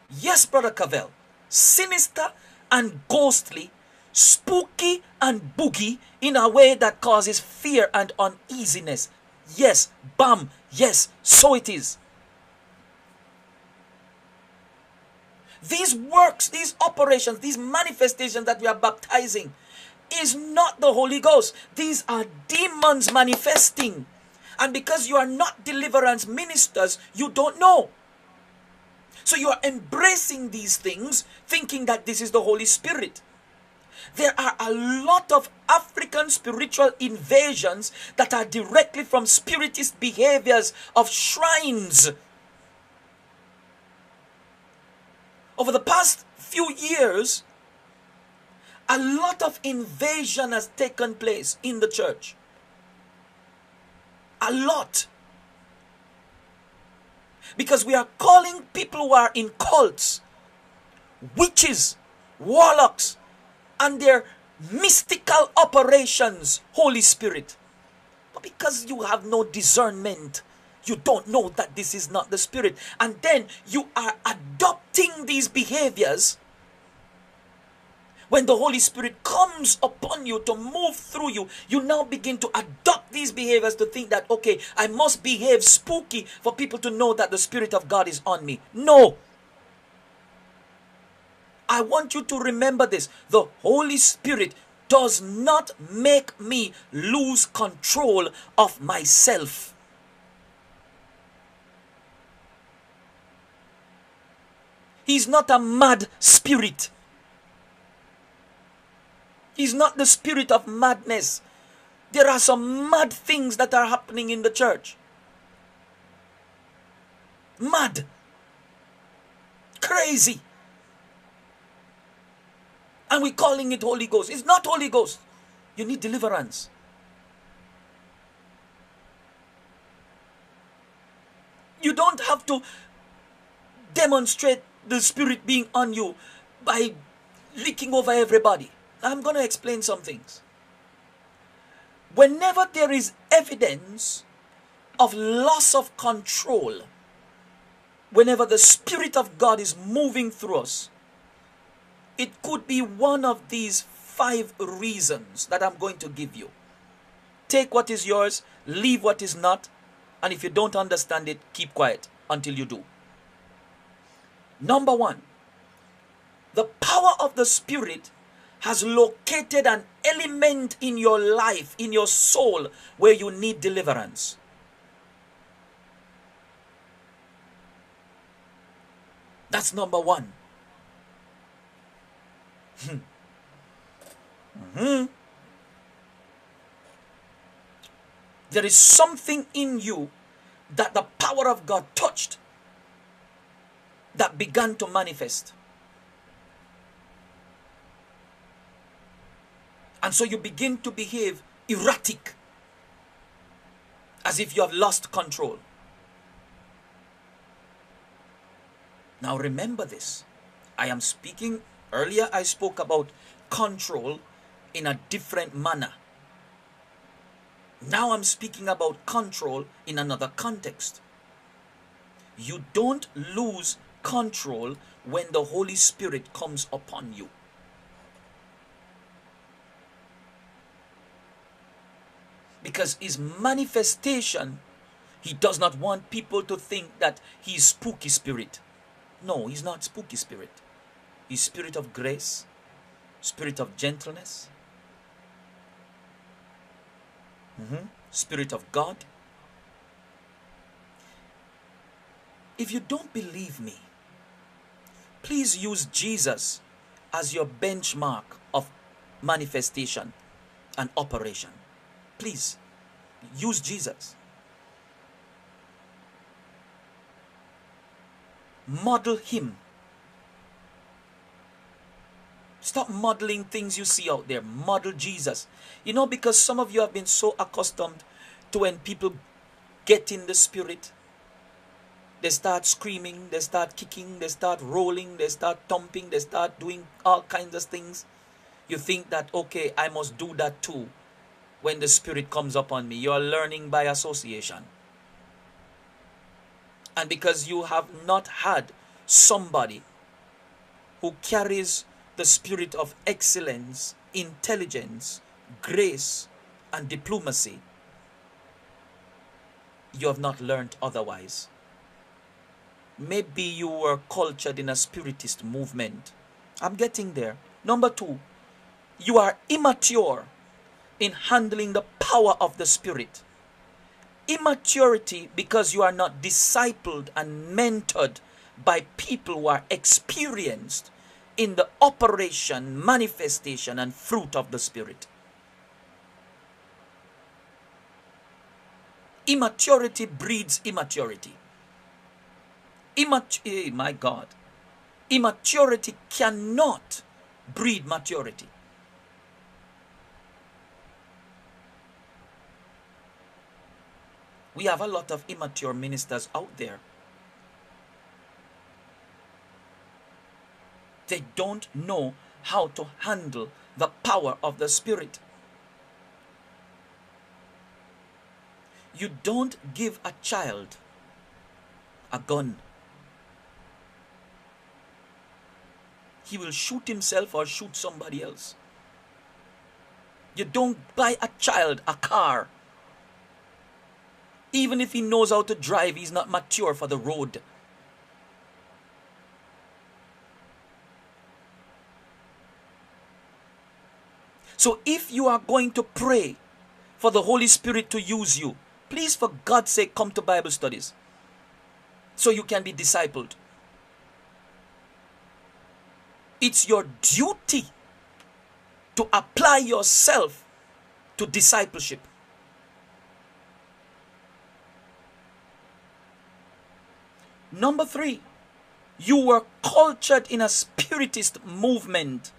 Yes, Brother Cavell. Sinister and ghostly, spooky and boogie in a way that causes fear and uneasiness. Yes, bam. Yes, so it is. These works, these operations, these manifestations that we are baptizing is not the Holy Ghost. These are demons manifesting. And because you are not deliverance ministers, you don't know. So you are embracing these things, thinking that this is the Holy Spirit. There are a lot of African spiritual invasions that are directly from spiritist behaviors of shrines over the past few years, a lot of invasion has taken place in the church. A lot. Because we are calling people who are in cults witches, warlocks, and their mystical operations, Holy Spirit. But because you have no discernment, you don't know that this is not the Spirit. And then you are adopting these behaviors. When the Holy Spirit comes upon you to move through you, you now begin to adopt these behaviors to think that, okay, I must behave spooky for people to know that the Spirit of God is on me. No. I want you to remember this. The Holy Spirit does not make me lose control of myself. He's not a mad spirit. He's not the spirit of madness. There are some mad things that are happening in the church. Mad. Crazy. And we're calling it Holy Ghost. It's not Holy Ghost. You need deliverance. You don't have to demonstrate the Spirit being on you by leaking over everybody. I'm going to explain some things. Whenever there is evidence of loss of control, whenever the Spirit of God is moving through us, it could be one of these five reasons that I'm going to give you. Take what is yours, leave what is not, and if you don't understand it, keep quiet until you do. Number one, the power of the Spirit has located an element in your life, in your soul, where you need deliverance. That's number one. mm-hmm. There is something in you that the power of God touched that began to manifest. And so you begin to behave erratic, as if you have lost control. Now remember this. I am speaking, earlier I spoke about control in a different manner. Now I'm speaking about control in another context. You don't lose control when the Holy Spirit comes upon you. Because his manifestation, he does not want people to think that he's spooky spirit. No, he's not spooky spirit. He's spirit of grace, spirit of gentleness, mm-hmm. spirit of God. If you don't believe me, please use Jesus as your benchmark of manifestation and operation. Please use Jesus. Model him. Stop modeling things you see out there. Model Jesus. You know, because some of you have been so accustomed to when people get in the spirit, they start screaming, they start kicking, they start rolling, they start thumping, they start doing all kinds of things. You think that, okay, I must do that too when the Spirit comes upon me. You are learning by association. And because you have not had somebody who carries the spirit of excellence, intelligence, grace, and diplomacy, you have not learned otherwise. Maybe you were cultured in a spiritist movement. I'm getting there. Number two, you are immature in handling the power of the Spirit. Immaturity because you are not discipled and mentored by people who are experienced in the operation, manifestation, and fruit of the Spirit. Immaturity breeds immaturity. Immaturity, eh, my God. Immaturity cannot breed maturity. We have a lot of immature ministers out there. They don't know how to handle the power of the Spirit. You don't give a child a gun. He will shoot himself or shoot somebody else. You don't buy a child a car. Even if he knows how to drive, he's not mature for the road. So if you are going to pray for the Holy Spirit to use you, please, for God's sake, come to Bible studies so you can be discipled. It's your duty to apply yourself to discipleship. Number three, you were cultured in a spiritist movement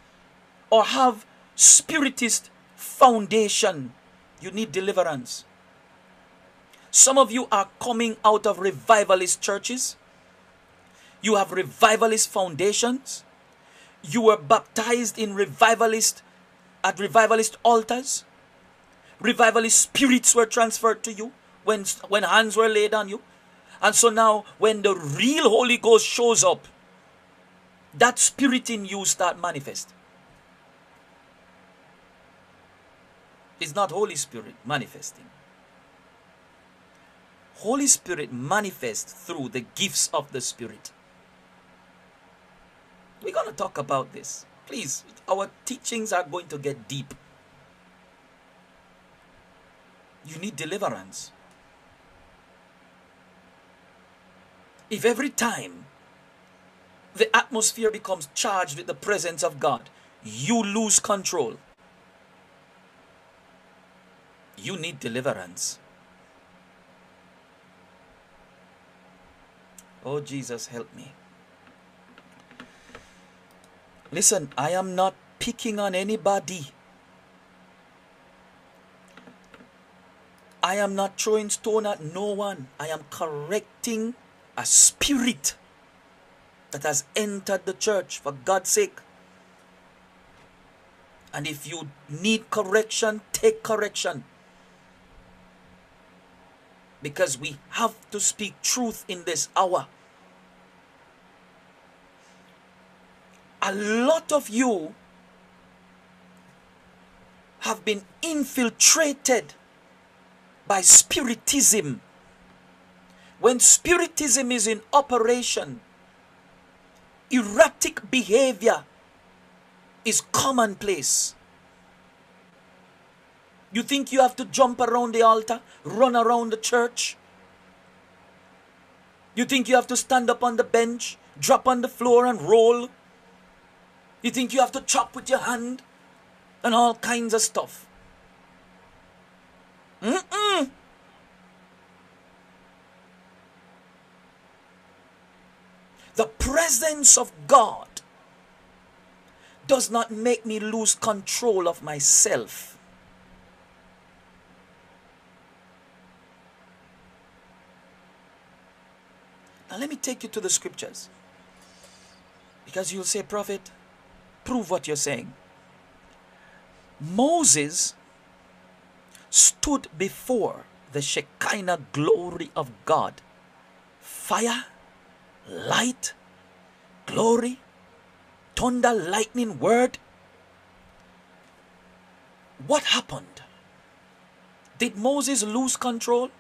or have spiritist foundation. You need deliverance. Some of you are coming out of revivalist churches. You have revivalist foundations. You were baptized in revivalist at revivalist altars. Revivalist spirits were transferred to you when, when hands were laid on you. And so now when the real Holy Ghost shows up, that spirit in you start manifest. It's not Holy Spirit manifesting. Holy Spirit manifests through the gifts of the Spirit. We're going to talk about this. Please, our teachings are going to get deep. You need deliverance. If every time the atmosphere becomes charged with the presence of God, you lose control. You need deliverance. Oh, Jesus, help me. Listen, I am not picking on anybody. I am not throwing stone at no one. I am correcting a spirit that has entered the church for God's sake. And if you need correction, take correction. Because we have to speak truth in this hour. A lot of you have been infiltrated by spiritism. When spiritism is in operation, erratic behavior is commonplace. You think you have to jump around the altar, run around the church? You think you have to stand up on the bench, drop on the floor and roll? You think you have to chop with your hand and all kinds of stuff? Mm-mm. The presence of God does not make me lose control of myself. Now, let me take you to the scriptures. Because you'll say, Prophet, prove what you're saying. Moses stood before the Shekinah glory of God. Fire, light, glory, thunder, lightning, word. What happened? Did Moses lose control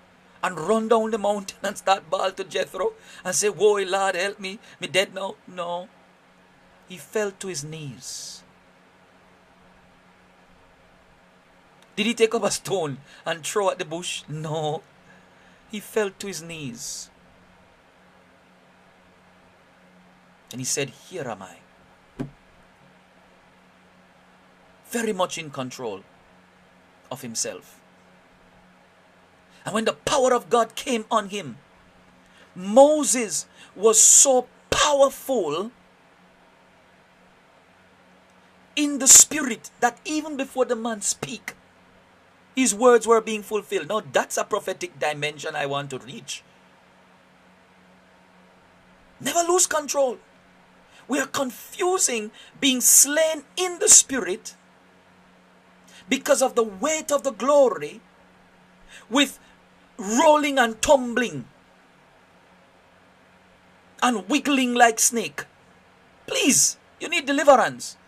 and run down the mountain and start bawl to Jethro and say, Whoa, Lord, help me, me dead now? No. He fell to his knees. Did he take up a stone and throw at the bush? No. He fell to his knees. And he said, Here am I. Very much in control of himself. And when the power of God came on him, Moses was so powerful in the spirit that even before the man speak, his words were being fulfilled. Now that's a prophetic dimension I want to reach. Never lose control. We are confusing being slain in the spirit because of the weight of the glory with rolling and tumbling and wiggling like snake. Please, you need deliverance.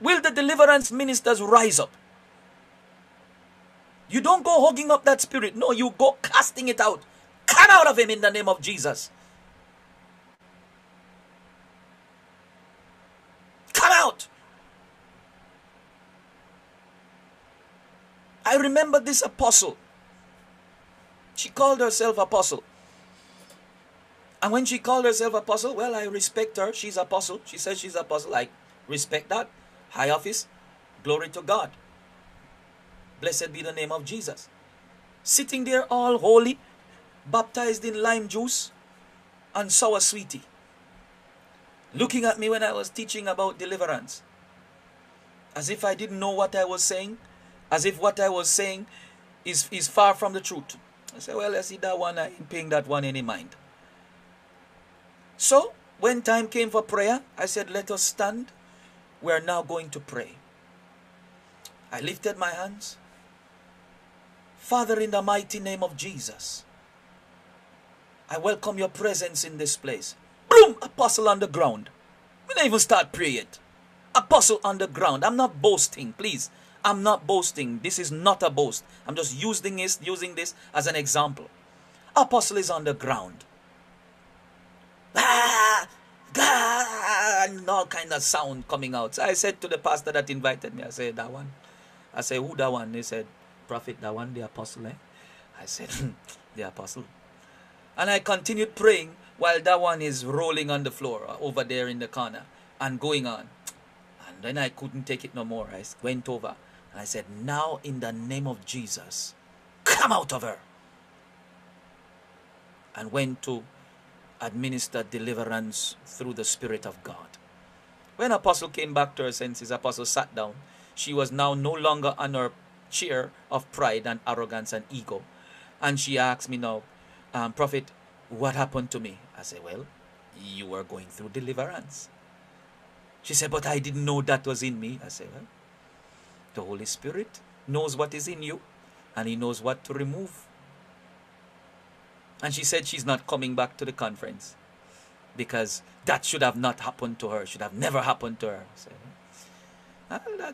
Will the deliverance ministers rise up? You don't go hugging up that spirit. No, you go casting it out. Come out of him in the name of Jesus. Come out. I remember this apostle. She called herself apostle. And when she called herself apostle, well, I respect her. She's apostle. She says she's apostle. I respect that. High office. Glory to God. Blessed be the name of Jesus. Sitting there all holy, baptized in lime juice and sour sweetie. Looking at me when I was teaching about deliverance. As if I didn't know what I was saying. As if what I was saying is, is far from the truth. I said, well, I see that one, I ain't paying that one any mind. So, when time came for prayer, I said, let us stand. We are now going to pray. I lifted my hands. Father, in the mighty name of Jesus, I welcome your presence in this place. Boom! Apostle on the ground. We don't even start praying. Apostle on the ground. I'm not boasting, please. I'm not boasting. This is not a boast. I'm just using this, using this as an example. Apostle is on the ground. Ah, God, and all kind of sound coming out. So I said to the pastor that invited me, I said, that one. I said, who that one? He said, prophet, that one, the apostle, eh? I said, the apostle. And I continued praying while that one is rolling on the floor uh, over there in the corner and going on. And then I couldn't take it no more. I went over and I said, Now in the name of Jesus, come out of her. And went to administer deliverance through the Spirit of God. When Apostle came back to her senses, Apostle sat down. She was now no longer on her chair of pride and arrogance and ego. And she asked me now, um, Prophet, what happened to me? I said, Well, you were going through deliverance. She said, But I didn't know that was in me. I said, Well, the Holy Spirit knows what is in you and He knows what to remove. And she said she's not coming back to the conference because that should have not happened to her, should have never happened to her. Said,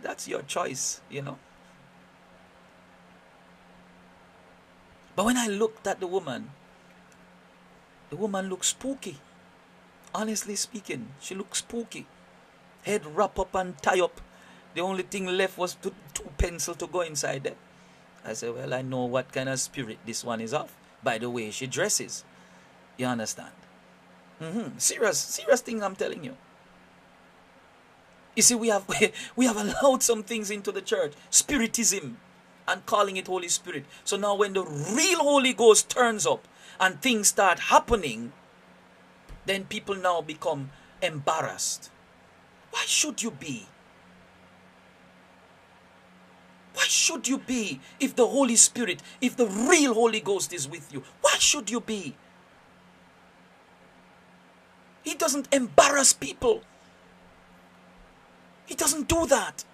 that's your choice, you know. But when I looked at the woman, the woman looked spooky. Honestly speaking, she looked spooky. Head wrap up and tie up. The only thing left was two, two pencil to go inside there. I said, Well, I know what kind of spirit this one is of by the way she dresses. You understand? Mm-hmm. Serious, serious thing I'm telling you. You see, we have <laughs> we have allowed some things into the church, spiritism, and calling it Holy Spirit. So now, when the real Holy Ghost turns up and things start happening, then people now become embarrassed. Why should you be? Why should you be if the Holy Spirit, if the real Holy Ghost is with you? Why should you be? He doesn't embarrass people. He doesn't do that.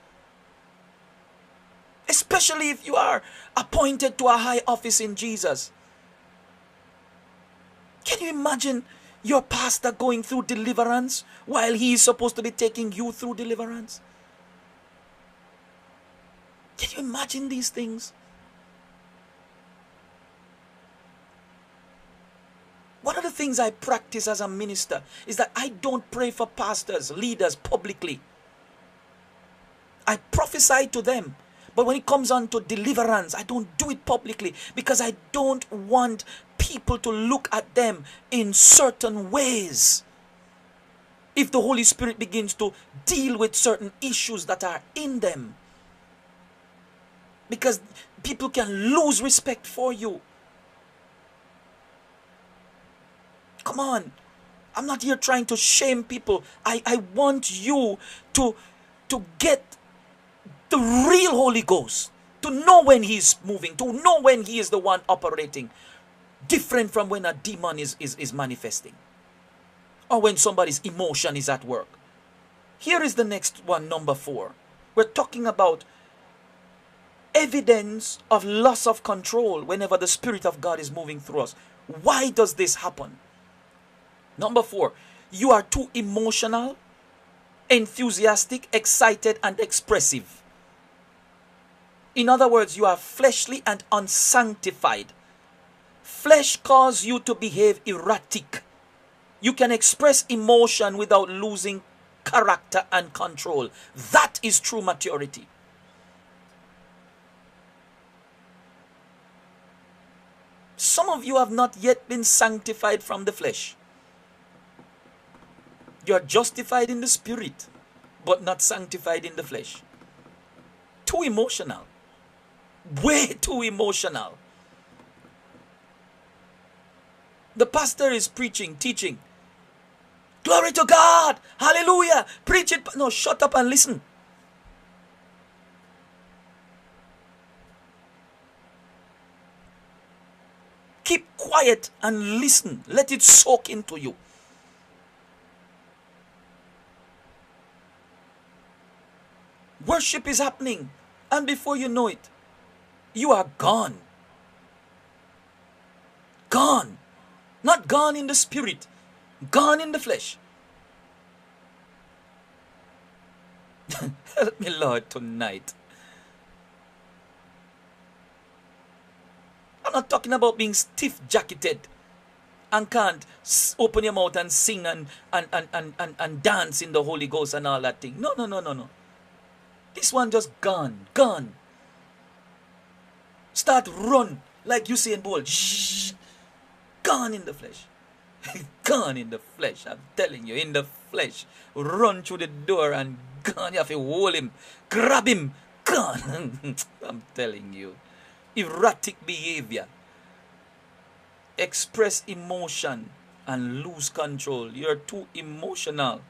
Especially if you are appointed to a high office in Jesus. Can you imagine your pastor going through deliverance while he is supposed to be taking you through deliverance? Can you imagine these things? One of the things I practice as a minister is that I don't pray for pastors, leaders publicly. I prophesy to them. But when it comes on to deliverance, I don't do it publicly because I don't want people to look at them in certain ways. If the Holy Spirit begins to deal with certain issues that are in them, because people can lose respect for you. Come on. I'm not here trying to shame people. I, I want you to, to get the real Holy Ghost, to know when He's moving, to know when He is the one operating, different from when a demon is, is, is manifesting or when somebody's emotion is at work. Here is the next one, number four. We're talking about evidence of loss of control whenever the Spirit of God is moving through us. Why does this happen? Number four, you are too emotional, enthusiastic, excited, and expressive. In other words, you are fleshly and unsanctified. Flesh causes you to behave erratic. You can express emotion without losing character and control. That is true maturity. Some of you have not yet been sanctified from the flesh. You are justified in the spirit, but not sanctified in the flesh. Too emotional. Way too emotional. The pastor is preaching, teaching. Glory to God! Hallelujah! Preach it. No, shut up and listen. Keep quiet and listen. Let it soak into you. Worship is happening, and before you know it, you are gone. Gone. Not gone in the spirit, gone in the flesh. <laughs> Help me, Lord, tonight. I'm not talking about being stiff jacketed and can't open your mouth and sing and, and, and, and, and, and dance in the Holy Ghost and all that thing. No, no, no, no, no. This one just gone, gone. Start run like Usain Bolt. Shh, gone in the flesh. <laughs> gone in the flesh. I'm telling you, in the flesh. Run through the door and gone. You have to hold him, grab him, gone. <laughs> I'm telling you erratic behavior, express emotion, and lose control. You're too emotional,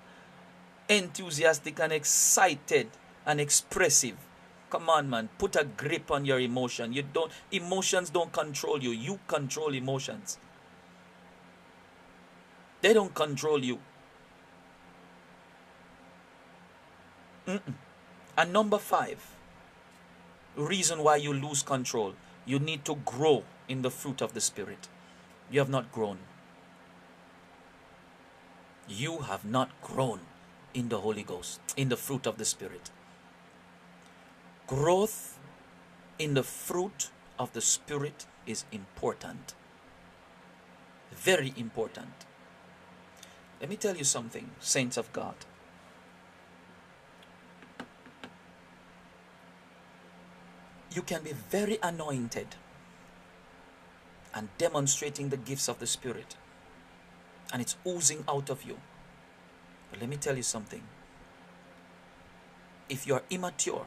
enthusiastic, and excited and expressive. Come on, man. Put a grip on your emotion. You don't emotions don't control you. You control emotions. They don't control you. Mm-mm. And number five, reason why you lose control. You need to grow in the fruit of the Spirit. You have not grown. You have not grown in the Holy Ghost, in the fruit of the Spirit. Growth in the fruit of the Spirit is important. Very important. Let me tell you something, saints of God. You can be very anointed and demonstrating the gifts of the Spirit, and it's oozing out of you. But let me tell you something. If you're immature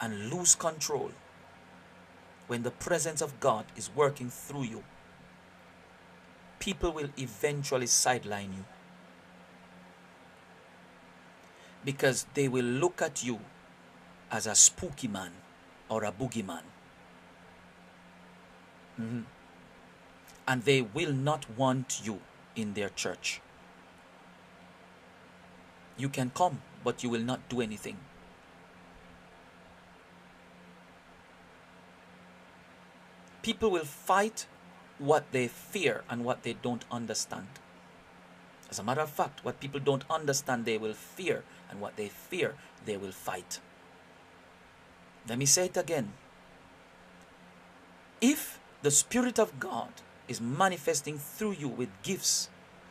and lose control when the presence of God is working through you, people will eventually sideline you. Because they will look at you as a spooky man or a boogeyman. Mhm. And they will not want you in their church. You can come, but you will not do anything. People will fight what they fear and what they don't understand. As a matter of fact, what people don't understand, they will fear, and what they fear, they will fight. Let me say it again. If the Spirit of God is manifesting through you with gifts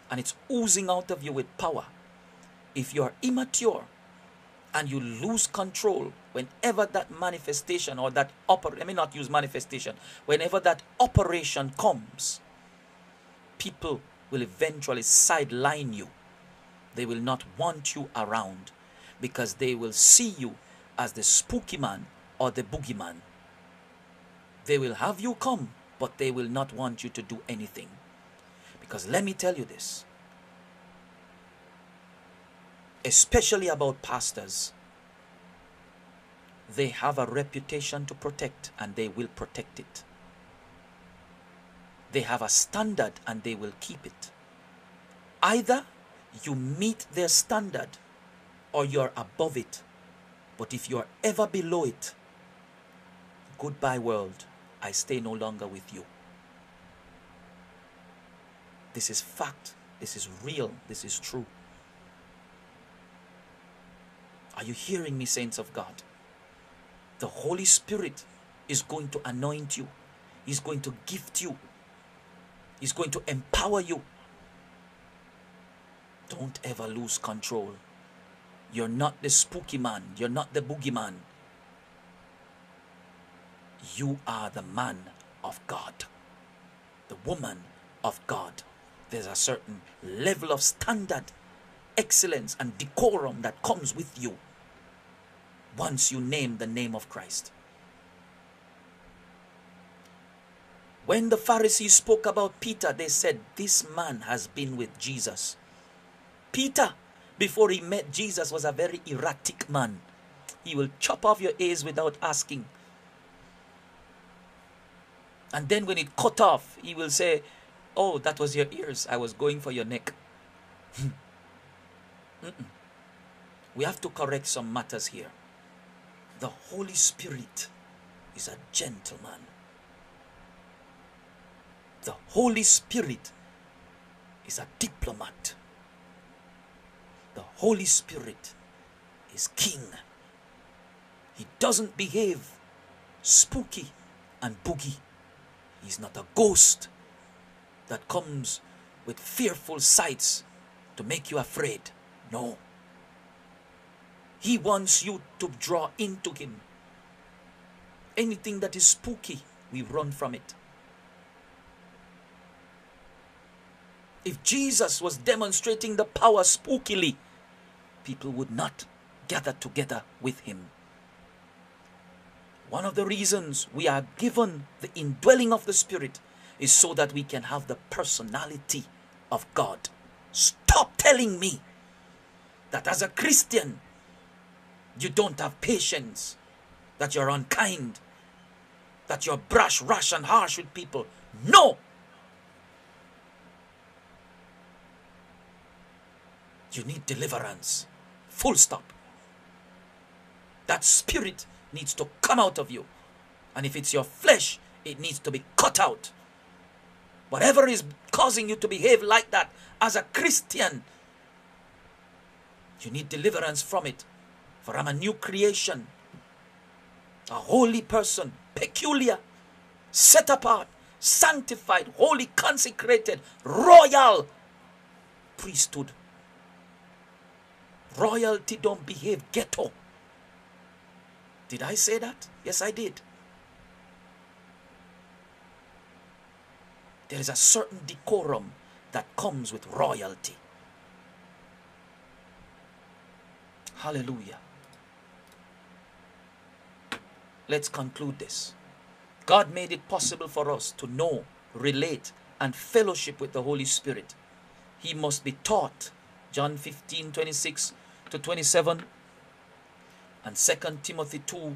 and it's oozing out of you with power, if you're immature and you lose control whenever that manifestation or that oper let me not use manifestation whenever that operation comes people will eventually sideline you they will not want you around because they will see you as the spooky man or the boogeyman they will have you come but they will not want you to do anything because let me tell you this especially about pastors. They have a reputation to protect and they will protect it. They have a standard and they will keep it. Either you meet their standard or you're above it. But if you're ever below it, goodbye, world. I stay no longer with you. This is fact. This is real. This is true. Are you hearing me, saints of God? The Holy Spirit is going to anoint you, He's going to gift you, He's going to empower you. Don't ever lose control. You're not the spooky man, you're not the boogeyman. You are the man of God, the woman of God. There's a certain level of standard, excellence, and decorum that comes with you once you name the name of Christ. When the Pharisees spoke about Peter, they said, This man has been with Jesus. Peter, before he met Jesus, was a very erratic man. He will chop off your ears without asking. And then when it cut off, he will say, Oh, that was your ears. I was going for your neck. <laughs> we have to correct some matters here. The Holy Spirit is a gentleman. The Holy Spirit is a diplomat. The Holy Spirit is king. He doesn't behave spooky and boogie. He's not a ghost that comes with fearful sights to make you afraid. No. He wants you to draw into Him. Anything that is spooky, we run from it. If Jesus was demonstrating the power spookily, people would not gather together with Him. One of the reasons we are given the indwelling of the Spirit is so that we can have the personality of God. Stop telling me that as a Christian, you don't have patience, that you're unkind, that you're brash, rash, and harsh with people. No! You need deliverance. Full stop. That spirit needs to come out of you. And if it's your flesh, it needs to be cut out. Whatever is causing you to behave like that as a Christian, you need deliverance from it. For I'm a new creation, a holy person, peculiar, set apart, sanctified, holy, consecrated, royal priesthood. Royalty don't behave ghetto. Did I say that? Yes, I did. There is a certain decorum that comes with royalty. Hallelujah. Let's conclude this. God made it possible for us to know, relate, and fellowship with the Holy Spirit. He must be taught. John 15 26 to 27 and 2 Timothy 2,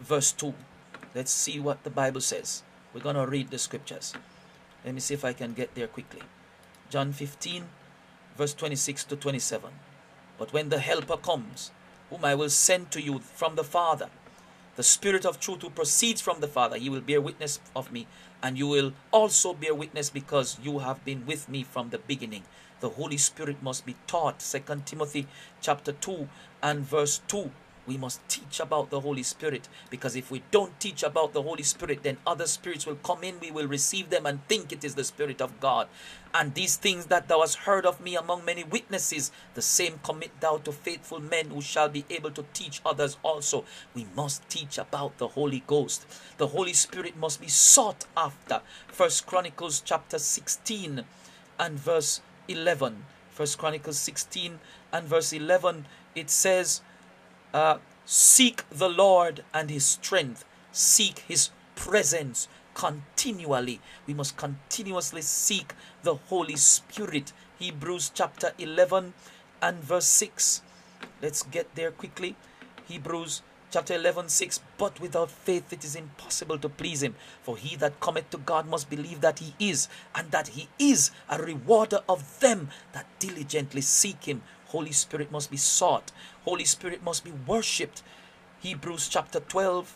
verse 2. Let's see what the Bible says. We're going to read the scriptures. Let me see if I can get there quickly. John 15, verse 26 to 27. But when the Helper comes, whom I will send to you from the Father, the Spirit of truth who proceeds from the Father, he will bear witness of me, and you will also bear witness because you have been with me from the beginning. The Holy Spirit must be taught. 2 Timothy chapter 2 and verse 2 we must teach about the Holy Spirit because if we don't teach about the Holy Spirit, then other spirits will come in, we will receive them and think it is the Spirit of God. And these things that thou hast heard of me among many witnesses, the same commit thou to faithful men who shall be able to teach others also. We must teach about the Holy Ghost. The Holy Spirit must be sought after. First Chronicles chapter 16 and verse 11. First Chronicles 16 and verse 11, it says, uh, seek the Lord and His strength, seek His presence continually. We must continuously seek the Holy Spirit. Hebrews chapter 11 and verse 6. Let's get there quickly. Hebrews chapter 11 6 but without faith it is impossible to please him for he that cometh to god must believe that he is and that he is a rewarder of them that diligently seek him Holy Spirit must be sought. Holy Spirit must be worshipped. Hebrews chapter 12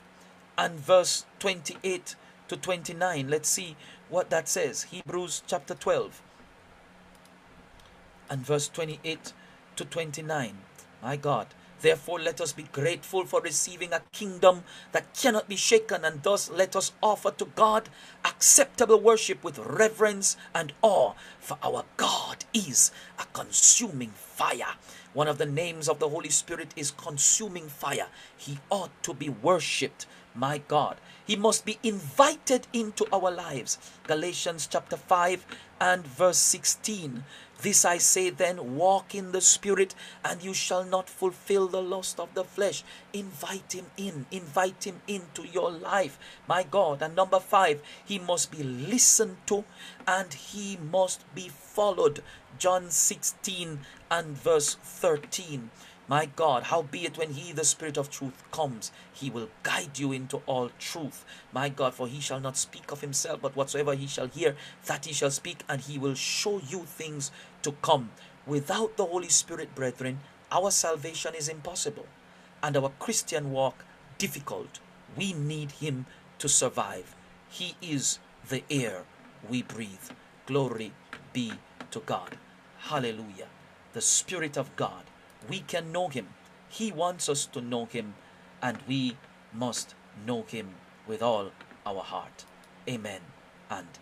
and verse 28 to 29. Let's see what that says. Hebrews chapter 12 and verse 28 to 29. My God. Therefore, let us be grateful for receiving a kingdom that cannot be shaken, and thus let us offer to God acceptable worship with reverence and awe, for our God is a consuming fire. One of the names of the Holy Spirit is consuming fire. He ought to be worshipped. My God, He must be invited into our lives. Galatians chapter 5 and verse 16. This I say then, walk in the Spirit, and you shall not fulfill the lust of the flesh. Invite Him in, invite Him into your life, my God. And number five, He must be listened to and He must be followed. John 16 and verse 13. My God, howbeit when he, the Spirit of truth, comes, he will guide you into all truth. My God, for he shall not speak of himself, but whatsoever he shall hear, that he shall speak, and he will show you things to come. Without the Holy Spirit, brethren, our salvation is impossible, and our Christian walk difficult. We need him to survive. He is the air we breathe. Glory be to God. Hallelujah. The Spirit of God we can know Him. He wants us to know Him, and we must know Him with all our heart. Amen and